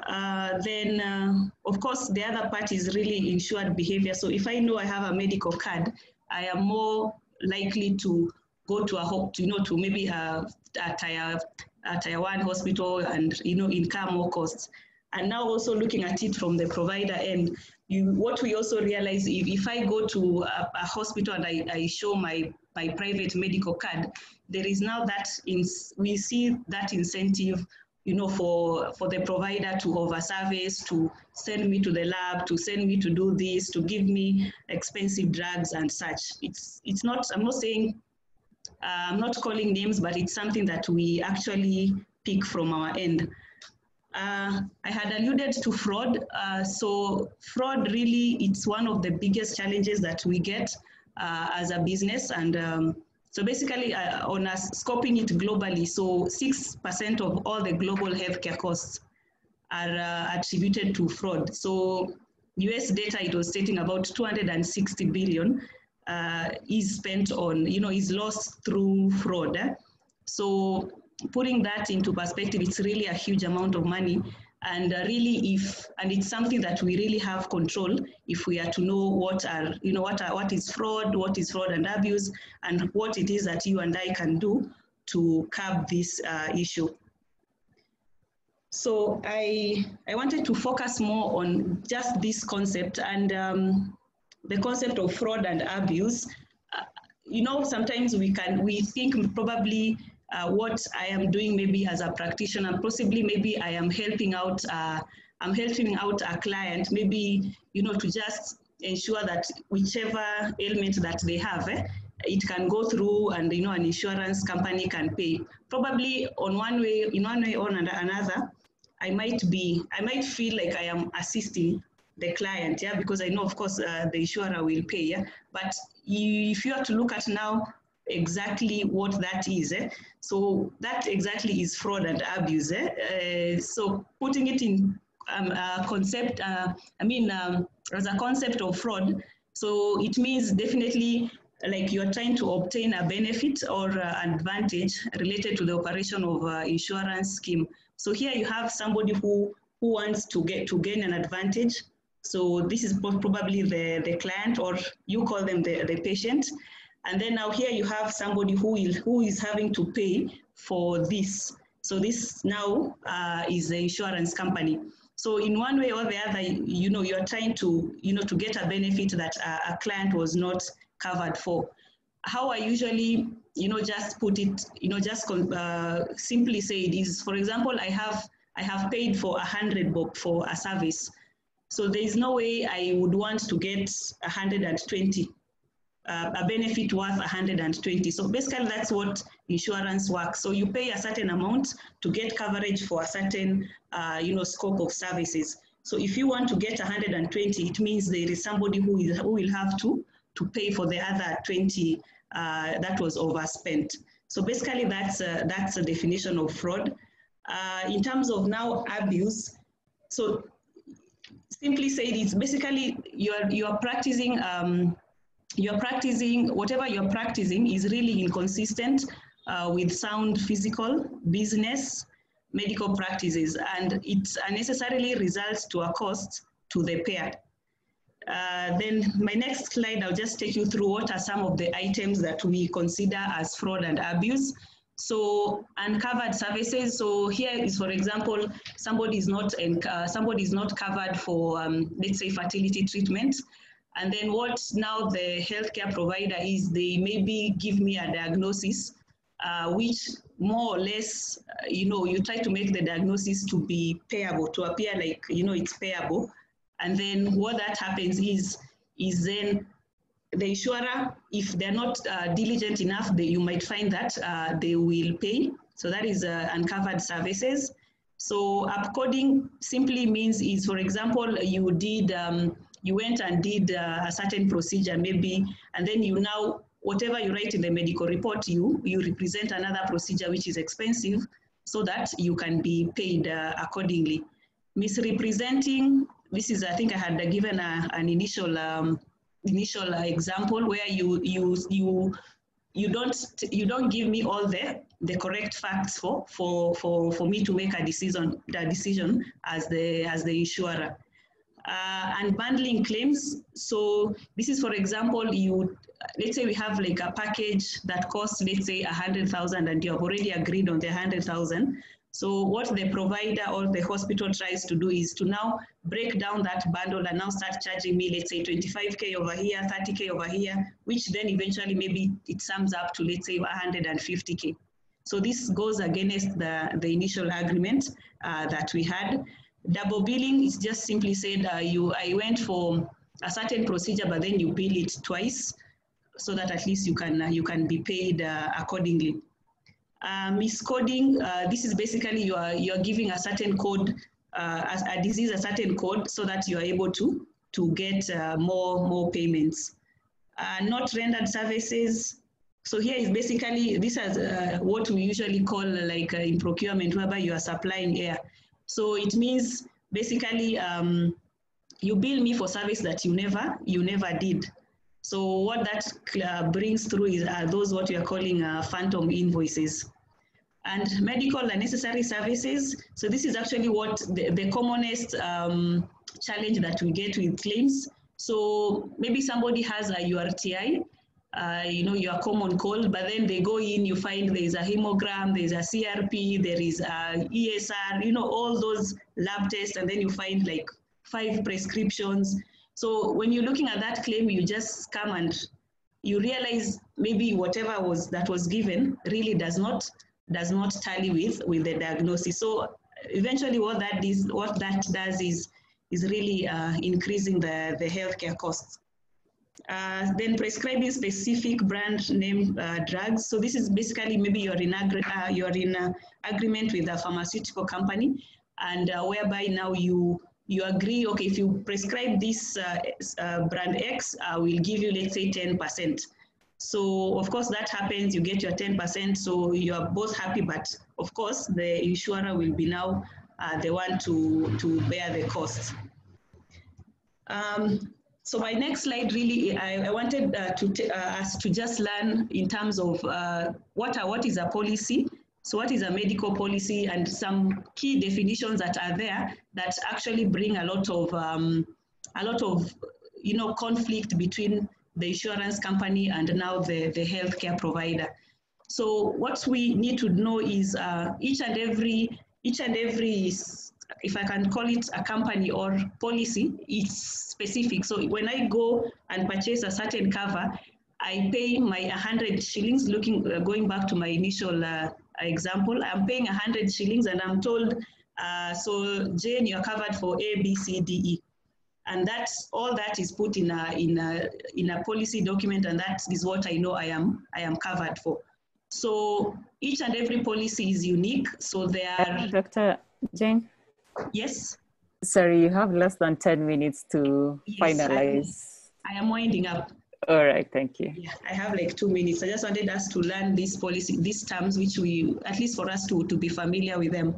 Uh, then uh, of course the other part is really insured behavior. So if I know I have a medical card, I am more likely to go to a hope, you know, to maybe a, a a tier one hospital and you know incur more costs. And now also looking at it from the provider end, you, what we also realize if, if I go to a, a hospital and I, I show my my private medical card, there is now that in, we see that incentive you know, for, for the provider to over service, to send me to the lab, to send me to do this, to give me expensive drugs and such. It's, it's not, I'm not saying, uh, I'm not calling names, but it's something that we actually pick from our end. Uh, I had alluded to fraud. Uh, so fraud really, it's one of the biggest challenges that we get uh, as a business. And um, so basically, uh, on us scoping it globally, so 6% of all the global healthcare costs are uh, attributed to fraud. So US data, it was stating about 260 billion uh, is spent on, you know, is lost through fraud. So putting that into perspective, it's really a huge amount of money and uh, really if and it's something that we really have control if we are to know what are you know what are what is fraud what is fraud and abuse and what it is that you and i can do to curb this uh, issue. So I, I wanted to focus more on just this concept and um, the concept of fraud and abuse. Uh, you know, sometimes we can, we think probably uh, what I am doing maybe as a practitioner, possibly maybe I am helping out, uh, I'm helping out a client, maybe, you know, to just ensure that whichever ailment that they have, eh, it can go through and, you know, an insurance company can pay. Probably on one way, in one way or another, I might be, I might feel like I am assisting the client, yeah, because I know, of course, uh, the insurer will pay, yeah. But if you have to look at now exactly what that is, eh? so that exactly is fraud and abuse. Eh? Uh, so putting it in um, a concept, uh, I mean, um, as a concept of fraud, so it means definitely like you're trying to obtain a benefit or uh, advantage related to the operation of uh, insurance scheme. So here you have somebody who, who wants to get to gain an advantage. So this is probably the, the client or you call them the, the patient. And then now here you have somebody who is, who is having to pay for this. So this now uh, is the insurance company. So in one way or the other, you know, you're trying to, you know, to get a benefit that a, a client was not covered for. How I usually, you know, just put it, you know, just uh, simply say it is, for example, I have, I have paid for a hundred bob for a service. So there is no way I would want to get 120, uh, a benefit worth 120. So basically that's what insurance works. So you pay a certain amount to get coverage for a certain, uh, you know, scope of services. So if you want to get 120, it means there is somebody who, is, who will have to to pay for the other 20 uh, that was overspent. So basically that's a, that's a definition of fraud. Uh, in terms of now abuse, so simply said, it's basically you're, you're practicing, um, you're practicing, whatever you're practicing is really inconsistent uh, with sound physical, business, medical practices, and it unnecessarily results to a cost to the payer. Uh, then my next slide, I'll just take you through what are some of the items that we consider as fraud and abuse. So uncovered services. So here is, for example, somebody is not uh, somebody is not covered for, um, let's say, fertility treatment. And then what now the healthcare provider is, they maybe give me a diagnosis, uh, which more or less, uh, you know, you try to make the diagnosis to be payable, to appear like, you know, it's payable. And then what that happens is, is then the insurer, if they're not uh, diligent enough, they, you might find that uh, they will pay. So that is uh, uncovered services. So upcoding simply means is, for example, you did, um, you went and did uh, a certain procedure maybe, and then you now, whatever you write in the medical report, you, you represent another procedure which is expensive so that you can be paid uh, accordingly. Misrepresenting this is, I think I had given a, an initial um, initial example where you you you you don't you don't give me all the the correct facts for for for for me to make a decision the decision as the as the insurer. Uh, and bundling claims. So this is, for example, you let's say we have like a package that costs, let's say, a hundred thousand, and you have already agreed on the hundred thousand. So what the provider or the hospital tries to do is to now break down that bundle and now start charging me, let's say 25K over here, 30K over here, which then eventually maybe it sums up to, let's say 150K. So this goes against the, the initial agreement uh, that we had. Double billing is just simply said uh, you I went for a certain procedure, but then you bill it twice so that at least you can, uh, you can be paid uh, accordingly. Uh, miscoding, uh, this is basically you are, you are giving a certain code, uh, a, a, disease a certain code so that you are able to, to get uh, more, more payments. Not rendered services. So here is basically, this is what we usually call like in procurement, whereby you are supplying air. So it means basically um, you bill me for service that you never, you never did. So what that uh, brings through is uh, those what we are calling uh, phantom invoices. And medical and necessary services. So this is actually what the, the commonest um, challenge that we get with claims. So maybe somebody has a URTI, uh, you know, your common cold, but then they go in, you find there's a hemogram, there's a CRP, there is a ESR, you know, all those lab tests, and then you find like five prescriptions. So when you're looking at that claim, you just come and you realize maybe whatever was that was given really does not does not tally with with the diagnosis. So eventually, what that is what that does is is really uh, increasing the the healthcare costs. Uh, then prescribing specific brand name uh, drugs. So this is basically maybe you're in agri- uh, you're in agreement with a pharmaceutical company, and uh, whereby now you you agree. Okay, if you prescribe this uh, brand X, I will give you let's say ten percent. So of course that happens. You get your ten percent. So you are both happy, but of course the insurer will be now the one to to bear the costs. Um, so my next slide really, I, I wanted uh, to uh, us to just learn in terms of uh, what, are, what is a policy, so what is a medical policy and some key definitions that are there that actually bring a lot of, um, a lot of, you know, conflict between the insurance company and now the, the healthcare provider. So what we need to know is uh, each and every, each and every if I can call it a company or policy, it's specific. So when I go and purchase a certain cover, I pay my 100 shillings, looking, uh, going back to my initial uh, example, I'm paying 100 shillings and I'm told, uh, so Jane, you're covered for A, B, C, D, E. And that's all that is put in a, in a, in a policy document and that is what I know I am, I am covered for. So each and every policy is unique. So there are... Dr. Jane? Yes. Sorry, you have less than 10 minutes to yes, finalize. I, I am winding up. All right, thank you. Yeah, I have like two minutes. I just wanted us to learn these policy, these terms, which we, at least for us to, to be familiar with them.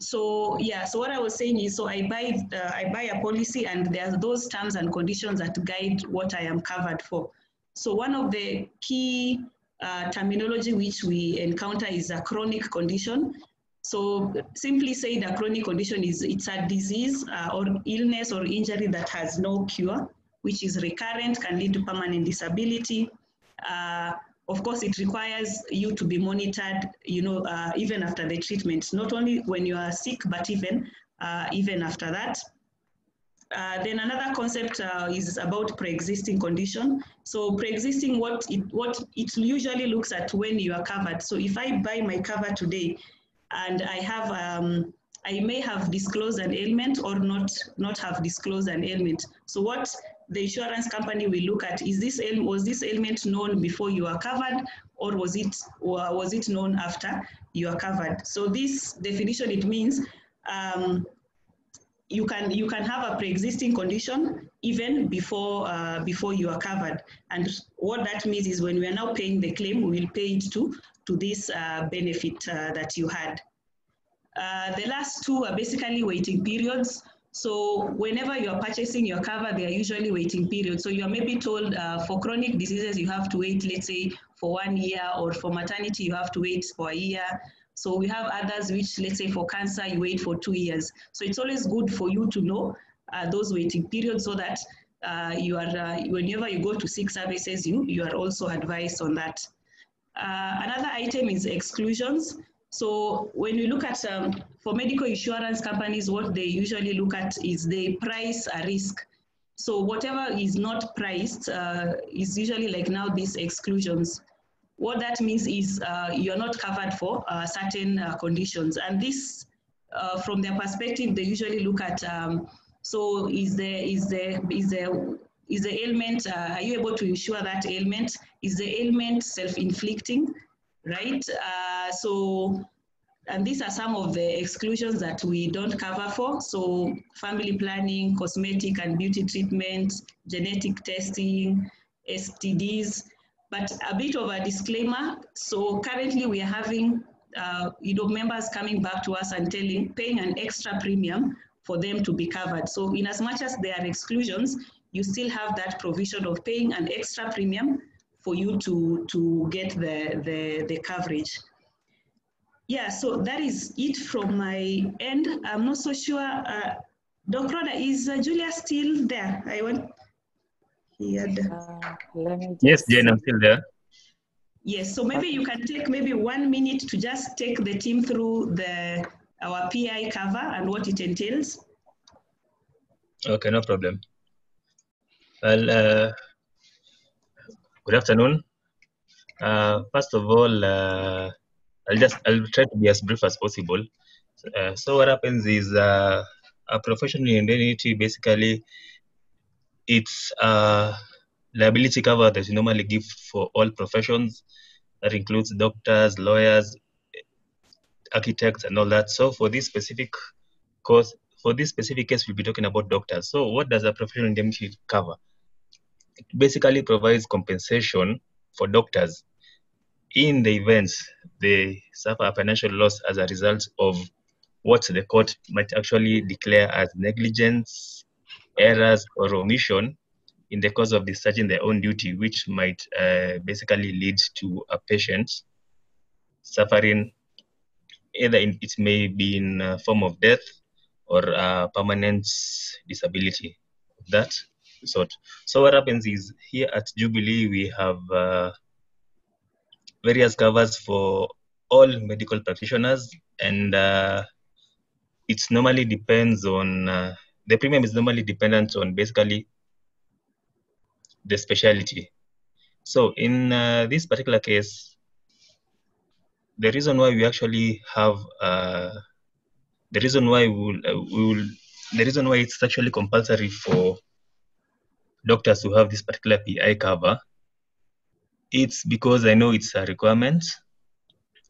So yeah, so what I was saying is, so I buy, uh, I buy a policy and there are those terms and conditions that guide what I am covered for. So one of the key uh, terminology which we encounter is a chronic condition. So simply say the chronic condition is it's a disease uh, or illness or injury that has no cure, which is recurrent, can lead to permanent disability. Uh, of course, it requires you to be monitored, you know, uh, even after the treatment, not only when you are sick, but even, uh, even after that. Uh, then another concept uh, is about pre-existing condition. So pre-existing, what it, what it usually looks at when you are covered. So if I buy my cover today, and I have, um, I may have disclosed an ailment or not, not have disclosed an ailment. So what the insurance company will look at is this was this ailment known before you are covered? Or was it or was it known after you are covered? So this definition it means um, you can you can have a pre-existing condition even before uh, before you are covered. And what that means is when we are now paying the claim we will pay it to to this uh, benefit uh, that you had. Uh, the last two are basically waiting periods. So whenever you're purchasing your cover, they are usually waiting periods. So you're maybe told uh, for chronic diseases, you have to wait, let's say, for one year, or for maternity, you have to wait for a year. So we have others which, let's say, for cancer, you wait for two years. So it's always good for you to know uh, those waiting periods so that uh, you are, whenever you go to seek services, you, you are also advised on that. Uh, another item is exclusions. So when we look at, um, for medical insurance companies, what they usually look at is they price a risk. So whatever is not priced uh, is usually like now these exclusions. What that means is uh, you're not covered for uh, certain uh, conditions. And this, uh, from their perspective, they usually look at, um, so is there, is there, is there is the ailment, uh, are you able to insure that ailment? Is the ailment self-inflicting, right? Uh, so, and these are some of the exclusions that we don't cover for. So family planning, cosmetic and beauty treatment, genetic testing, STDs, but a bit of a disclaimer. So currently we are having uh, you know, members coming back to us and telling, paying an extra premium for them to be covered. So in as much as there are exclusions, you still have that provision of paying an extra premium for you to, to get the, the, the coverage. Yeah, so that is it from my end. I'm not so sure. Uh, Doc Rhoda, is uh, Julia still there? I want. He had, Uh, Yes, Jane, I'm still there. yes, so maybe you can take maybe one minute to just take the team through the our PI cover and what it entails. Okay, no problem. Well, uh, good afternoon. Uh, first of all, uh, I'll just I'll try to be as brief as possible. Uh, so what happens is uh, a professional indemnity basically it's a liability cover that you normally give for all professions. That includes doctors, lawyers, architects, and all that. So for this specific course, for this specific case, we'll be talking about doctors. So what does a professional indemnity cover? It basically provides compensation for doctors in the events they suffer a financial loss as a result of what the court might actually declare as negligence, errors, or omission in the course of discharging their own duty, which might uh, basically lead to a patient suffering either in, it may be in a form of death or permanent disability. That sort. So what happens is here at Jubilee we have uh, various covers for all medical practitioners, and uh, it's normally depends on uh, the premium is normally dependent on basically the specialty. So in uh, this particular case, the reason why we actually have uh, the reason why we will, uh, we will the reason why it's actually compulsory for doctors who have this particular PI cover it's because I know it's a requirement.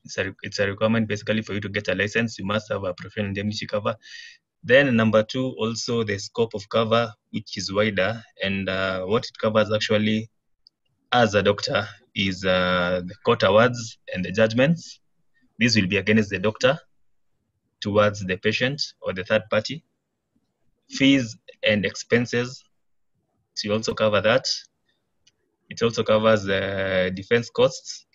It's a, it's a requirement basically for you to get a license. You must have a professional indemnity cover. Then number two, also the scope of cover, which is wider, and uh, what it covers actually, as a doctor, is uh, the court awards and the judgments. This will be against the doctor, towards the patient or the third party. Fees and expenses, you also cover that. It also covers the defense costs.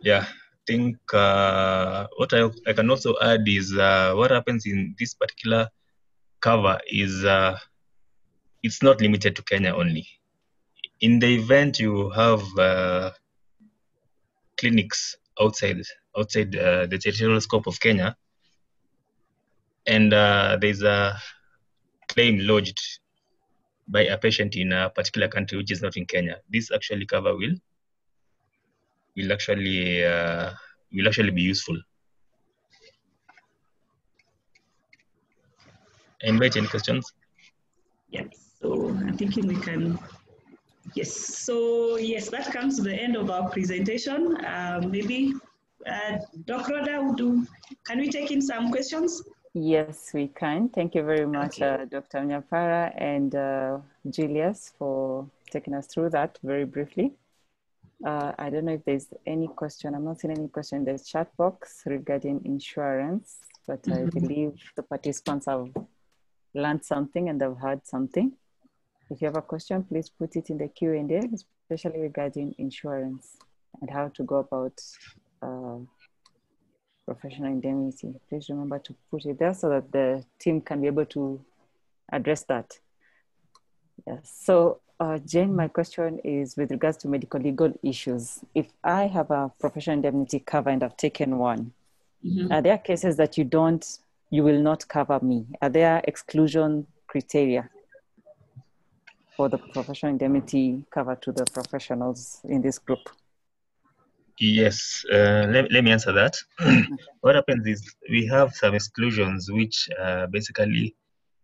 Yeah, I think uh, what I, I can also add is uh, what happens in this particular cover is uh, it's not limited to Kenya only. In the event you have uh, clinics outside outside uh, the territorial scope of Kenya, and uh, there's a claim lodged by a patient in a particular country which is not in Kenya. This actually cover will will actually uh, will actually be useful. Invite any questions? Yes, so I'm thinking we can, yes. So yes, that comes to the end of our presentation. Uh, maybe uh, Doc would do, can we take in some questions? Yes, we can. Thank you very much, Okay. uh, Dr. Nyapara and uh, Julius for taking us through that very briefly. Uh, I don't know if there's any question. I'm not seeing any question in the chat box regarding insurance, but I Mhm. believe the participants have learned something and they've heard something. If you have a question, please put it in the Q&A, especially regarding insurance and how to go about uh, professional indemnity. Please remember to put it there so that the team can be able to address that. Yes. So, uh, Jane, my question is with regards to medical legal issues. If I have a professional indemnity cover and I've taken one, Mhm. are there cases that you don't, you will not cover me? Are there exclusion criteria for the professional indemnity cover to the professionals in this group? Yes, uh, let, let me answer that. what happens is we have some exclusions which uh, basically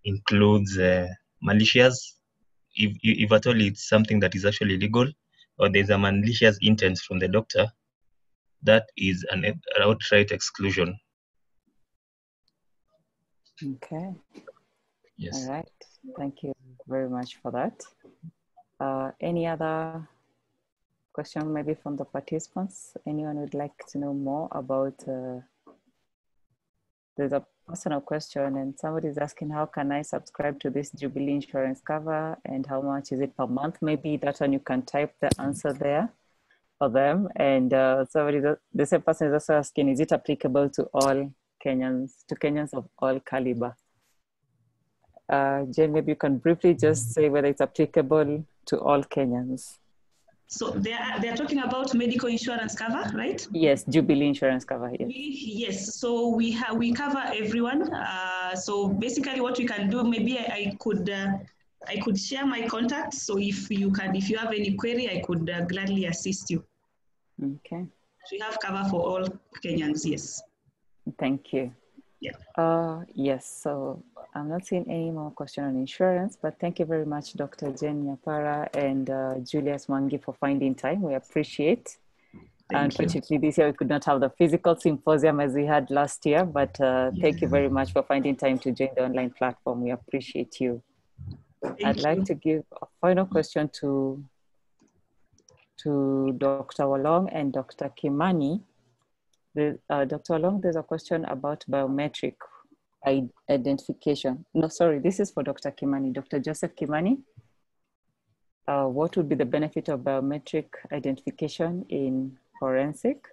includes uh, malicious, if, if at all it's something that is actually legal, or there's a malicious intent from the doctor, that is an outright exclusion. Okay. Yes. All right. Thank you very much for that. Uh, any other question maybe from the participants? Anyone would like to know more about, uh, there's a personal question and somebody's asking, how can I subscribe to this Jubilee insurance cover and how much is it per month? Maybe that one you can type the answer there for them. And uh, somebody, the same person is also asking, is it applicable to all Kenyans, to Kenyans of all caliber? uh, Jane, maybe you can briefly just say whether it's applicable to all Kenyans. So they are, they are talking about medical insurance cover, right? Yes, Jubilee insurance cover. Yes. We, yes. So we have we cover everyone. Uh, so basically, what we can do, maybe I, I could uh, I could share my contacts. So if you can, if you have any query, I could uh, gladly assist you. Okay. We have cover for all Kenyans. Yes. Thank you. Yeah. Uh, yes. So I'm not seeing any more question on insurance, but thank you very much, Dr. Jen Nyapara and uh, Julius Mwangi for finding time. We appreciate. Thank you. Unfortunately, this year we could not have the physical symposium as we had last year, but uh, thank you very much for finding time to join the online platform. We appreciate you. Thank I'd like to give a final question to, to Dr. Walong and Dr. Kimani. The, uh, Dr. Walong, there's a question about biometric identification. No, sorry, this is for Dr. Kimani. Dr. Joseph Kimani. Uh, what would be the benefit of biometric identification in forensic?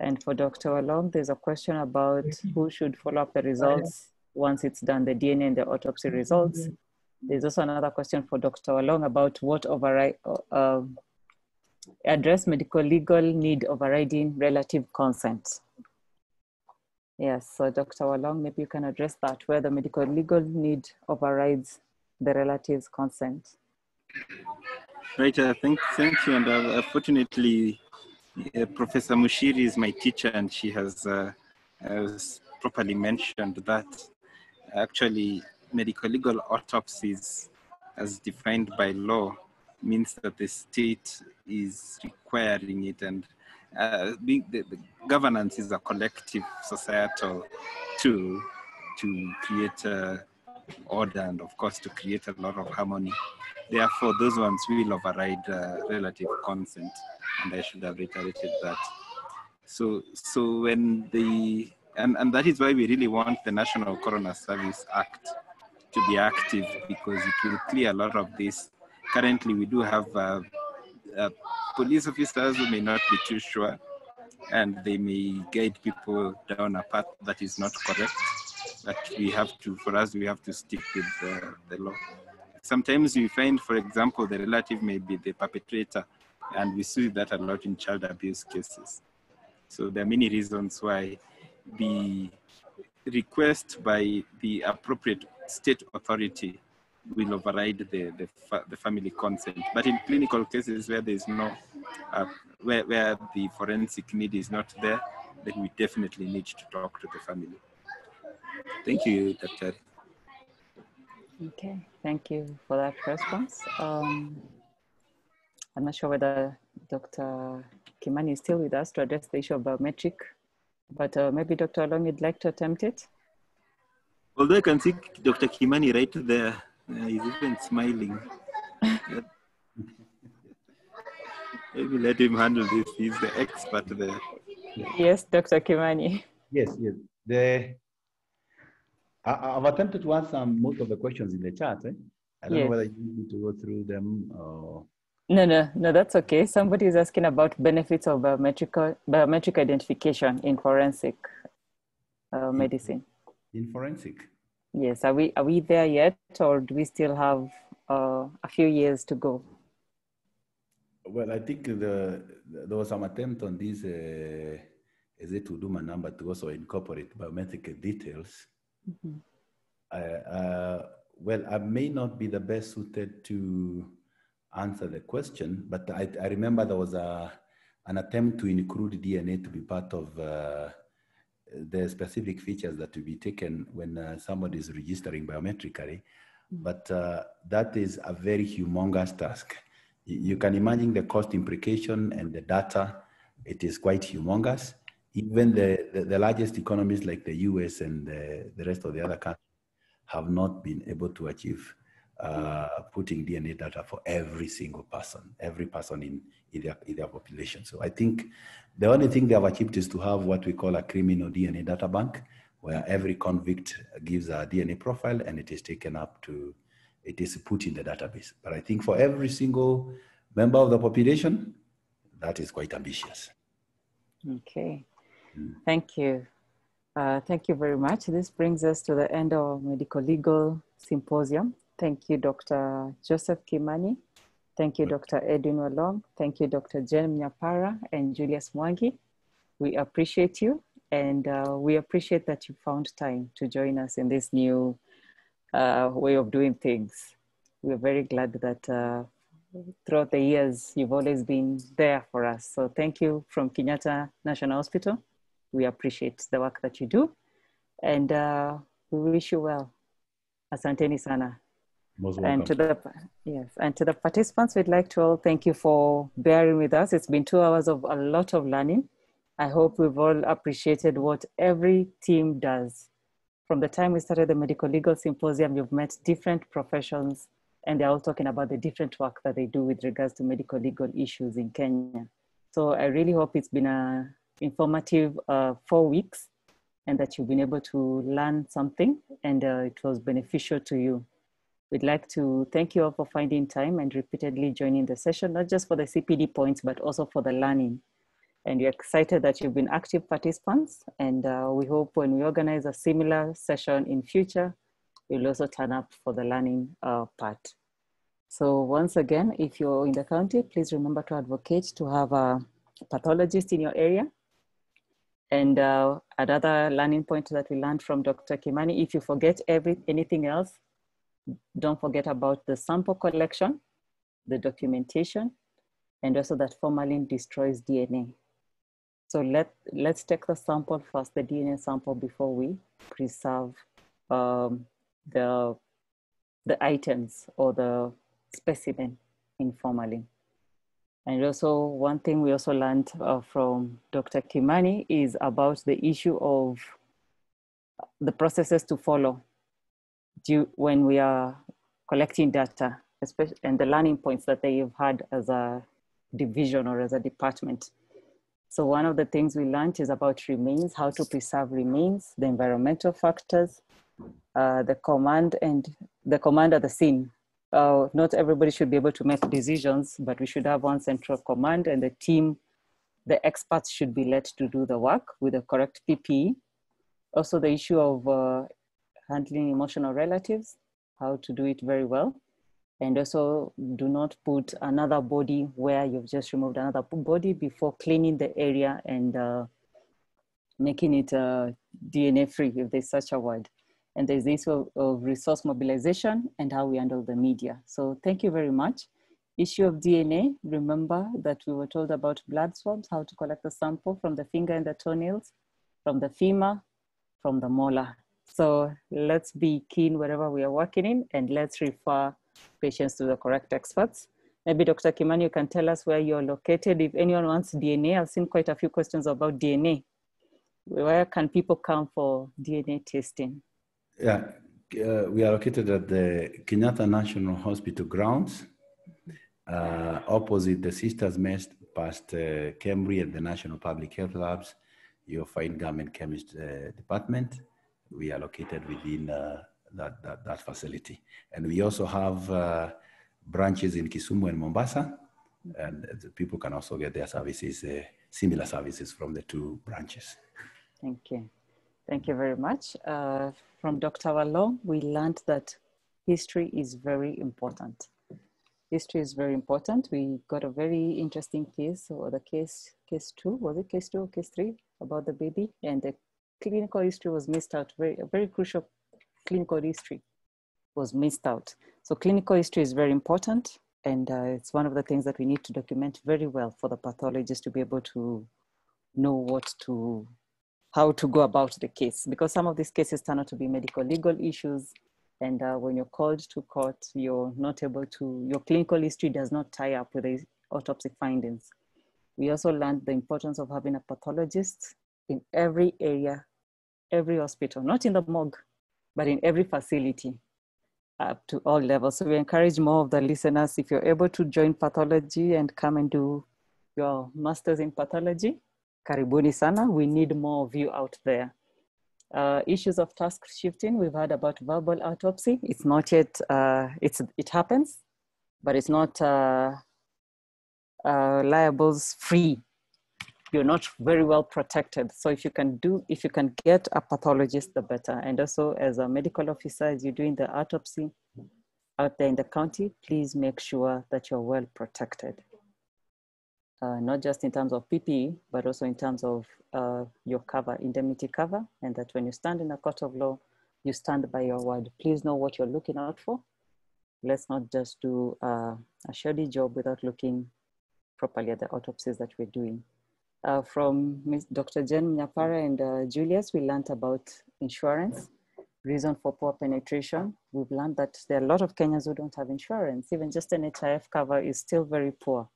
And for Dr. Walong, there's a question about who should follow up the results once it's done, the DNA and the autopsy results. There's also another question for Dr. Walong about what override, uh, address medical legal need overriding relative consent. Yes, so Dr. Walong, maybe you can address that, where the medical legal need overrides the relative's consent. Right, uh, thank, thank you. And uh, fortunately, uh, Professor Mushiri is my teacher, and she has, uh, has properly mentioned that actually medical legal autopsies, as defined by law, means that the state is requiring it, and uh, the, the governance is a collective societal tool to create order and, of course, to create a lot of harmony. Therefore, those ones will override uh, relative consent, and I should have reiterated that. So, so when the and, and that is why we really want the National Coroner Service Act to be active because it will clear a lot of this. Currently, we do have uh, uh, police officers who may not be too sure, and they may guide people down a path that is not correct. But we have to, for us, we have to stick with the, the law. Sometimes we find, for example, the relative may be the perpetrator, and we see that a lot in child abuse cases. So there are many reasons why the request by the appropriate state authority will override the, the, fa- the family consent. But in clinical cases where there's no, uh, where, where the forensic need is not there, then we definitely need to talk to the family. Thank you, Dr. Okay, thank you for that response. Um, I'm not sure whether Dr. Kimani is still with us to address the issue of biometric, but uh, maybe Dr. Walong, you'd like to attempt it? Although I can see Dr. Kimani right there, uh, he's even smiling. Maybe let him handle this. He's the expert there. Yes, Dr. Kimani. Yes, yes. The, I, I've attempted to answer most of the questions in the chat. Eh? I don't Yes. know whether you need to go through them or. No, no, no, that's okay. Somebody is asking about benefits of biometric, biometric identification in forensic uh, medicine. In forensic, Yes, are we, are we there yet or do we still have uh, a few years to go? well, I think the, there was some attempt on this, uh, is it Huduma number to also incorporate biometric details. Mhm. I, uh, well, I may not be the best suited to answer the question, but I, I remember there was a, an attempt to include DNA to be part of uh, the specific features that will be taken when uh, somebody is registering biometrically. But uh, that is a very humongous task. You you can imagine the cost implication and the data. It is quite humongous. Even the, the, the largest economies like the US and the, the rest of the other countries have not been able to achieve uh, putting DNA data for every single person, every person in, in, their, in their population. So I think the only thing they have achieved is to have what we call a criminal DNA data bank, where every convict gives a DNA profile and it is taken up to, it is put in the database. But I think for every single member of the population, that is quite ambitious. Okay, thank you. Uh, thank you very much. This brings us to the end of medical legal symposium. Thank you, Dr. Joseph Kimani. Thank you, Dr. Edwin Walong. Thank you, Dr. Jen Nyapara and Julius Mwangi. We appreciate you and uh, we appreciate that you found time to join us in this new uh, way of doing things. We're very glad that uh, throughout the years, you've always been there for us. So thank you from Kenyatta National Hospital. We appreciate the work that you do and uh, we wish you well. Asanteni sana. Most And to the yes, and to the participants, we'd like to all thank you for bearing with us. It's been two hours of a lot of learning. I hope we've all appreciated what every team does. From the time we started the medical legal symposium, you've met different professions, and they're all talking about the different work that they do with regards to medical legal issues in Kenya. So I really hope it's been a informative uh, four weeks, and that you've been able to learn something, and uh, it was beneficial to you. We'd like to thank you all for finding time and repeatedly joining the session, not just for the CPD points, but also for the learning. And we're excited that you've been active participants. And uh, we hope when we organize a similar session in future, you'll also turn up for the learning uh, part. So once again, if you're in the county, please remember to advocate to have a pathologist in your area. And uh, another learning point that we learned from Dr. Kimani, if you forget every, anything else, don't forget about the sample collection, the documentation, and also that formalin destroys DNA. So let, let's take the sample first, the DNA sample, before we preserve um, the, the items or the specimen in formalin. And also one thing we also learned uh, from Dr. Kimani is about the issue of the processes to follow due when we are collecting data, especially and the learning points that they've had as a division or as a department. So one of the things we learned is about remains, how to preserve remains, the environmental factors, uh, the command and the command at the scene. Uh, not everybody should be able to make decisions, but we should have one central command and the team, the experts should be let to do the work with the correct PPE. Also the issue of uh, handling emotional relatives, how to do it very well. And also do not put another body where you've just removed another body before cleaning the area and uh, making it uh, DNA free, if there's such a word. And there's the issue of, of resource mobilization and how we handle the media. So thank you very much. Issue of DNA, remember that we were told about blood swabs, how to collect the sample from the finger and the toenails, from the femur, from the molar. So let's be keen wherever we are working in and let's refer patients to the correct experts. Maybe Dr. Kimani, you can tell us where you're located. If anyone wants DNA, I've seen quite a few questions about DNA. Where can people come for DNA testing? Yeah, uh, we are located at the Kenyatta National Hospital grounds, uh, opposite the Sisters Mess past uh, KEMRI and the National Public Health Labs. You'll find Government Chemist uh, Department. We are located within uh, that, that, that facility. And we also have uh, branches in Kisumu and Mombasa, and people can also get their services, uh, similar services from the two branches. Thank you. Thank you very much. Uh, from Dr. Walong, we learned that history is very important. History is very important. We got a very interesting case, or the case, case two, was it case two or case three, about the baby? And the clinical history was missed out, very, a very crucial clinical history was missed out. So clinical history is very important. And uh, it's one of the things that we need to document very well for the pathologist to be able to know what to how to go about the case because some of these cases turn out to be medical legal issues and uh, when you're called to court you're not able to your clinical history does not tie up with the autopsy findings we also learned the importance of having a pathologist in every area every hospital not in the morgue but in every facility up to all levels so we encourage more of the listeners if you're able to join pathology and come and do your masters in pathology karibuni sana. We need more of you out there. Uh, issues of task shifting, we've heard about verbal autopsy. It's not yet, uh, it's, it happens, but it's not uh, uh, liables free. You're not very well protected. So if you can do, if you can get a pathologist, the better. And also as a medical officer, as you're doing the autopsy out there in the county, please make sure that you're well protected. Uh, not just in terms of PPE, but also in terms of uh, your cover, indemnity cover, and that when you stand in a court of law, you stand by your word. Please know what you're looking out for. Let's not just do uh, a shoddy job without looking properly at the autopsies that we're doing. Uh, from Ms. Dr. Jen Nyapara and uh, Julius, we learned about insurance, reason for poor penetration. We've learned that there are a lot of Kenyans who don't have insurance. Even just an HIF cover is still very poor.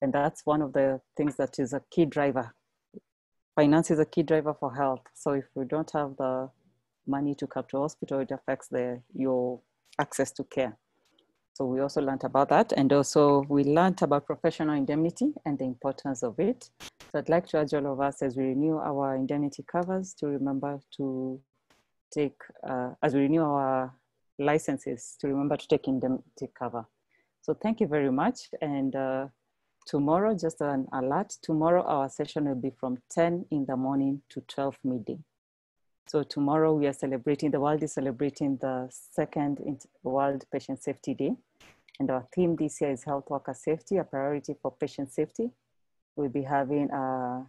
And that's one of the things that is a key driver. Finance is a key driver for health. So if we don't have the money to come to hospital, it affects the, your access to care. So we also learned about that. And also we learned about professional indemnity and the importance of it. So I'd like to urge all of us as we renew our indemnity covers to remember to take, uh, as we renew our licenses, to remember to take indemnity cover. So thank you very much. And uh, tomorrow, just an alert, tomorrow our session will be from 10 in the morning to 12 midday. So tomorrow we are celebrating, the world is celebrating the second World Patient Safety Day. And our theme this year is health worker safety, a priority for patient safety. We'll be having uh,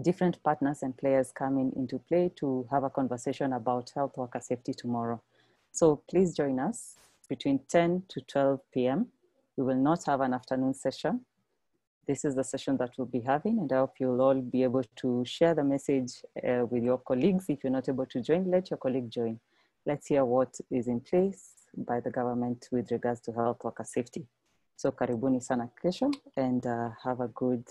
different partners and players coming into play to have a conversation about health worker safety tomorrow. So please join us between 10 to 12 p.m. We will not have an afternoon session this is the session that we'll be having and I hope you'll all be able to share the message uh, with your colleagues. If you're not able to join, let your colleague join. Let's hear what is in place by the government with regards to health worker safety. So karibuni sana kesho and uh, have a good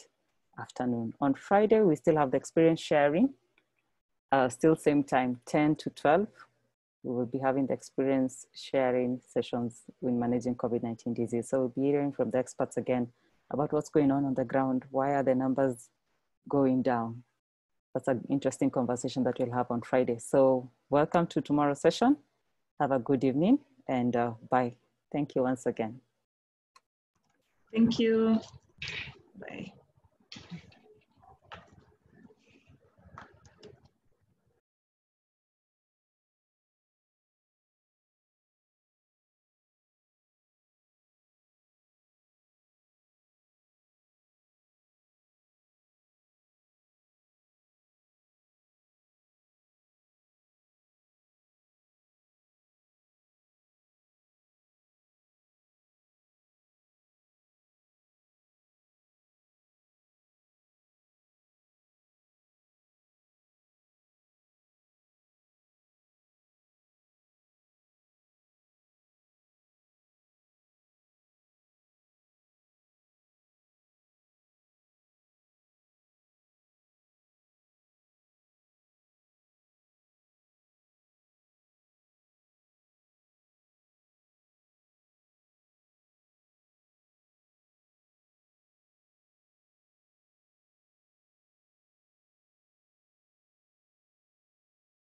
afternoon. On Friday, we still have the experience sharing, uh, still same time, 10 to 12. We will be having the experience sharing sessions in managing COVID-19 disease. So we'll be hearing from the experts again about what's going on on the ground. Why are the numbers going down? That's an interesting conversation that we'll have on Friday. So welcome to tomorrow's session. Have a good evening and uh, bye. Thank you once again. Thank you. Bye.